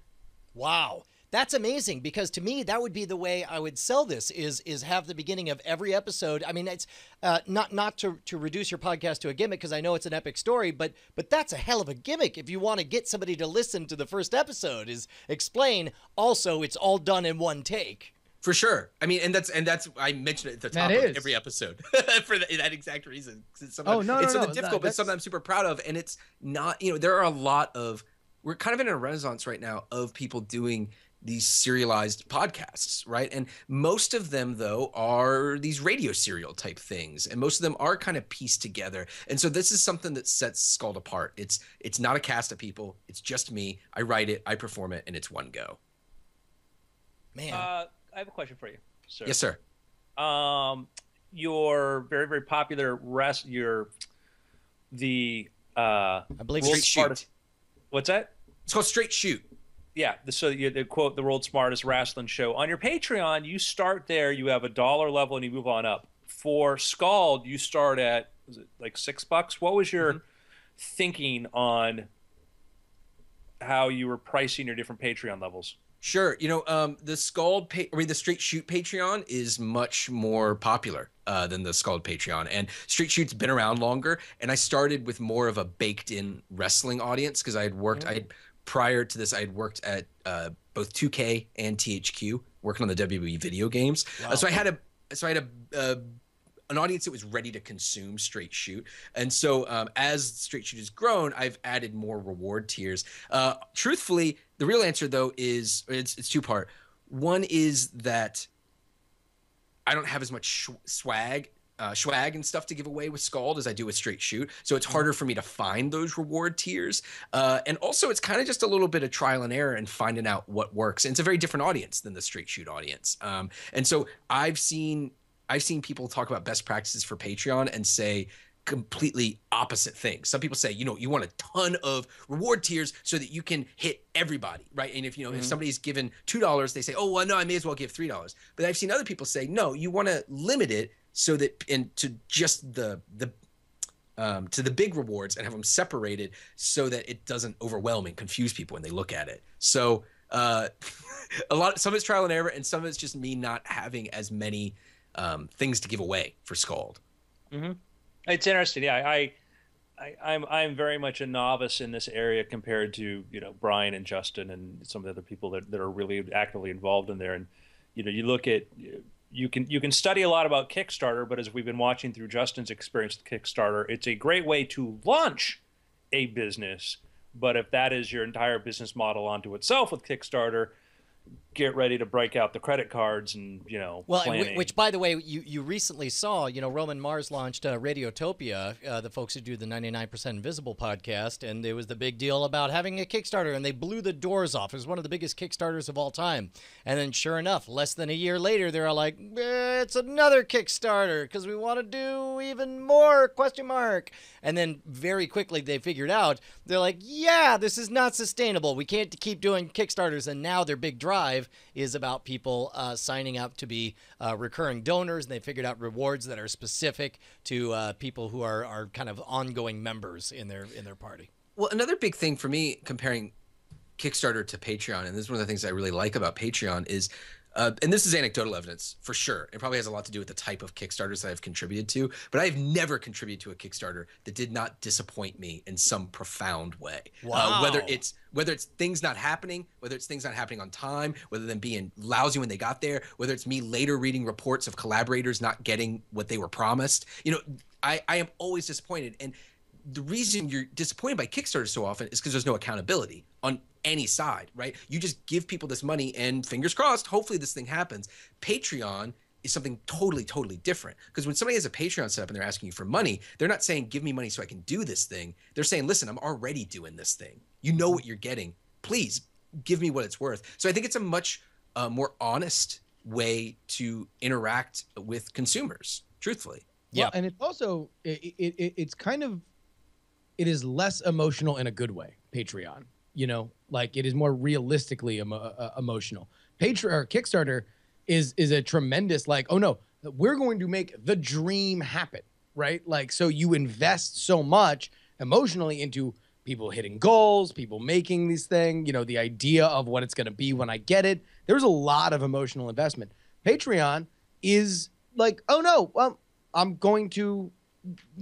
Wow. That's amazing because to me that would be the way I would sell this is is have the beginning of every episode. I mean it's uh, not not to, to reduce your podcast to a gimmick because I know it's an epic story, but but that's a hell of a gimmick if you want to get somebody to listen to the first episode is explain also it's all done in one take. For sure. I mean, and that's and that's I mentioned it at the top of every episode for that, that exact reason. It's something, Oh, no, it's no, something no, difficult, that- but something I'm super proud of. And it's not, you know, there are a lot of we're kind of in a renaissance right now of people doing these serialized podcasts, right? And most of them though are these radio serial type things, and most of them are kind of pieced together. And so this is something that sets Skald apart. It's it's not a cast of people. It's just me. I write it, I perform it, and it's one go. Man. Uh, I have a question for you, sir. Yes, sir. Um, your very very popular rest. Your the uh, I believe Straight Smartest- shoot. What's that? It's called Straight Shoot. Yeah, the, so you the quote the world's smartest wrestling show on your Patreon. You start there. You have a dollar level, and you move on up. For Skald, you start at was it like six bucks? What was your thinking on how you were pricing your different Patreon levels? Sure. You know, um, the Skald, pa- I mean, the Straight Shoot Patreon is much more popular uh, than the Skald Patreon, and Straight Shoot's been around longer. And I started with more of a baked-in wrestling audience because I had worked. I had prior to this, I had worked at uh, both 2K and THQ, working on the WWE video games. Uh, so I had a so I had a, uh, an audience that was ready to consume straight shoot and so um, as straight shoot has grown i've added more reward tiers uh, truthfully the real answer though is it's, it's two part one is that i don't have as much sh- swag uh, swag and stuff to give away with Skald as I do with Straight Shoot. So it's harder for me to find those reward tiers. Uh, and also, it's kind of just a little bit of trial and error and finding out what works. And it's a very different audience than the Straight Shoot audience. Um, and so I've seen I've seen people talk about best practices for Patreon and say completely opposite things. Some people say, you know, you want a ton of reward tiers so that you can hit everybody, right? And if you know, Mm-hmm. if somebody's given two dollars, they say, oh well, no, I may as well give three dollars. But I've seen other people say, no, you want to limit it so that and to just the the um, to the big rewards and have them separated so that it doesn't overwhelm and confuse people when they look at it. So uh, a lot, some of it's trial and error, and some of it's just me not having as many um, things to give away for Skald. It's interesting. Yeah, I, I, I'm I'm very much a novice in this area compared to you know Brian and Justin and some of the other people that, that are really actively involved in there. And you know, you look at you can you can study a lot about Kickstarter, but as we've been watching through Justin's experience with Kickstarter, it's a great way to launch a business. But if that is your entire business model onto itself with Kickstarter, get ready to break out the credit cards and you know Well, planning. which, by the way, you, you recently saw, you know, Roman Mars launched uh, Radiotopia, uh, the folks who do the 99% Invisible podcast, and it was the big deal about having a Kickstarter, and they blew the doors off. It was one of the biggest Kickstarters of all time. And then, sure enough, less than a year later, they're all like, eh, it's another Kickstarter because we want to do even more, question mark. And then very quickly they figured out, they're like, yeah, this is not sustainable. We can't keep doing Kickstarters. And now their big drive is about people uh, signing up to be uh, recurring donors, and they figured out rewards that are specific to uh, people who are, are kind of ongoing members in their in their party. Well, another big thing for me comparing Kickstarter to Patreon, and this is one of the things I really like about Patreon is, uh, and this is anecdotal evidence for sure. It probably has a lot to do with the type of Kickstarters that I've contributed to, but I've never contributed to a Kickstarter that did not disappoint me in some profound way. Uh, whether it's whether it's things not happening, whether it's things not happening on time, whether them being lousy when they got there, whether it's me later reading reports of collaborators not getting what they were promised. You know, I, I am always disappointed. And the reason you're disappointed by Kickstarter so often is because there's no accountability on any side, right? You just give people this money and fingers crossed, hopefully this thing happens. Patreon is something totally, totally different. Because when somebody has a Patreon set up and they're asking you for money, they're not saying, give me money so I can do this thing. They're saying, listen, I'm already doing this thing. You know what you're getting. Please give me what it's worth. So I think it's a much uh, more honest way to interact with consumers, truthfully. Yeah. Well, and it's also it, it, it it's kind of it is less emotional in a good way. Patreon, you know, like it is more realistically emo- uh, emotional. Patreon Kickstarter is is a tremendous like oh no we're going to make the dream happen right like so you invest so much emotionally into people hitting goals people making these things you know the idea of what it's going to be when i get it there's a lot of emotional investment patreon is like oh no well i'm going to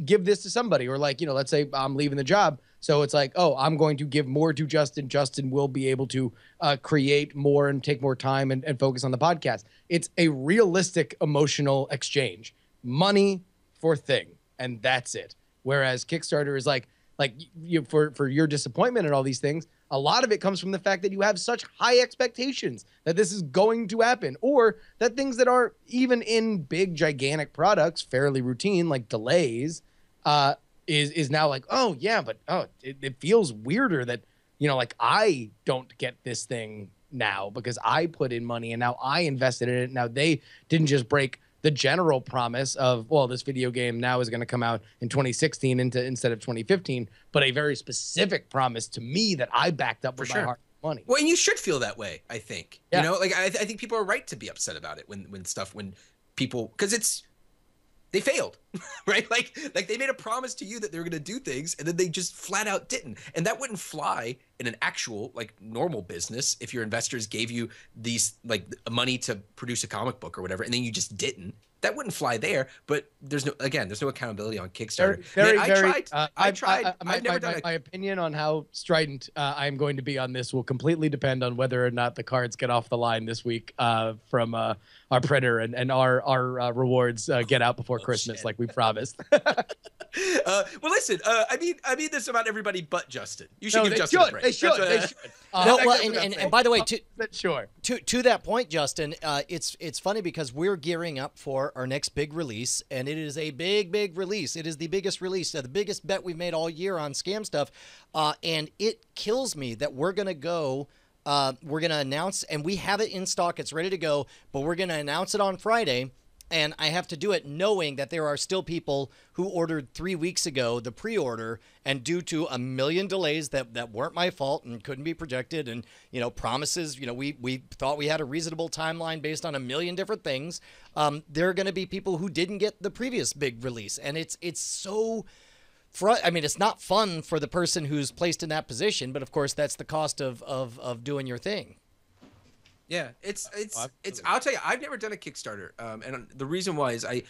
give this to somebody or like you know let's say i'm leaving the job. So it's like oh i'm going to give more to justin. Justin will be able to uh, create more and take more time and, and focus on the podcast. It's a realistic emotional exchange. Money for thing. And that's it. Whereas kickstarter is like like you for for your disappointment and all these things a lot of it comes from the fact that you have such high expectations that this is going to happen or that things that are even in big gigantic products fairly routine like delays uh is is now like oh yeah but oh it, it feels weirder that you know like i don't get this thing now because i put in money and now i invested in it. Now they didn't just break the general promise of well this video game now is going to come out in 2016 into instead of 2015 but a very specific promise to me that i backed up with sure. my hard money Well, and you should feel that way. I think. Yeah. You know, like I, I think people are right to be upset about it when when stuff when people because it's they failed, right? Like like they made a promise to you that they were going to do things and then they just flat out didn't, and that wouldn't fly in an actual like normal business if your investors gave you these like money to produce a comic book or whatever, and then you just didn't. That wouldn't fly there. But there's no again, there's no accountability on Kickstarter. Very, very, Man, I very. tried. uh, I tried. I, I, my, I've never my, done my, a my opinion on how strident uh, I'm going to be on this will completely depend on whether or not the cards get off the line this week uh, from uh, our printer and, and our our uh, rewards uh, get out before Christmas, shit. like we promised. Uh, well, listen. Uh, I mean, I mean this about everybody but Justin. You should no, give Justin should. a break. They should. That's what- They should. Uh, No, well, and, and, and by the way, to, sure. to to that point, Justin, uh, it's it's funny because we're gearing up for our next big release, and it is a big, big release. It is the biggest release, uh, the biggest bet we've made all year on scam stuff, uh, and it kills me that we're gonna go. Uh, we're gonna announce, and we have it in stock. It's ready to go, but we're gonna announce it on Friday. And I have to do it knowing that there are still people who ordered three weeks ago the pre-order, and due to a million delays that, that weren't my fault and couldn't be projected, and you know promises, you know we we thought we had a reasonable timeline based on a million different things. Um, there are going to be people who didn't get the previous big release, and it's it's so. Fr- I mean, it's not fun for the person who's placed in that position, but of course that's the cost of of, of doing your thing. Yeah, it's it's Oh, it's. I'll tell you, I've never done a Kickstarter, um, and the reason why is I,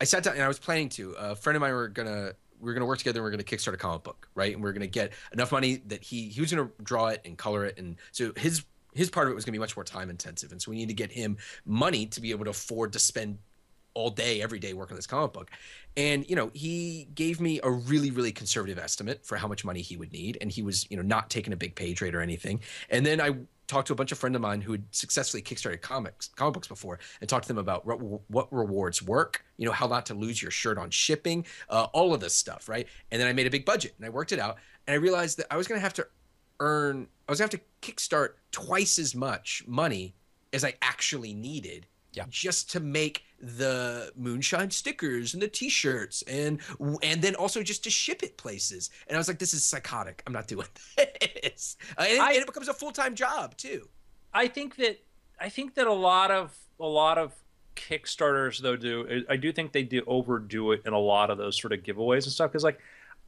I sat down and I was planning to. A friend of mine were gonna we were gonna work together. and We are gonna kickstart a comic book, right? And we are gonna get enough money that he he was gonna draw it and color it, and so his his part of it was gonna be much more time intensive, and so we need to get him money to be able to afford to spend all day every day working on this comic book. And you know he gave me a really really conservative estimate for how much money he would need. And he was you know not taking a big pay trade or anything. And then i talked to a bunch of friends of mine who had successfully kickstarted comics comic books before and talked to them about what, what rewards work you know how not to lose your shirt on shipping uh, all of this stuff right? And then i made a big budget and i worked it out. And i realized that i was going to have to earn i was going to have to kickstart twice as much money as i actually needed Yeah. just to make the moonshine stickers and the t-shirts and and then also just to ship it places. And i was like this is psychotic. I'm not doing this. Uh, and, I- and it becomes a full-time job too. I think that I think that a lot of a lot of Kickstarters though do I do think they do overdo it in a lot of those sort of giveaways and stuff because like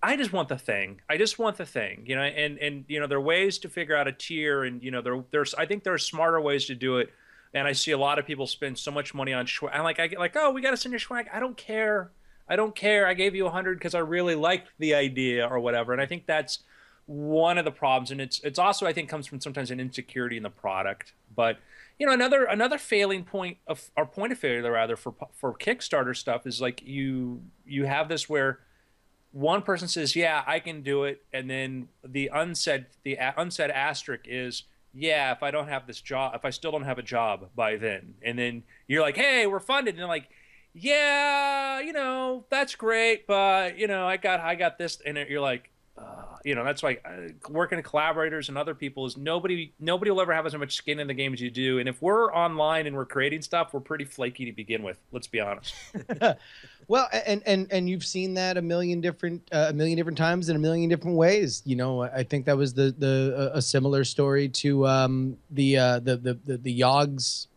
I just want the thing. I just want the thing you know and and you know there are ways to figure out a tier and you know there there's I think there are smarter ways to do it and I see a lot of people spend so much money on swag I'm like I get like oh we got to send your swag. I don't care. I don't care. I gave you a hundred because I really liked the idea or whatever. And I think that's one of the problems. And it's it's also i think comes from sometimes an insecurity in the product. But you know another another failing point of or point of failure rather for for kickstarter stuff is like you you have this where one person says yeah i can do it. And then the unsaid the unsaid asterisk is yeah if i don't have this job if i still don't have a job by then. And then you're like hey we're funded. And they're like yeah you know that's great but you know i got i got this. And you're like uh, you know that's why uh, working with collaborators and other people is nobody nobody will ever have as much skin in the game as you do and if we're online and we're creating stuff we're pretty flaky to begin with let's be honest Well, and and and you've seen that a million different uh, a million different times in a million different ways. You know, I think that was the the a similar story to um, the, uh, the the the the Yogs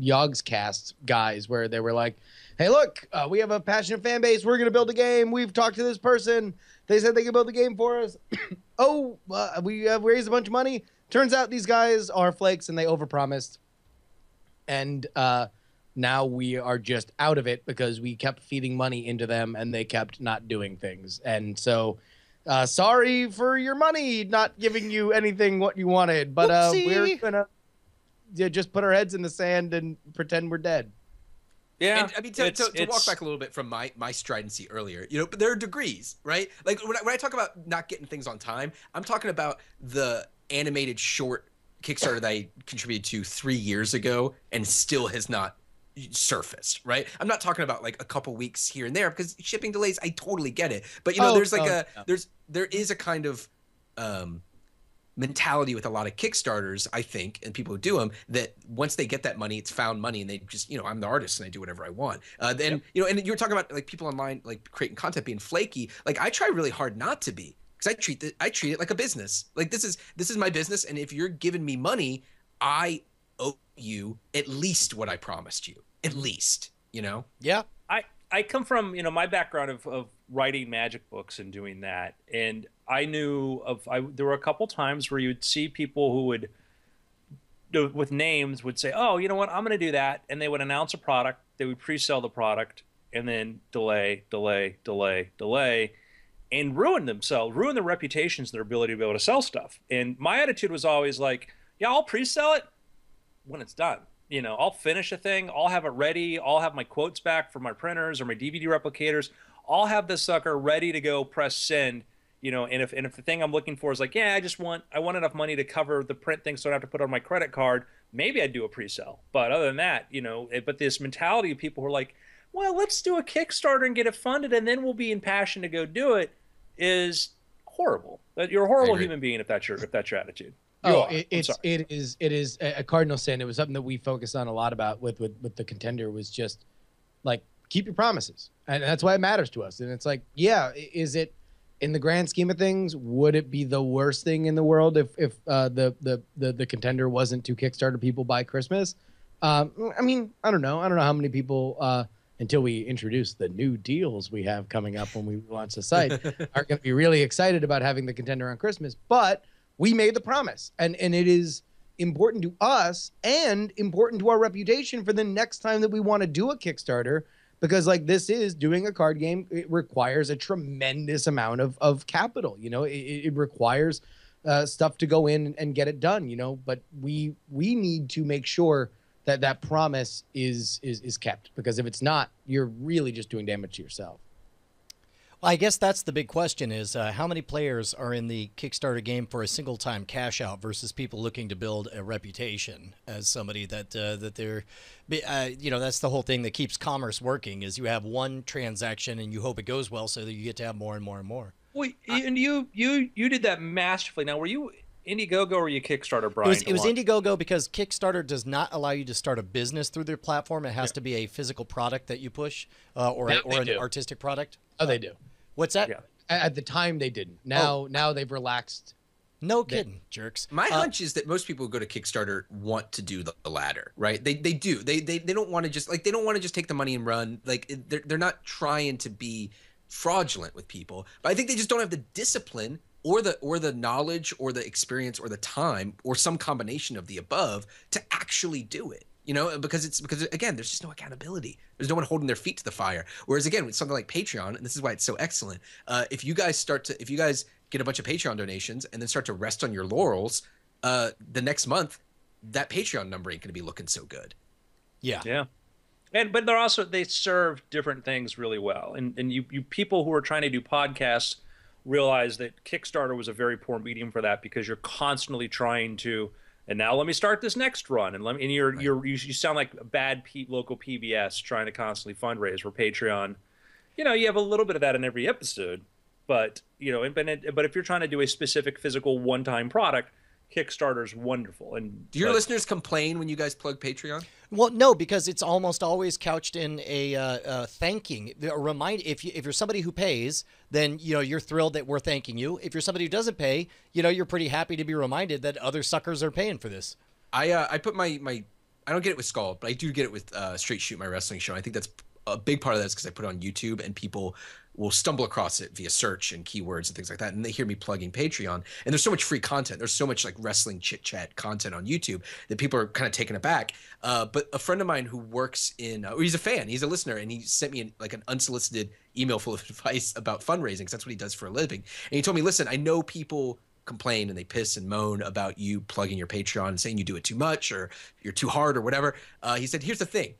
Yogs cast guys, where they were like, "Hey, look, uh, we have a passionate fan base. We're gonna build a game. We've talked to this person. They said they could build the game for us. oh, uh, we raised a bunch of money. Turns out these guys are flakes and they overpromised. And uh, now we are just out of it because we kept feeding money into them and they kept not doing things. And so, uh, sorry for your money not giving you anything what you wanted, but uh, we're gonna yeah, just put our heads in the sand and pretend we're dead. Yeah and I mean, to, to, to walk back a little bit from my my stridency earlier, you know, but there are degrees, right? Like when I, when I talk about not getting things on time, I'm talking about the animated short Kickstarter that I contributed to three years ago and still has not surfaced, right? I'm not talking about like a couple weeks here and there because shipping delays, I totally get it. But you know, Oh, there's like oh, a there's there is a kind of um mentality with a lot of kickstarters i think and people who do them that once they get that money it's found money and they just you know i'm the artist and i do whatever i want. Uh, then you know and you were talking about like people online like creating content being flaky. Like i try really hard not to be because i treat it i treat it like a business. Like this is this is my business and if you're giving me money i owe you at least what i promised you at least you know? Yeah. I I come from you know my background of, of writing magic books and doing that, and I knew of I there were a couple times where you'd see people who would with names would say, oh, you know what, I'm going to do that, and they would announce a product they would pre-sell the product and then delay, delay, delay, delay, and ruin themselves, ruin their reputations, their ability to be able to sell stuff. And my attitude was always like, yeah, I'll pre-sell it when it's done. You know, I'll finish a thing, I'll have it ready, I'll have my quotes back for my printers or my DVD replicators. I'll have this sucker ready to go press send you know and if and if the thing i'm looking for is like yeah i just want i want enough money to cover the print thing so i don't have to put it on my credit card maybe i'd do a pre-sale. But other than that you know it, but this mentality of people who are like well let's do a kickstarter and get it funded and then we'll be in passion to go do it is horrible. That you're a horrible human being if that's your if that's your attitude. You Oh, it, it's it is it is a a cardinal sin. It was something that we focused on a lot about with with with the contender was just like keep your promises, and that's why it matters to us. And it's like, yeah, is it in the grand scheme of things? Would it be the worst thing in the world if if uh, the, the the the contender wasn't to Kickstarter people by Christmas? Um, I mean, I don't know. I don't know how many people. Uh, until we introduce the new deals we have coming up when we launch the site, are going to be really excited about having the contender on Christmas. But we made the promise, and and it is important to us and important to our reputation for the next time that we want to do a Kickstarter. Because like this is doing a card game, it requires a tremendous amount of of capital. You know, it, it requires uh, stuff to go in and get it done. You know, but we we need to make sure that that promise is is is kept because if it's not, you're really just doing damage to yourself. Well, I guess that's the big question: is uh, how many players are in the Kickstarter game for a single-time cash out versus people looking to build a reputation as somebody that uh, that they're, uh, you know, that's the whole thing that keeps commerce working. Is you have one transaction and you hope it goes well, so that you get to have more and more and more. Well, and you you you did that masterfully. Now, were you Indiegogo or were you Kickstarter, It Brian? was, it was? Indiegogo because Kickstarter does not allow you to start a business through their platform. It has to be a physical product that you push, uh, or That or an do. artistic product. Oh, they do. What's that? Yeah. At, at the time, they didn't. Now now they've relaxed. No kidding, jerks. My Uh, hunch is that most people who go to Kickstarter want to do the, the latter, right? They they do. They they, they don't want to just like they don't want to just take the money and run. Like they're they're not trying to be fraudulent with people, but I think they just don't have the discipline or the or the knowledge or the experience or the time or some combination of the above to actually do it. You know, because it's because again, there's just no accountability. There's no one holding their feet to the fire. Whereas again, with something like Patreon, and this is why it's so excellent. Uh, if you guys start to, if you guys get a bunch of Patreon donations and then start to rest on your laurels, uh, the next month, that Patreon number ain't going to be looking so good. yeah. Yeah. And but they're also they serve different things really well. And and you you people who are trying to do podcasts realize that Kickstarter was a very poor medium for that because you're constantly trying to and now let me start this next run and let me and you're you're you, you sound like a bad P, local PBS trying to constantly fundraise for Patreon. You know, you have a little bit of that in every episode, but you know, and, but but if you're trying to do a specific physical one-time product, Kickstarter's wonderful. And Do your listeners complain when you guys plug Patreon? Well, no, because it's almost always couched in a uh, uh, thanking, a remind. If you if you're somebody who pays, then you know you're thrilled that we're thanking you. If you're somebody who doesn't pay, you know you're pretty happy to be reminded that other suckers are paying for this. I uh, I put my my I don't get it with Skald, but I do get it with uh, Straight Shoot, my wrestling show. I think that's a big part of that is because I put it on YouTube and people will stumble across it via search and keywords and things like that, and they hear me plugging Patreon. And there's so much free content. There's so much like wrestling chit chat content on YouTube that people are kind of taken aback. Uh, but a friend of mine who works in, uh, he's a fan, he's a listener, and he sent me an, like an unsolicited email full of advice about fundraising because that's what he does for a living. And he told me, listen, I know people complain and they piss and moan about you plugging your Patreon and saying you do it too much or you're too hard or whatever. Uh, he said, here's the thing: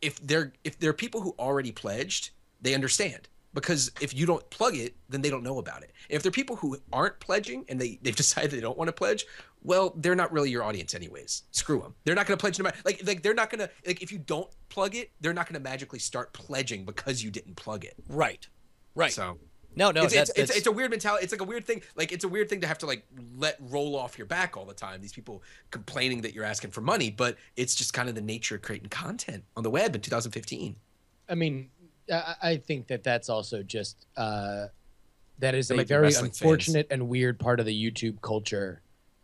if they're if there are people who already pledged, they understand because if you don't plug it, then they don't know about it. If they're people who aren't pledging and they they've decided they don't want to pledge, well, they're not really your audience anyways. Screw them. They're not going to pledge no matter like like they're not going to like if you don't plug it, they're not going to magically start pledging because you didn't plug it. Right, right. So no, no, it's, that's, it's, it's, it's a weird mentality. It's like a weird thing. Like it's a weird thing to have to like let roll off your back all the time. These people complaining that you're asking for money, but it's just kind of the nature of creating content on the web in 2015. I mean, I, I think that that's also just uh, that is a very wrestling fans. unfortunate and weird part of the YouTube culture.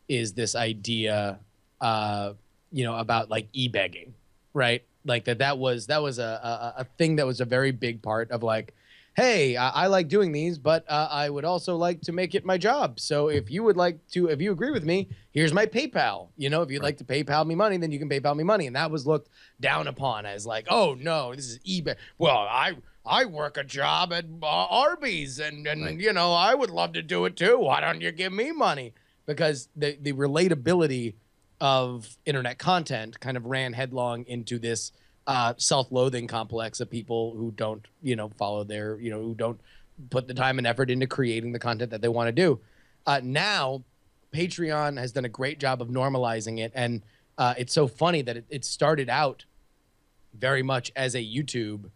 Is this idea, uh, you know, about like e-begging, right? Like that. That was that was a, a a thing that was a very big part of like hey, I, I like doing these, but uh, I would also like to make it my job. So if you would like to, if you agree with me, here's my PayPal. You know, if you'd like to PayPal me money, then you can PayPal me money. And that was looked down upon as like, oh no, this is eBay. Well, I I work a job at uh, Arby's, and and Right. you know I would love to do it too. Why don't you give me money? Because the the relatability of internet content kind of ran headlong into this uh, self-loathing complex of people who don't, you know, follow their, you know, who don't put the time and effort into creating the content that they want to do. Uh, now, Patreon has done a great job of normalizing it, and uh, it's so funny that it, it started out very much as a YouTube.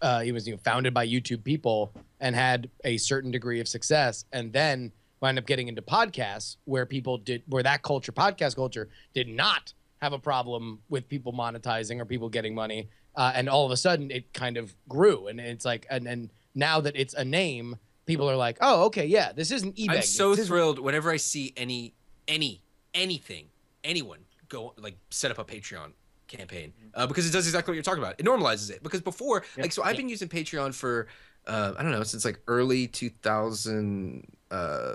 Uh, it was you know, founded by YouTube people and had a certain degree of success, and then wound up getting into podcasts where people did where that culture, podcast culture, did not have a problem with people monetizing or people getting money, uh, and all of a sudden it kind of grew, and it's like, and and now that it's a name, people are like, oh, okay, yeah, this isn't eBay. I'm so This isn't- thrilled whenever I see any any anything anyone go like set up a Patreon campaign uh, because it does exactly what you're talking about. It normalizes it. Because before like so I've been using Patreon for uh, I don't know since like early 2000 uh,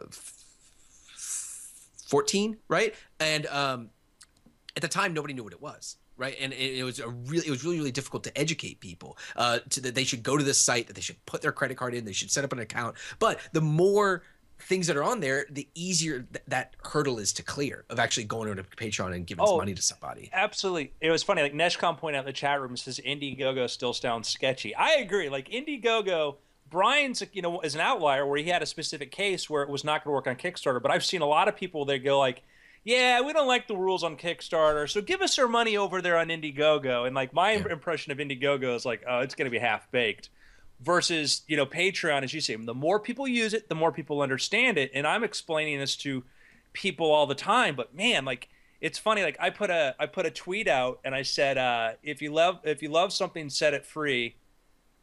14 right? And um, at the time nobody knew what it was right and it, was a really it was really really difficult to educate people uh, to that they should go to this site that they should put their credit card in they should set up an account but the more things that are on there the easier th- that hurdle is to clear of actually going over to patreon and giving some Oh, money to somebody Absolutely. It was funny. Like Neshcom pointed out in the chat room says Indiegogo still sounds sketchy. I agree. Like Indiegogo, Brian's you know is an outlier where he had a specific case where it was not going to work on Kickstarter. But I've seen a lot of people that go like, yeah, we don't like the rules on Kickstarter, so give us our money over there on Indiegogo. And like my impression of Indiegogo is like, oh, it's going to be half baked. Versus, you know, Patreon, as you say, the more people use it, the more people understand it. And I'm explaining this to people all the time. But man, like it's funny. Like I put a I put a tweet out and I said, uh, if you love if you love something, set it free.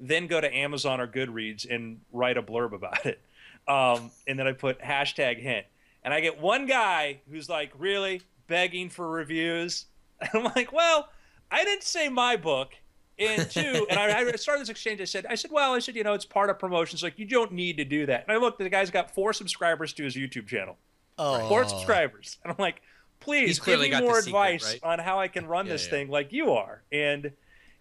Then go to Amazon or Goodreads and write a blurb about it. Um, and then I put hashtag hint. And I get one guy who's like really begging for reviews. And I'm like, well, I didn't say my book. And two, and I, I started this exchange. I said, I said, well, I said, you know, it's part of promotions. Like, you don't need to do that. And I looked, the guy's got four subscribers to his YouTube channel Oh, four subscribers. And I'm like, please give me more secret, advice right? on how I can run Yeah, this yeah. thing like you are. And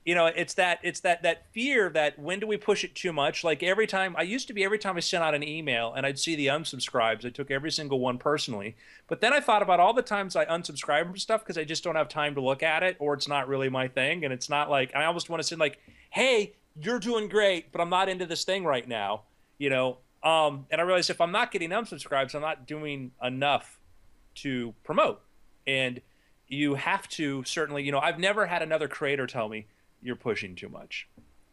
you know, it's that it's that that fear that when do we push it too much? Like every time I used to be every time I sent out an email and I'd see the unsubscribes, I took every single one personally. But then I thought about all the times I unsubscribe from stuff because I just don't have time to look at it or it's not really my thing. And it's not like I almost want to say like, hey, you're doing great, but I'm not into this thing right now. You know, um, and I realized if I'm not getting unsubscribes, I'm not doing enough to promote. And you have to certainly, you know, I've never had another creator tell me you're pushing too much.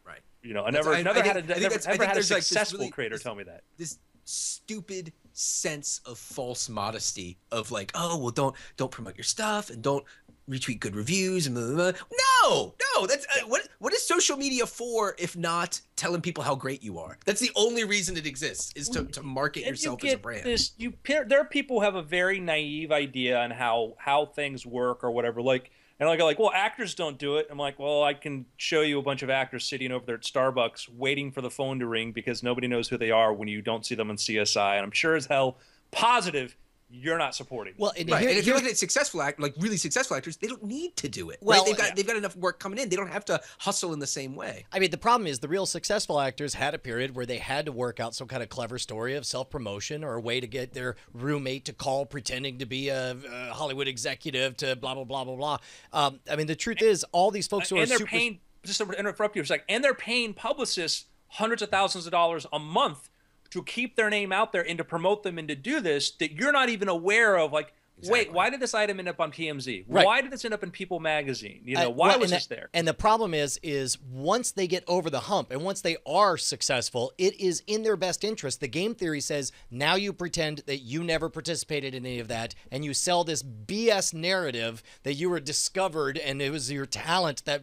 right You know, I never, I- never I had a I never, I never had a there's, like, successful really- creator this- tell me that. this stupid sense of false modesty of like oh well don't don't promote your stuff and don't retweet good reviews and blah, blah, blah. no no that's uh, what what is social media for if not telling people how great you are that's the only reason it exists is to, to market And you yourself get as a brand This, you, there are people who have a very naive idea on how how things work or whatever. Like, and I go like, well, actors don't do it. I'm like, well, I can show you a bunch of actors sitting over there at Starbucks waiting for the phone to ring because nobody knows who they are when you don't see them on CSI. And I'm sure as hell positive you're not supporting. well, and Right, here- and if you here's- look at successful act, like really successful actors, they don't need to do it. Well, right? They've got yeah. they've got enough work coming in. They don't have to hustle in the same way. I mean, the problem is the real successful actors had a period where they had to work out some kind of clever story of self promotion or a way to get their roommate to call pretending to be a, a Hollywood executive to blah, blah, blah, blah, blah. Um, I mean, the truth is, all these folks who are and they're super. paying just to interrupt you for a sec, and they're paying publicists hundreds of thousands of dollars a month to keep their name out there and to promote them and to do this that you're not even aware of. Like, wait, why did this item end up on TMZ? Right. Why did this end up in People Magazine? You know, Uh, why well, was this the- there? And the problem is, is once they get over the hump and once they are successful, it is in their best interest. The game theory says now you pretend that you never participated in any of that, and you sell this BS narrative that you were discovered and it was your talent that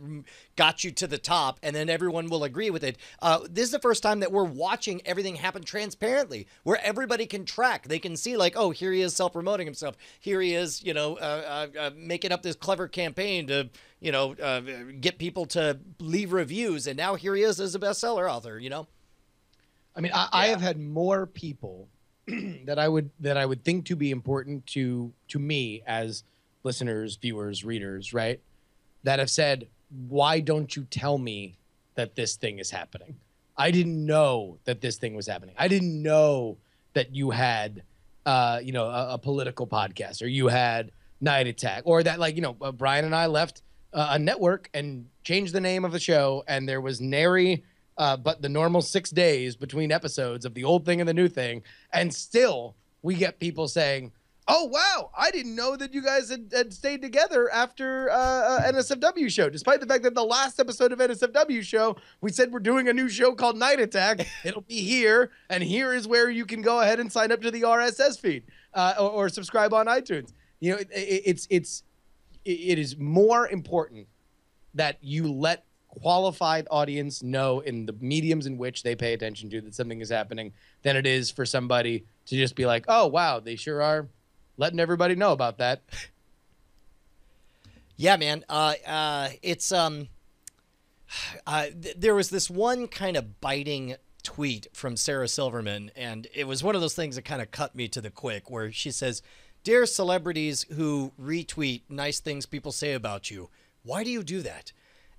got you to the top, and then everyone will agree with it. Uh, this is the first time that we're watching everything happen transparently, where everybody can track. They can see, like, oh, here he is self-promoting himself. Here he is, you know, uh, uh, uh, making up this clever campaign to, you know, uh, get people to leave reviews, and now here he is as a bestseller author. You know. I mean, I, I have had more people that I would that I would think to be important to to me as listeners, viewers, readers, right? That have said, "Why don't you tell me that this thing is happening? I didn't know that this thing was happening. I didn't know that you had, uh, you know, a, a political podcast or you had Night Attack or that, like, you know, uh, Brian and I left uh, a network and changed the name of the show, and there was nary." uh, but the normal six days between episodes of the old thing and the new thing, and still we get people saying, "Oh wow, I didn't know that you guys had, had stayed together after uh, uh, NSFW show." Despite the fact that the last episode of NSFW show, we said we're doing a new show called Night Attack. It'll be here, and here is where you can go ahead and sign up to the RSS feed uh, or, or subscribe on iTunes. You know, it, it, it's it's it- it is more important that you let qualified audience know in the mediums in which they pay attention to that something is happening than it is for somebody to just be like, oh wow, they sure are letting everybody know about that. Yeah, man. Uh, uh, it's um, uh, th- there was this one kind of biting tweet from Sarah Silverman, and it was one of those things that kind of cut me to the quick, where she says, "Dear celebrities who retweet nice things people say about you, why do you do that?"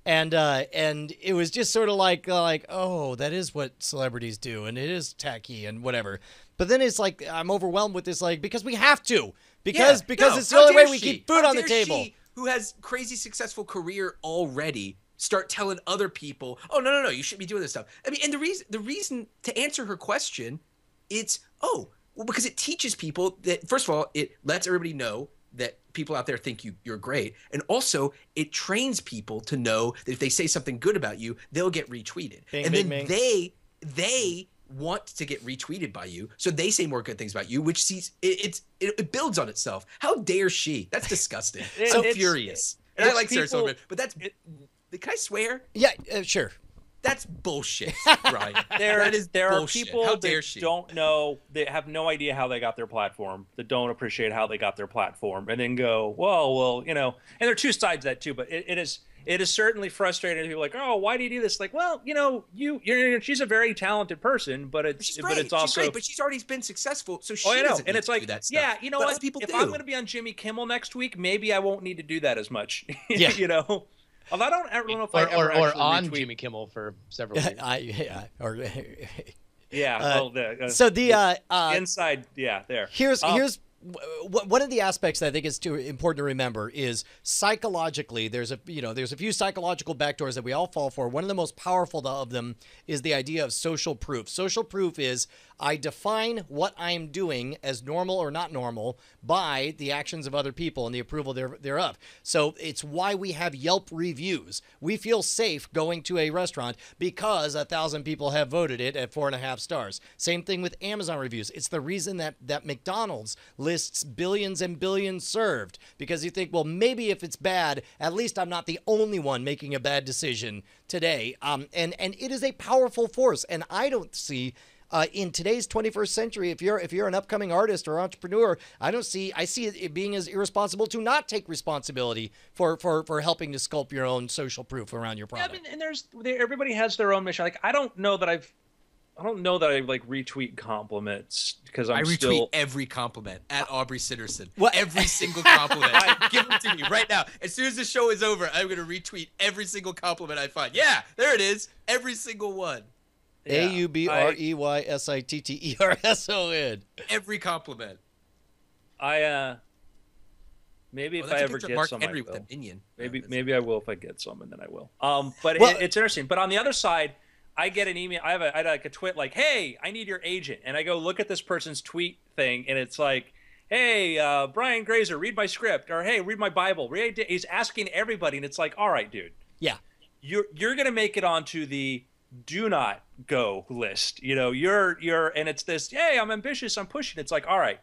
And uh, and it was just sort of like like oh that is what celebrities do, and it is tacky and whatever. But then it's like I'm overwhelmed with this like because we have to because Yeah, because no, it's the only way we she? keep food How on the table. she, who has crazy successful career already start telling other people, "Oh no, no, no, you shouldn't be doing this stuff." I mean, and the reason the reason to answer her question, it's oh well because it teaches people that first of all it lets everybody know that people out there think you you're great, and also it trains people to know that if they say something good about you, they'll get retweeted, Bing, and bing, then bing. they they want to get retweeted by you so they say more good things about you which sees it, it's it, it builds on itself. How dare she? That's disgusting. It- so it's- furious. And i it's like sarah people- silverman but that's It, can i swear? Yeah, uh, sure. that's bullshit right there, that is there bullshit. are people how dare that she? don't know they have no idea how they got their platform that don't appreciate how they got their platform and then go well well you know and there are two sides to that too but it, it is it is certainly frustrating to people like oh why do you do this like well you know you you're she's a very talented person but it's she's but great it's also she's great but she's already been successful so she Oh, I know, and it's like, that stuff. yeah, you know But what? people if do. I'm going to be on Jimmy Kimmel next week, maybe I won't need to do that as much. Yeah. you know. Although I don't, I don't know if I Or, ever or, or on retweet- Jimmy Kimmel for several weeks. I yeah. Or, Yeah. Uh, well, the, uh, so the uh, uh, inside, yeah, there. here's Um, here's w- w- one of the aspects that I think is too important to remember is psychologically there's a you know there's a few psychological backdoors that we all fall for. One of the most powerful of them is the idea of social proof. Social proof is I define what I'm doing as normal or not normal by the actions of other people and the approval there, thereof. So it's why we have Yelp reviews. We feel safe going to a restaurant because a thousand people have voted it at four and a half stars. Same thing with Amazon reviews. It's the reason that that McDonald's lists billions and billions served because you think, well, maybe if it's bad, at least I'm not the only one making a bad decision today. Um, and and it is a powerful force, and I don't see uh, in today's 21st century, if you're if you're an upcoming artist or entrepreneur, I don't see I see it being as irresponsible to not take responsibility for for for helping to sculpt your own social proof around your Yeah, I product. mean, and there's everybody has their own mission. Like I don't know that I've, I don't know that I like retweet compliments because I'm I retweet still. every compliment at Aubrey Sitterson. What- Every single compliment. Give them to me right now. As soon as the show is over, I'm going to retweet every single compliment I find. Yeah, there it is. Every single one. A U B R E Y S I T T E R S O N. Every compliment. I uh, maybe Well, if that's I a ever get Mark some, Henry I with will. a minion. Maybe Yeah, maybe I will if I get some, and then I will. Um, but Well- it, it's interesting. But on the other side, I get an email. I have a I had like a tweet like, "Hey, I need your agent," and I go look at this person's tweet thing, and it's like, "Hey, uh, Brian Grazer, read my script," or "Hey, read my Bible." Read He's asking everybody, and it's like, "All right, dude, Yeah. you're you're gonna make it onto the do not go list. You know, you're you're, and it's this. Hey, I'm ambitious. I'm pushing. It's like, all right.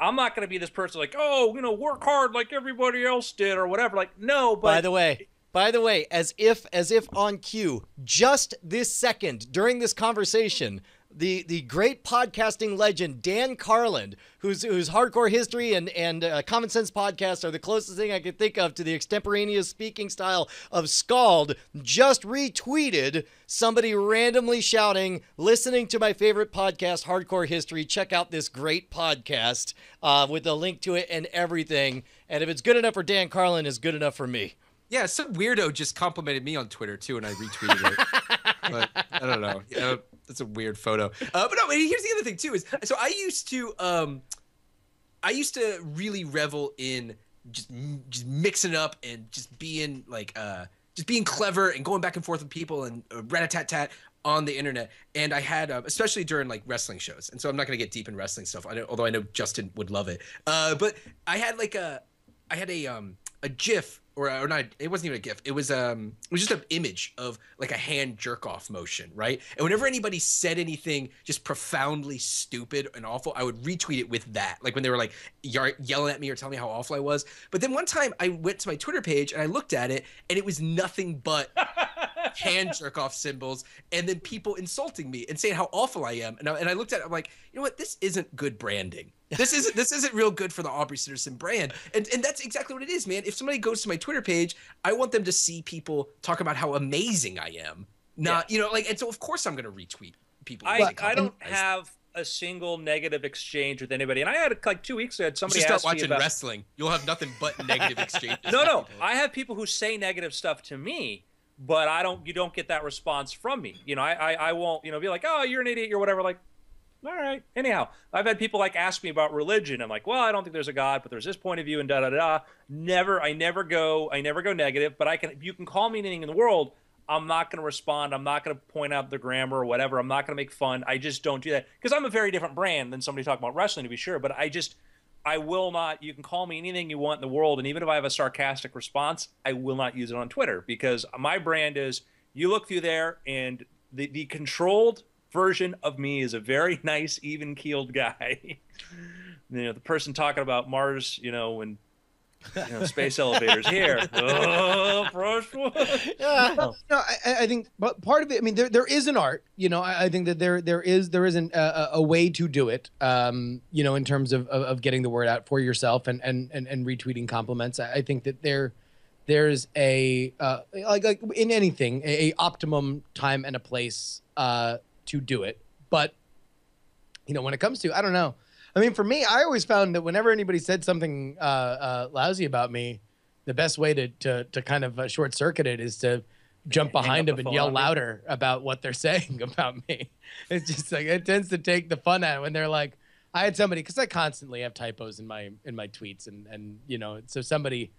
I'm not to be this person like, oh, you know, work hard like everybody else did or whatever. Like, no, but By the way, by the way, as if as if on cue, just this second during this conversation, the the great podcasting legend Dan Carlin, whose whose hardcore history and and uh, common sense podcast are the closest thing I could think of to the extemporaneous speaking style of Skald, just retweeted somebody randomly shouting, "Listening to my favorite podcast, Hardcore History. Check out this great podcast uh, with a link to it and everything." And if it's good enough for Dan Carlin, it's good enough for me. Yeah, some weirdo just complimented me on Twitter too, and I retweeted it. but I don't know. Yeah, that's a weird photo. Uh, but no, here's the other thing too is so I used to um, I used to really revel in just just mixing up and just being like uh just being clever and going back and forth with people and uh, rat a tat tat on the internet. And I had, uh, especially during like wrestling shows. And so I'm not to get deep in wrestling stuff. I although I know Justin would love it. Uh, but I had like a, I had a um a GIF or or not. It wasn't even a GIF. It was um it was just an image of like a hand jerk off motion, right? And whenever anybody said anything just profoundly stupid and awful, I would retweet it with that. Like when they were like yelling at me or telling me how awful I was. But then one time I went to my Twitter page and I looked at it and it was nothing but hand jerk off symbols and then people insulting me and saying how awful I am. And I, and I looked at it, I'm like, you know what? This isn't good branding. This isn't this isn't real good for the Aubrey Sitterson brand. And and that's exactly what it is, man. If somebody goes to my Twitter page, I want them to see people talk about how amazing I am. Not, you know, like and so of course I'm gonna retweet people. I, I oh, don't have a single negative exchange with anybody. And I had like two weeks ago, somebody You should start watching about, wrestling. You'll have nothing but negative exchanges. No, no. I have people who say negative stuff to me, but I don't. You don't get that response from me. You know, I, I, I won't. You know, be like, oh, you're an idiot or whatever. Like, all right. Anyhow, I've had people like ask me about religion. I'm like, well, I don't think there's a God, but there's this point of view and da da da. Never. I never go. I never go negative. But I can. You can call me anything in the world. I'm not going to respond. I'm not going to point out the grammar or whatever. I'm not going to make fun. I just don't do that because I'm a very different brand than somebody talking about wrestling, to be sure. But I just, I will not. You can call me anything you want in the world, and even if I have a sarcastic response, I will not use it on Twitter because my brand is. You look through there, and the the controlled version of me is a very nice, even keeled guy. you know, the person talking about Mars, you know, and you know, space elevators here. Oh, first one. No, I, I- I think, but part of it. I mean, there there is an art. You know, I, I think that there there is there is an, a, a- a way to do it. Um, you know, in terms of, of, of getting the word out for yourself and and and, and retweeting compliments. I, I think that there there's a uh, like like in anything a, a optimum time and a place uh, to do it. But you know, when it comes to I don't know. I mean, for me, I always found that whenever anybody said something uh, uh, lousy about me, the best way to to, to kind of uh, short circuit it is to jump behind them and yell louder about what they're saying about me. It's just like it tends to take the fun out when they're like, I had somebody because I constantly have typos in my in my tweets and and you know so somebody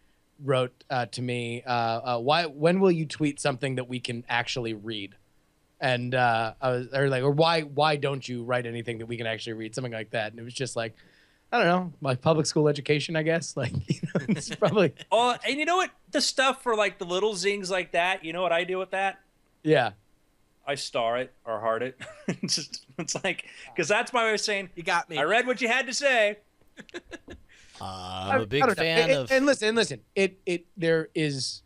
wrote uh, to me, uh, uh, why when will you tweet something that we can actually read? And uh, I was or like, or why why don't you write anything that we can actually read? Something like that. And it was just like, I don't know, my public school education, I guess. Like, you know, it's probably Oh, and you know what? The stuff for like the little zings like that. You know what I do with that? yeah. I star it or heart it. it's, just, it's like because that's my way of saying You got me. I read what you had to say. Uh, I'm a big I don't know. fan And- of. And listen, and listen. It it there is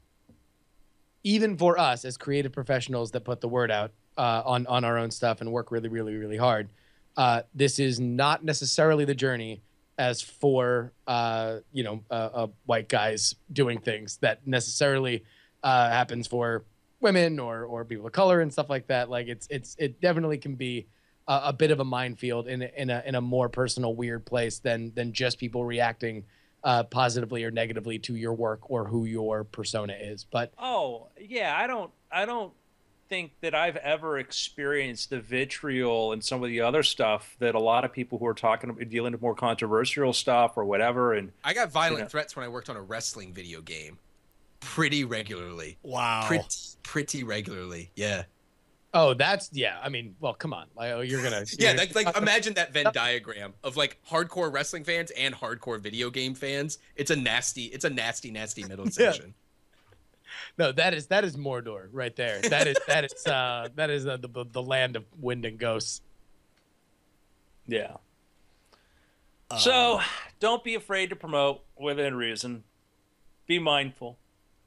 even for us as creative professionals that put the word out uh, on on our own stuff and work really, really, really hard. Uh, this is not necessarily the journey as for uh, you know white guys doing things that necessarily uh, happens for women or or people of color and stuff like that. Like it's it's it definitely can be a, a bit of a minefield in in a in a more personal weird place than than just people reacting uh, positively or negatively to your work or who your persona is. But Oh yeah, I don't I don't think that I've ever experienced the vitriol and some of the other stuff that a lot of people who are talking dealing with more controversial stuff or whatever and I got violent You know. threats when I worked on a wrestling video game, pretty regularly. wow. Pretty pretty regularly. Yeah. oh, that's yeah. I mean, well, come on, like, oh, you're gonna Yeah, you're like, like imagine that Venn diagram of like hardcore wrestling fans and hardcore video game fans. It's a nasty, it's a nasty, nasty middle Yeah. section. No, that is that is Mordor right there. That is that is uh, that is uh, the the land of wind and ghosts. yeah. so don't be afraid to promote within reason. Be mindful,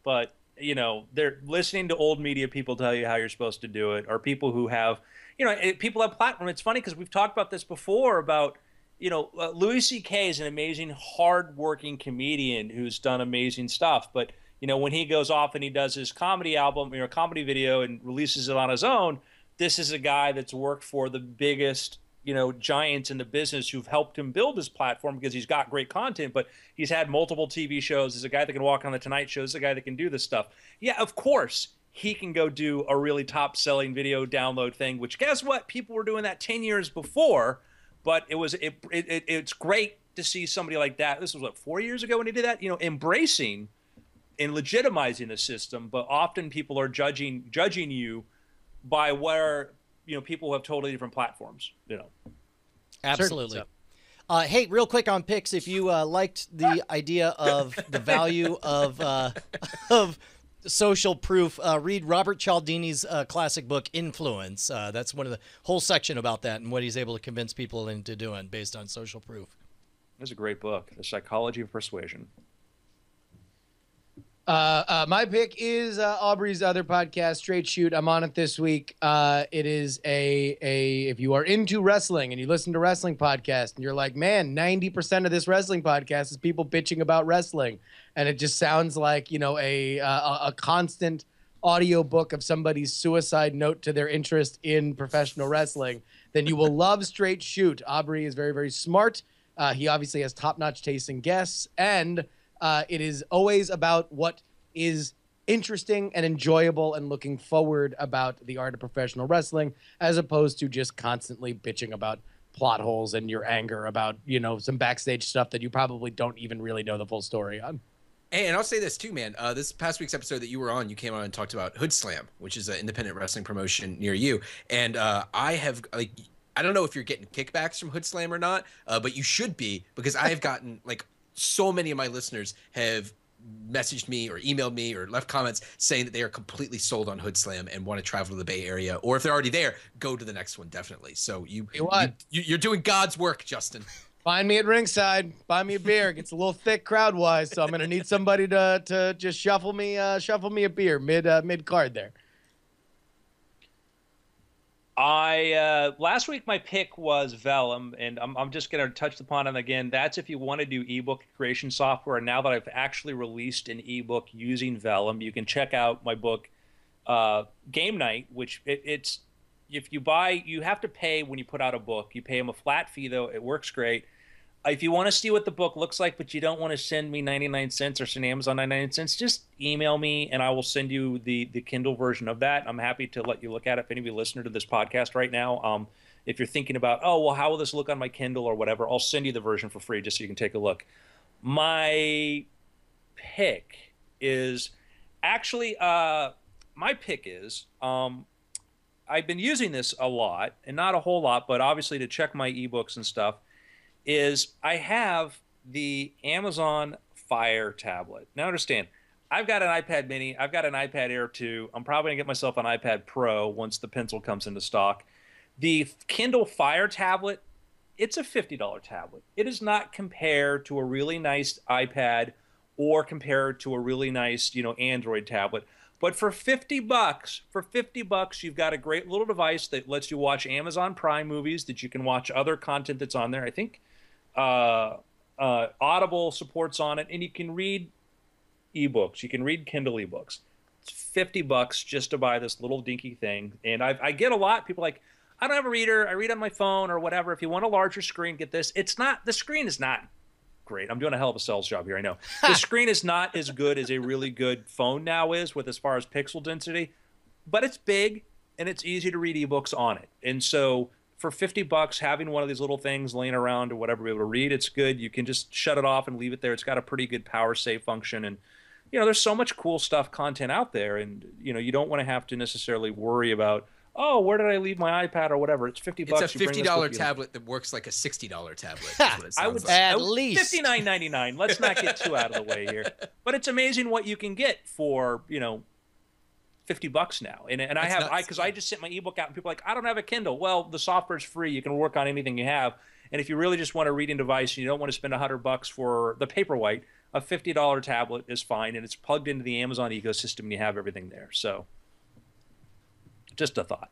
but you know they're listening to old media people tell you how you're supposed to do it, or people who have you know people have platform. It's funny because we've talked about this before about you know uh, Louis C.K. is an amazing, hardworking comedian who's done amazing stuff, but you know when he goes off and he does his comedy album, know, comedy video and releases it on his own. This is a guy that's worked for the biggest you know giants in the business who've helped him build his platform because he's got great content but he's had multiple tv shows. He's a guy that can walk on the tonight show. He's a guy that can do this stuff. Yeah of course he can go do a really top selling video download thing which guess what? People were doing that 10 years before but it was it, it, it it's great to see somebody like that. This was what four years ago when he did that? You know embracing and legitimizing the system but often people are judging judging you by where you know people who have totally different platforms. You know, Absolutely. So- Uh, hey, real quick on picks, if you uh, liked the idea of the value of uh, of social proof, uh, read Robert Cialdini's uh, classic book Influence. Uh, that's one of the whole section about that and what he's able to convince people into doing based on social proof. it's a great book, The Psychology of Persuasion. Uh, uh, my pick is uh, Aubrey's other podcast, Straight Shoot. I'm on it this week. Uh, it is a a if you are into wrestling and you listen to wrestling podcast and you're like, man, 90% of this wrestling podcast is people bitching about wrestling, and it just sounds like you know a uh, a, a constant audio book of somebody's suicide note to their interest in professional wrestling. Then you will love Straight Shoot. Aubrey is very very smart. Uh, he obviously has top notch taste in guests and. Uh, it is always about what is interesting and enjoyable and looking forward about the art of professional wrestling, as opposed to just constantly bitching about plot holes and your anger about, you know, some backstage stuff that you probably don't even really know the full story on. And I'll say this too, man. Uh, this past week's episode that you were on, you came on and talked about Hood Slam, which is an independent wrestling promotion near you. And uh, I have like, I don't know if you're getting kickbacks from Hood Slam or not, uh, but you should be because I have gotten like so many of my listeners have messaged me or emailed me or left comments saying that they are completely sold on Hood Slam and want to travel to the Bay Area, or if they're already there, go to the next one definitely. So you, You you you're doing God's work, Justin. Find me at ringside. Buy me a beer. It gets a little thick crowd wise, so I'm gonna need somebody to to just shuffle me uh, shuffle me a beer mid uh, mid card there. I uh, last week my pick was Vellum, and I'm, I'm just going to touch upon it again. That's if you want to do ebook creation software. Now that I've actually released an ebook using Vellum, you can check out my book, uh, Game Knight, which it, it's if you buy, you have to pay when you put out a book. You pay them a flat fee though. It works great. If you want to see what the book looks like, but you don't want to send me 99 cents or send Amazon 99 cents, just email me and I will send you the the Kindle version of that. I'm happy to let you look at it. If any of you listening to this podcast right now, um, if you're thinking about, oh, well, how will this look on my Kindle or whatever, I'll send you the version for free just so you can take a look. My pick is actually, uh, my pick is, um, I've been using this a lot and not a whole lot, but obviously to check my ebooks and stuff is I have the Amazon Fire tablet. Now understand, I've got an iPad mini, I've got an iPad Air 2. I'm probably going to get myself an iPad Pro once the pencil comes into stock. The Kindle Fire tablet, it's a $50 tablet. It is not compared to a really nice iPad or compared to a really nice, you know, Android tablet. But for 50 bucks, for 50 bucks, you've got a great little device that lets you watch Amazon Prime movies, that you can watch other content that's on there. I think uh, uh, Audible supports on it, and you can read ebooks. You can read Kindle ebooks. It's 50 bucks just to buy this little dinky thing. And I, I get a lot. People like, I don't have a reader. I read on my phone or whatever. If you want a larger screen, get this. It's not, the screen is not great. I'm doing a hell of a sales job here. I know. The screen is not as good as a really good phone now is with as far as pixel density, but it's big and it's easy to read ebooks on it. And so for 50 bucks, having one of these little things laying around or whatever, be able to read, it's good. You can just shut it off and leave it there. It's got a pretty good power save function. And, you know, there's so much cool stuff, content out there. And, you know, you don't want to have to necessarily worry about, oh, where did I leave my iPad or whatever? It's 50 bucks. It's bucks. a you bring fifty this dollar with you. tablet that works like a sixty dollar tablet. is what it I would like. At I would- least. $59.99. Let's not get too out of the way here. But it's amazing what you can get for, you know, 50 bucks now. And, and I That's have, I, cause I just sent my ebook out and people are like, I don't have a Kindle. Well, the software's free. You can work on anything you have. And if you really just want a reading device and you don't want to spend a hundred bucks for the Paperwhite, a fifty dollar tablet is fine, and it's plugged into the Amazon ecosystem. and You have everything there. So, just a thought.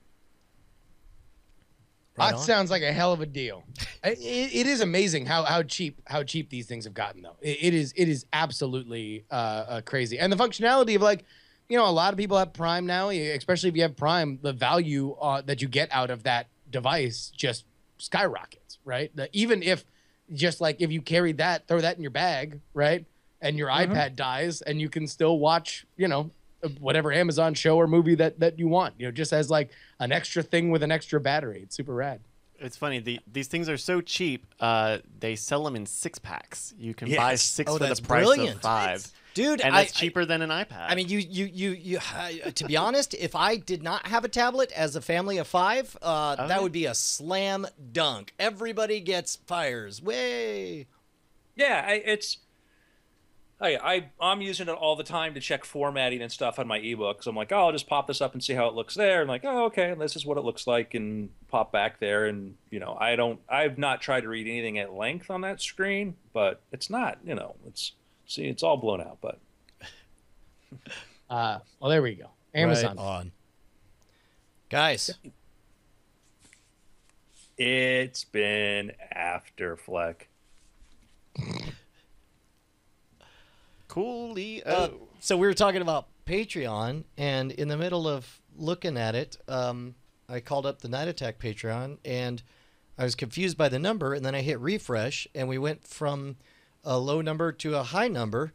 Right that on. sounds like a hell of a deal. It, it is amazing how how cheap how cheap these things have gotten though. It, it is it is absolutely uh, uh, crazy, and the functionality of like, you know, a lot of people have Prime now, especially if you have Prime. The value uh, that you get out of that device just skyrockets, right? The, even if just like if you carry that, throw that in your bag, right, and your iPad dies, and you can still watch, you know, whatever Amazon show or movie that that you want. You know, just as like an extra thing with an extra battery. It's super rad. It's funny. The, these things are so cheap. Uh, they sell them in six packs. You can buy Yes. six Oh, for the price brilliant. of five, Dude, and I- that's cheaper than an iPad. I mean, you, you, you, you. Uh, to be honest, if I did not have a tablet as a family of five, uh, Okay. that would be a slam dunk. Everybody gets fires. Way. Yeah, I, it's. I, I I'm using it all the time to check formatting and stuff on my ebooks. I'm like, oh, I'll just pop this up and see how it looks there. And like, oh, okay, this is what it looks like, and pop back there. And you know, I don't, I've not tried to read anything at length on that screen, but it's not, you know, it's see, it's all blown out. But Uh, well, there we go. Amazon. Right on. Guys, it's been after Fleck. Coolio. uh, so we were talking about Patreon, and in the middle of looking at it, um, I called up the Night Attack Patreon, and I was confused by the number, and then I hit refresh, and we went from a low number to a high number,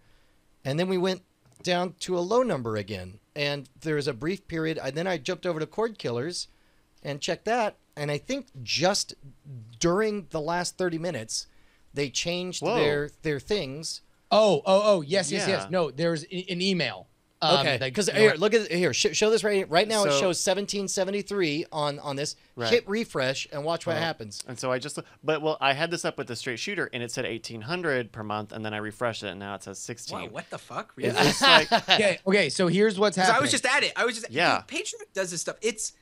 and then we went down to a low number again. And there was a brief period, and then I jumped over to Cord Killers and checked that, and I think just during the last 30 minutes, they changed Whoa. their their things. Oh, oh, oh, yes, yes, yes. No, there's an email. Um, Okay, because you here, what? look at here. Sh- show this right here. Right now, it shows 1773 on on this. Right. Hit refresh and watch what Oh. happens. And so I just, but well, I had this up with the straight shooter, and it said eighteen hundred per month, and then I refreshed it, and now it says sixteen. Wow, what the fuck? Really? It's like, okay, okay. So here's what's happening. I was just at it. I was just Yeah. Patreon does this stuff. It's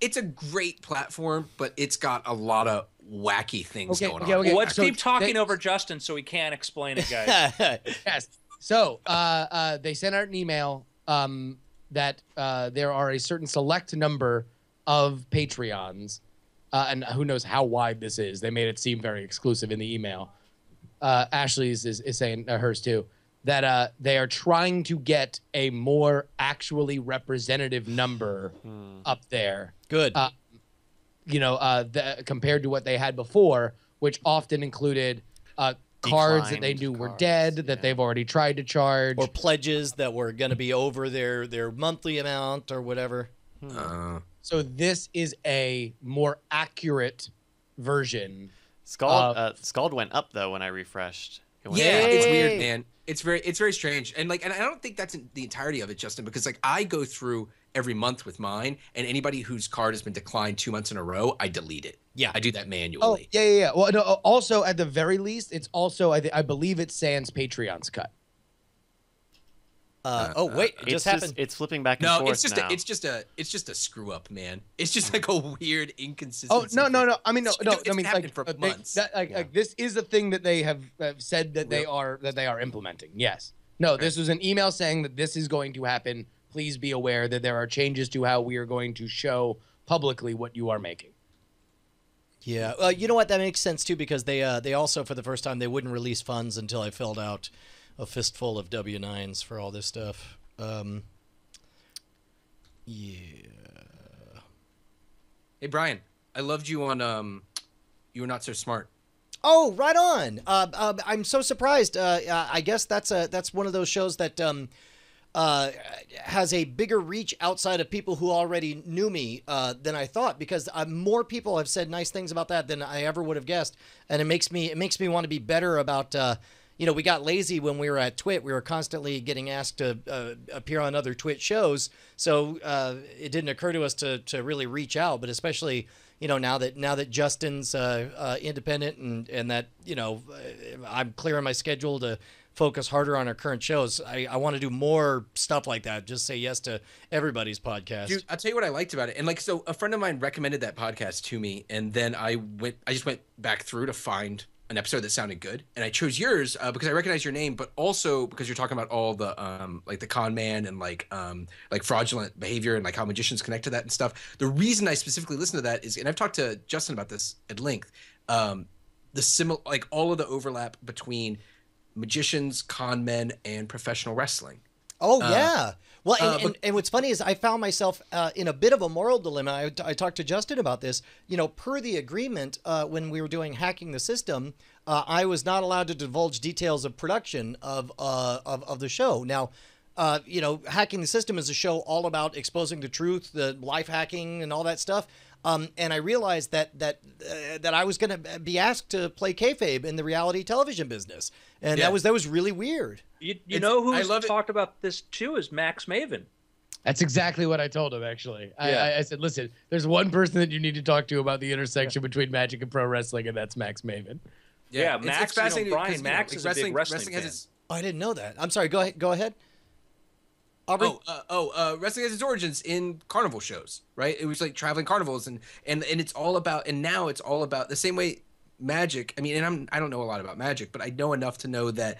it's a great platform, but it's got a lot of wacky things Okay, going okay, on. okay. Well, let's so keep talking they- over Justin so he can't explain it, guys. yes. So uh, uh, they sent out an email um, that uh, there are a certain select number of Patreons, uh, and who knows how wide this is. They made it seem very exclusive in the email. Uh, Ashley's is, is saying uh, hers too. That uh, they are trying to get a more actually representative number up there Good. You know, uh, the, compared to what they had before, which often included uh, cards that they Declined knew were cards, dead that yeah. they've already tried to charge. or pledges that were going to be over their their monthly amount or whatever. Uh, so this is a more accurate version. Skald, Uh, uh, Skald went up though when I refreshed. It yeah, up. it's weird, man. It's very it's very strange, and like, and I don't think that's the entirety of it, Justin, because like I go through every month with mine, and anybody whose card has been declined two months in a row, I delete it. Yeah. I do that manually. Oh, manually. yeah, yeah, yeah. Well, no, uh, also at the very least, it's also I, th- I believe it's Sans Patreon's cut. Uh, oh wait, it It's just just, happened. it's flipping back and No, forth it's just now. a, it's just a it's just a screw up, man. It's just like a weird inconsistency. Oh no, no, no! I mean, no, no. it's I mean, like, for uh, they- months. that- like, like, this is a thing that they have uh, said that they are that they are implementing. Yes. No, this was an email saying that this is going to happen. Please be aware that there are changes to how we are going to show publicly what you are making. yeah. Well, you know what? That makes sense too because they uh, they also for the first time they wouldn't release funds until I filled out a fistful of W nines for all this stuff. Um, yeah. Hey Brian, I loved you on um, you were not so smart. Oh, right on. Uh, uh, I'm so surprised. Uh, uh, I guess that's a that's one of those shows that um, uh, has a bigger reach outside of people who already knew me uh, than I thought. Because uh, more people have said nice things about that than I ever would have guessed, and it makes me it makes me want to be better about. Uh, you know, we got lazy when we were at Twit. We were constantly getting asked to uh, appear on other Twit shows, so it didn't occur to us to to really reach out. But especially, you know, now that now that Justin's independent and and that you know I'm clearing my schedule to focus harder on our current shows, I, I want to do more stuff like that. Just say yes to everybody's podcast. Dude, I'll tell you what I liked about it. And like, so a friend of mine recommended that podcast to me, and then I went, I just went back through to find an episode that sounded good, and I chose yours uh, because I recognize your name, but also because you're talking about all the um, like the con man and like um, like fraudulent behavior and like how magicians connect to that and stuff. The reason I specifically listen to that is, and I've talked to Justin about this at length. Um, the similar like all of the overlap between magicians, con men, and professional wrestling. Oh yeah. Well, and, uh, and, but- and what's funny is I found myself uh, in a bit of a moral dilemma. I, I talked to Justin about this. You know, per the agreement uh, when we were doing hacking the system, uh, I was not allowed to divulge details of production of uh, of, of the show. Now. Uh, you know, hacking the system is a show all about exposing the truth, the life hacking, and all that stuff. Um, and I realized that that uh, that I was going to be asked to play kayfabe in the reality television business, and Yeah. that was that was really weird. You, you It's- know I who's love it- talked about this too is Max Maven. That's exactly what I told him. Actually, I, Yeah. I, I said, "Listen, there's one person that you need to talk to about the intersection between magic and pro wrestling, and that's Max Maven." Yeah, it's, Max, it's you know, fascinating. Brian 'cause, you know, Max like, is a big wrestling has fan. its Oh, I didn't know that. I'm sorry. Go ahead. Go ahead. Aubrey. Oh, uh, oh, uh, wrestling has its origins in carnival shows, right? It was like traveling carnivals, and and and it's all about. And now it's all about the same way magic. I mean, and I'm I don't know a lot about magic, but I know enough to know that,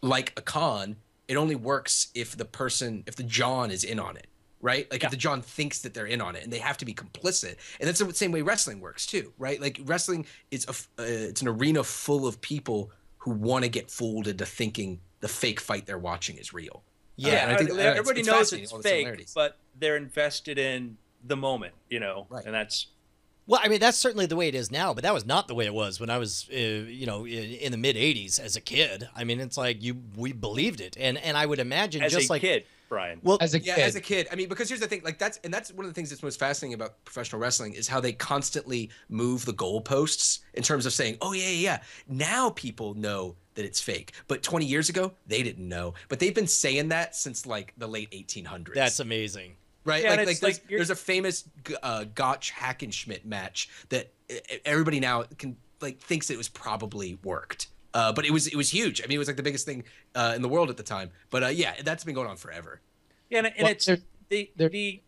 like a con, it only works if the person, if the John is in on it, right? Like if the John thinks that they're in on it, and they have to be complicit. And that's the same way wrestling works too, right? Like wrestling is a uh, it's an arena full of people who want to get fooled into thinking the fake fight they're watching is real. Yeah, think- uh, everybody it's knows it's fake, but they're invested in the moment, you know, Right. and that's Well, I mean, that's certainly the way it is now, but that was not the way it was when I was, uh, you know, in, in the mid '80s as a kid. I mean, it's like you we believed it, and and I would imagine as just a like kid, Brian. well, As a yeah kid, as a kid. i mean because here's the thing like that's and that's one of the things that's most fascinating about professional wrestling is how they constantly move the goalposts in terms of saying oh yeah yeah yeah. Now people know that it's fake but 20 years ago they didn't know. But they've been saying that since like the late 1800s that's amazing. right? Yeah, like, like, there's, like there's a famous uh, gotch hackenschmidt match that uh, everybody now can like thinks it was probably worked uh, but it was it was huge. I mean, it was like the biggest thing uh, in the world at the time. But uh, yeah, that's been going on forever. Yeah, and, and Well, it's there- the, there- the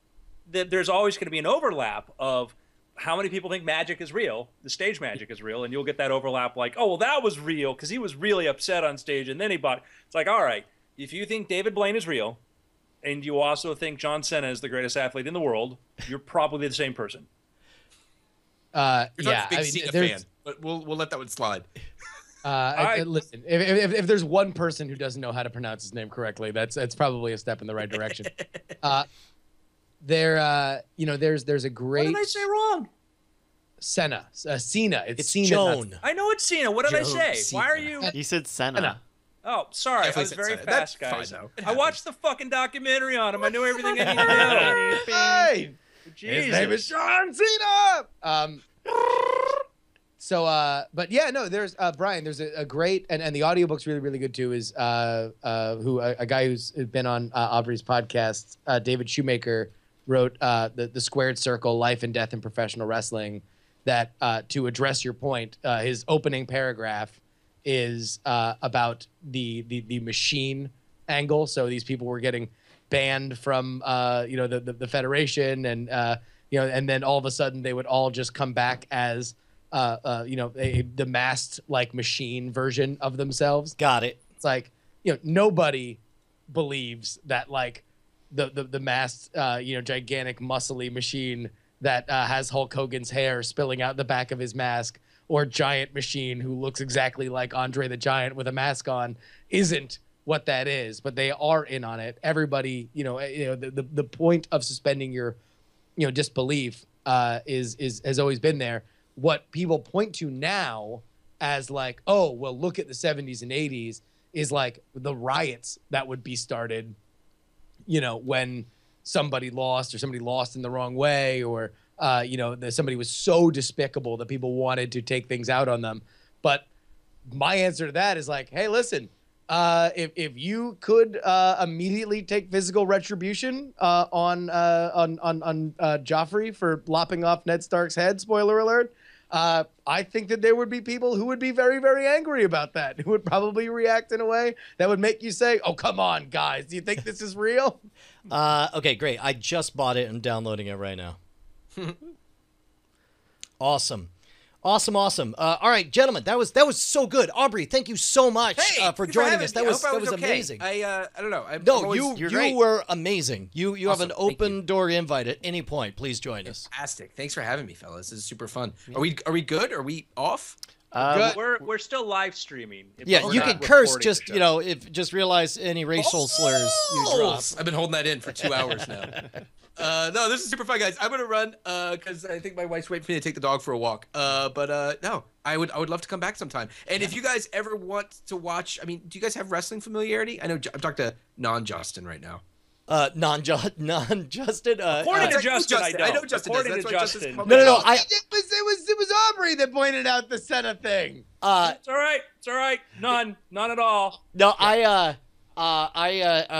the there's always going to be an overlap of how many people think magic is real, the stage magic is real, and you'll get that overlap like, oh well, that was real because he was really upset on stage, and then he bought. It's like, all right, if you think David Blaine is real, and you also think John Cena is the greatest athlete in the world, you're probably the same person. uh, You're not yeah, a big I mean, Cena there's, fan, but we'll we'll let that one slide. Uh, I- I- I- listen, if, if, if there's one person who doesn't know how to pronounce his name correctly, that's that's probably a step in the right direction. uh, there, uh, you know, there's there's a great. What great did I say wrong? Senna, uh, Cena. It's, It's Cena. not- Joan. I know it's Cena. What did I Joe say? Why are you? You said Senna. Senna. Oh, sorry. I Definitely was very Senna. That's fast, guys. fine, I watched the fucking documentary on him. I knew everything I needed to know. Hey, Jesus. his name is John Cena. Um, so, uh, but yeah, no, there's uh, Brian. There's a, a great and, and the audiobook's really really good too. Is uh, uh, who a, a guy who's been on uh, Aubrey's podcast, uh, David Shoemaker, wrote uh, the the Squared Circle: Life and Death in Professional Wrestling. That uh, to address your point, uh, his opening paragraph is uh, about the, the the machine angle. So these people were getting banned from uh, you know the, the the federation, and uh, you know, and then all of a sudden they would all just come back as uh, uh, you know a, the masked like machine version of themselves. Got it. It's like you know nobody believes that like the the the masked uh, you know gigantic muscly machine that uh, has Hulk Hogan's hair spilling out the back of his mask or giant machine who looks exactly like Andre the Giant with a mask on isn't what that is, but they are in on it. Everybody, you know, you know the, the, the point of suspending your you know disbelief uh, is is has always been there. What people point to now as like, oh well, look at the 70s and 80s is like the riots that would be started, you know, when somebody lost or somebody lost in the wrong way or uh, you know that somebody was so despicable that people wanted to take things out on them. But my answer to that is like, hey, listen, uh, if if you could uh, immediately take physical retribution uh, on uh, on on on uh, Joffrey for lopping off Ned Stark's head, spoiler alert. Uh, I think that there would be people who would be very, very angry about that, who would probably react in a way that would make you say, "Oh, come on, guys! Do you think this is real?" Uh, okay, great. I just bought it and downloading it right now. awesome. Awesome, awesome. Uh, all right, gentlemen, that was that was so good. Aubrey, thank you so much Hey, uh, for joining having us. That me. I was hope I that was okay. amazing. I uh, I don't know. I'm, no, I'm always you you're you great. were amazing. You you have Awesome. an Thank you. open door invite at any point. Please join us. fantastic. Thanks for having me, fellas. This is super fun. Are we are we good? Are we off? Uh, We're we're still live streaming. Yeah, you not can curse. Just you know, if just realize any racial slurs you drop. I've been holding that in for two hours now. Uh, no, this is super fun, guys. I'm gonna run because I think my wife's waiting for me to take the dog for a walk. Uh, but uh, no, I would I would love to come back sometime. And if you guys ever want to watch, I mean, do you guys have wrestling familiarity? I know J- I'm talking to non Justin right now. Uh, non non Justin. Uh, According uh, to I know Justin, I Justin. I know Justin does. That's to why Justin. called no, no, no. I It was it was it was Aubrey that pointed out the Senna thing. uh, It's all right. It's all right. None. None at all. no, I uh. Uh, I uh, uh,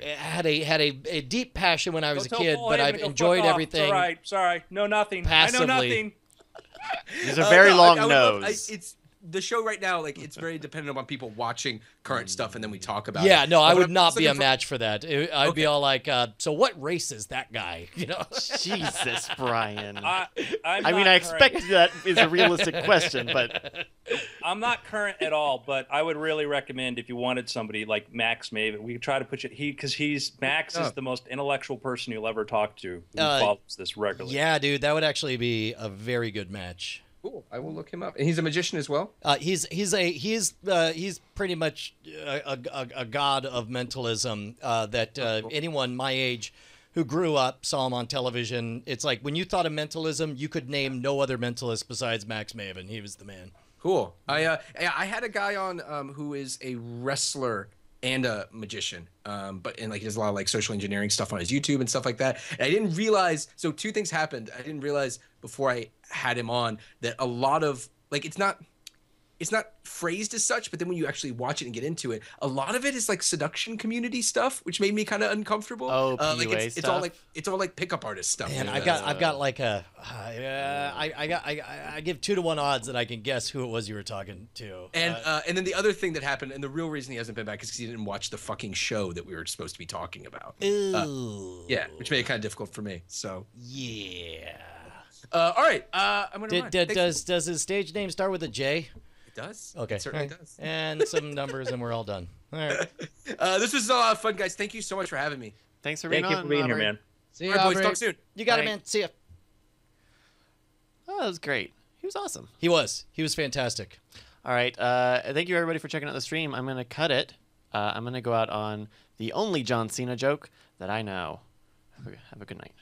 uh, had a had a, a deep passion when I was Go a kid, but I've enjoyed everything. It's all right. Sorry. No nothing. I Passively. know nothing. He's a Uh, very no, I- long I would love- nose. I, it's the show right now. Like it's very dependent on people watching current stuff, and then we talk about. Yeah, it. no, I would I'm not be a for- match for that. It- I'd be all like, uh, "So what race is that guy?" You know. Jesus, Brian. I, I'm I mean, I current- expect that is a realistic question, but I'm not current at all, but I would really recommend if you wanted somebody like Max Maven, we could try to put you he because he's Max Oh. is the most intellectual person you'll ever talk to who Uh, follows this regularly. yeah, dude, that would actually be a very good match. Cool. I will look him up. And he's a magician as well. Uh, he's he's a he's uh, he's pretty much a, a, a- god of mentalism uh, that uh, anyone my age who grew up saw him on television. It's like when you thought of mentalism, you could name no other mentalist besides Max Maven. He was the man. Cool. I uh, I I had a guy on um, who is a wrestler and a magician, um, but and like he does a lot of like social engineering stuff on his YouTube and stuff like that. And I didn't realize. So two things happened. I didn't realize before I had him on that a lot of like it's not. It's not phrased as such, but then when you actually watch it and get into it, a lot of it is like seduction community stuff, which made me kind of uncomfortable. Oh, uh, like it's, it's all like it's all like pickup artist stuff. Man, And, I've uh, got I've got like a uh, I I got I, I give two to one odds that I can guess who it was you were talking to. And Uh, uh, and then the other thing that happened, and the real reason he hasn't been back is because he didn't watch the fucking show that we were supposed to be talking about. ooh, Yeah, which made it kind of difficult for me. So, yeah. uh, all right, uh, I'm gonna. Did, does does his stage name start with a J? It does? Okay, it certainly All right. does. And some numbers, and we're all done. All right. Uh, this was a lot of fun, guys. Thank you so much for having me. thanks for being Thank you for being here, man. See All right, boys, talk soon. You got it, man. See ya. Oh, that was great. He was awesome. He was. He was fantastic. All right. Uh, thank you everybody for checking out the stream. I'm gonna cut it. Uh, I'm gonna go out on the only John Cena joke that I know. Have a, have a good night.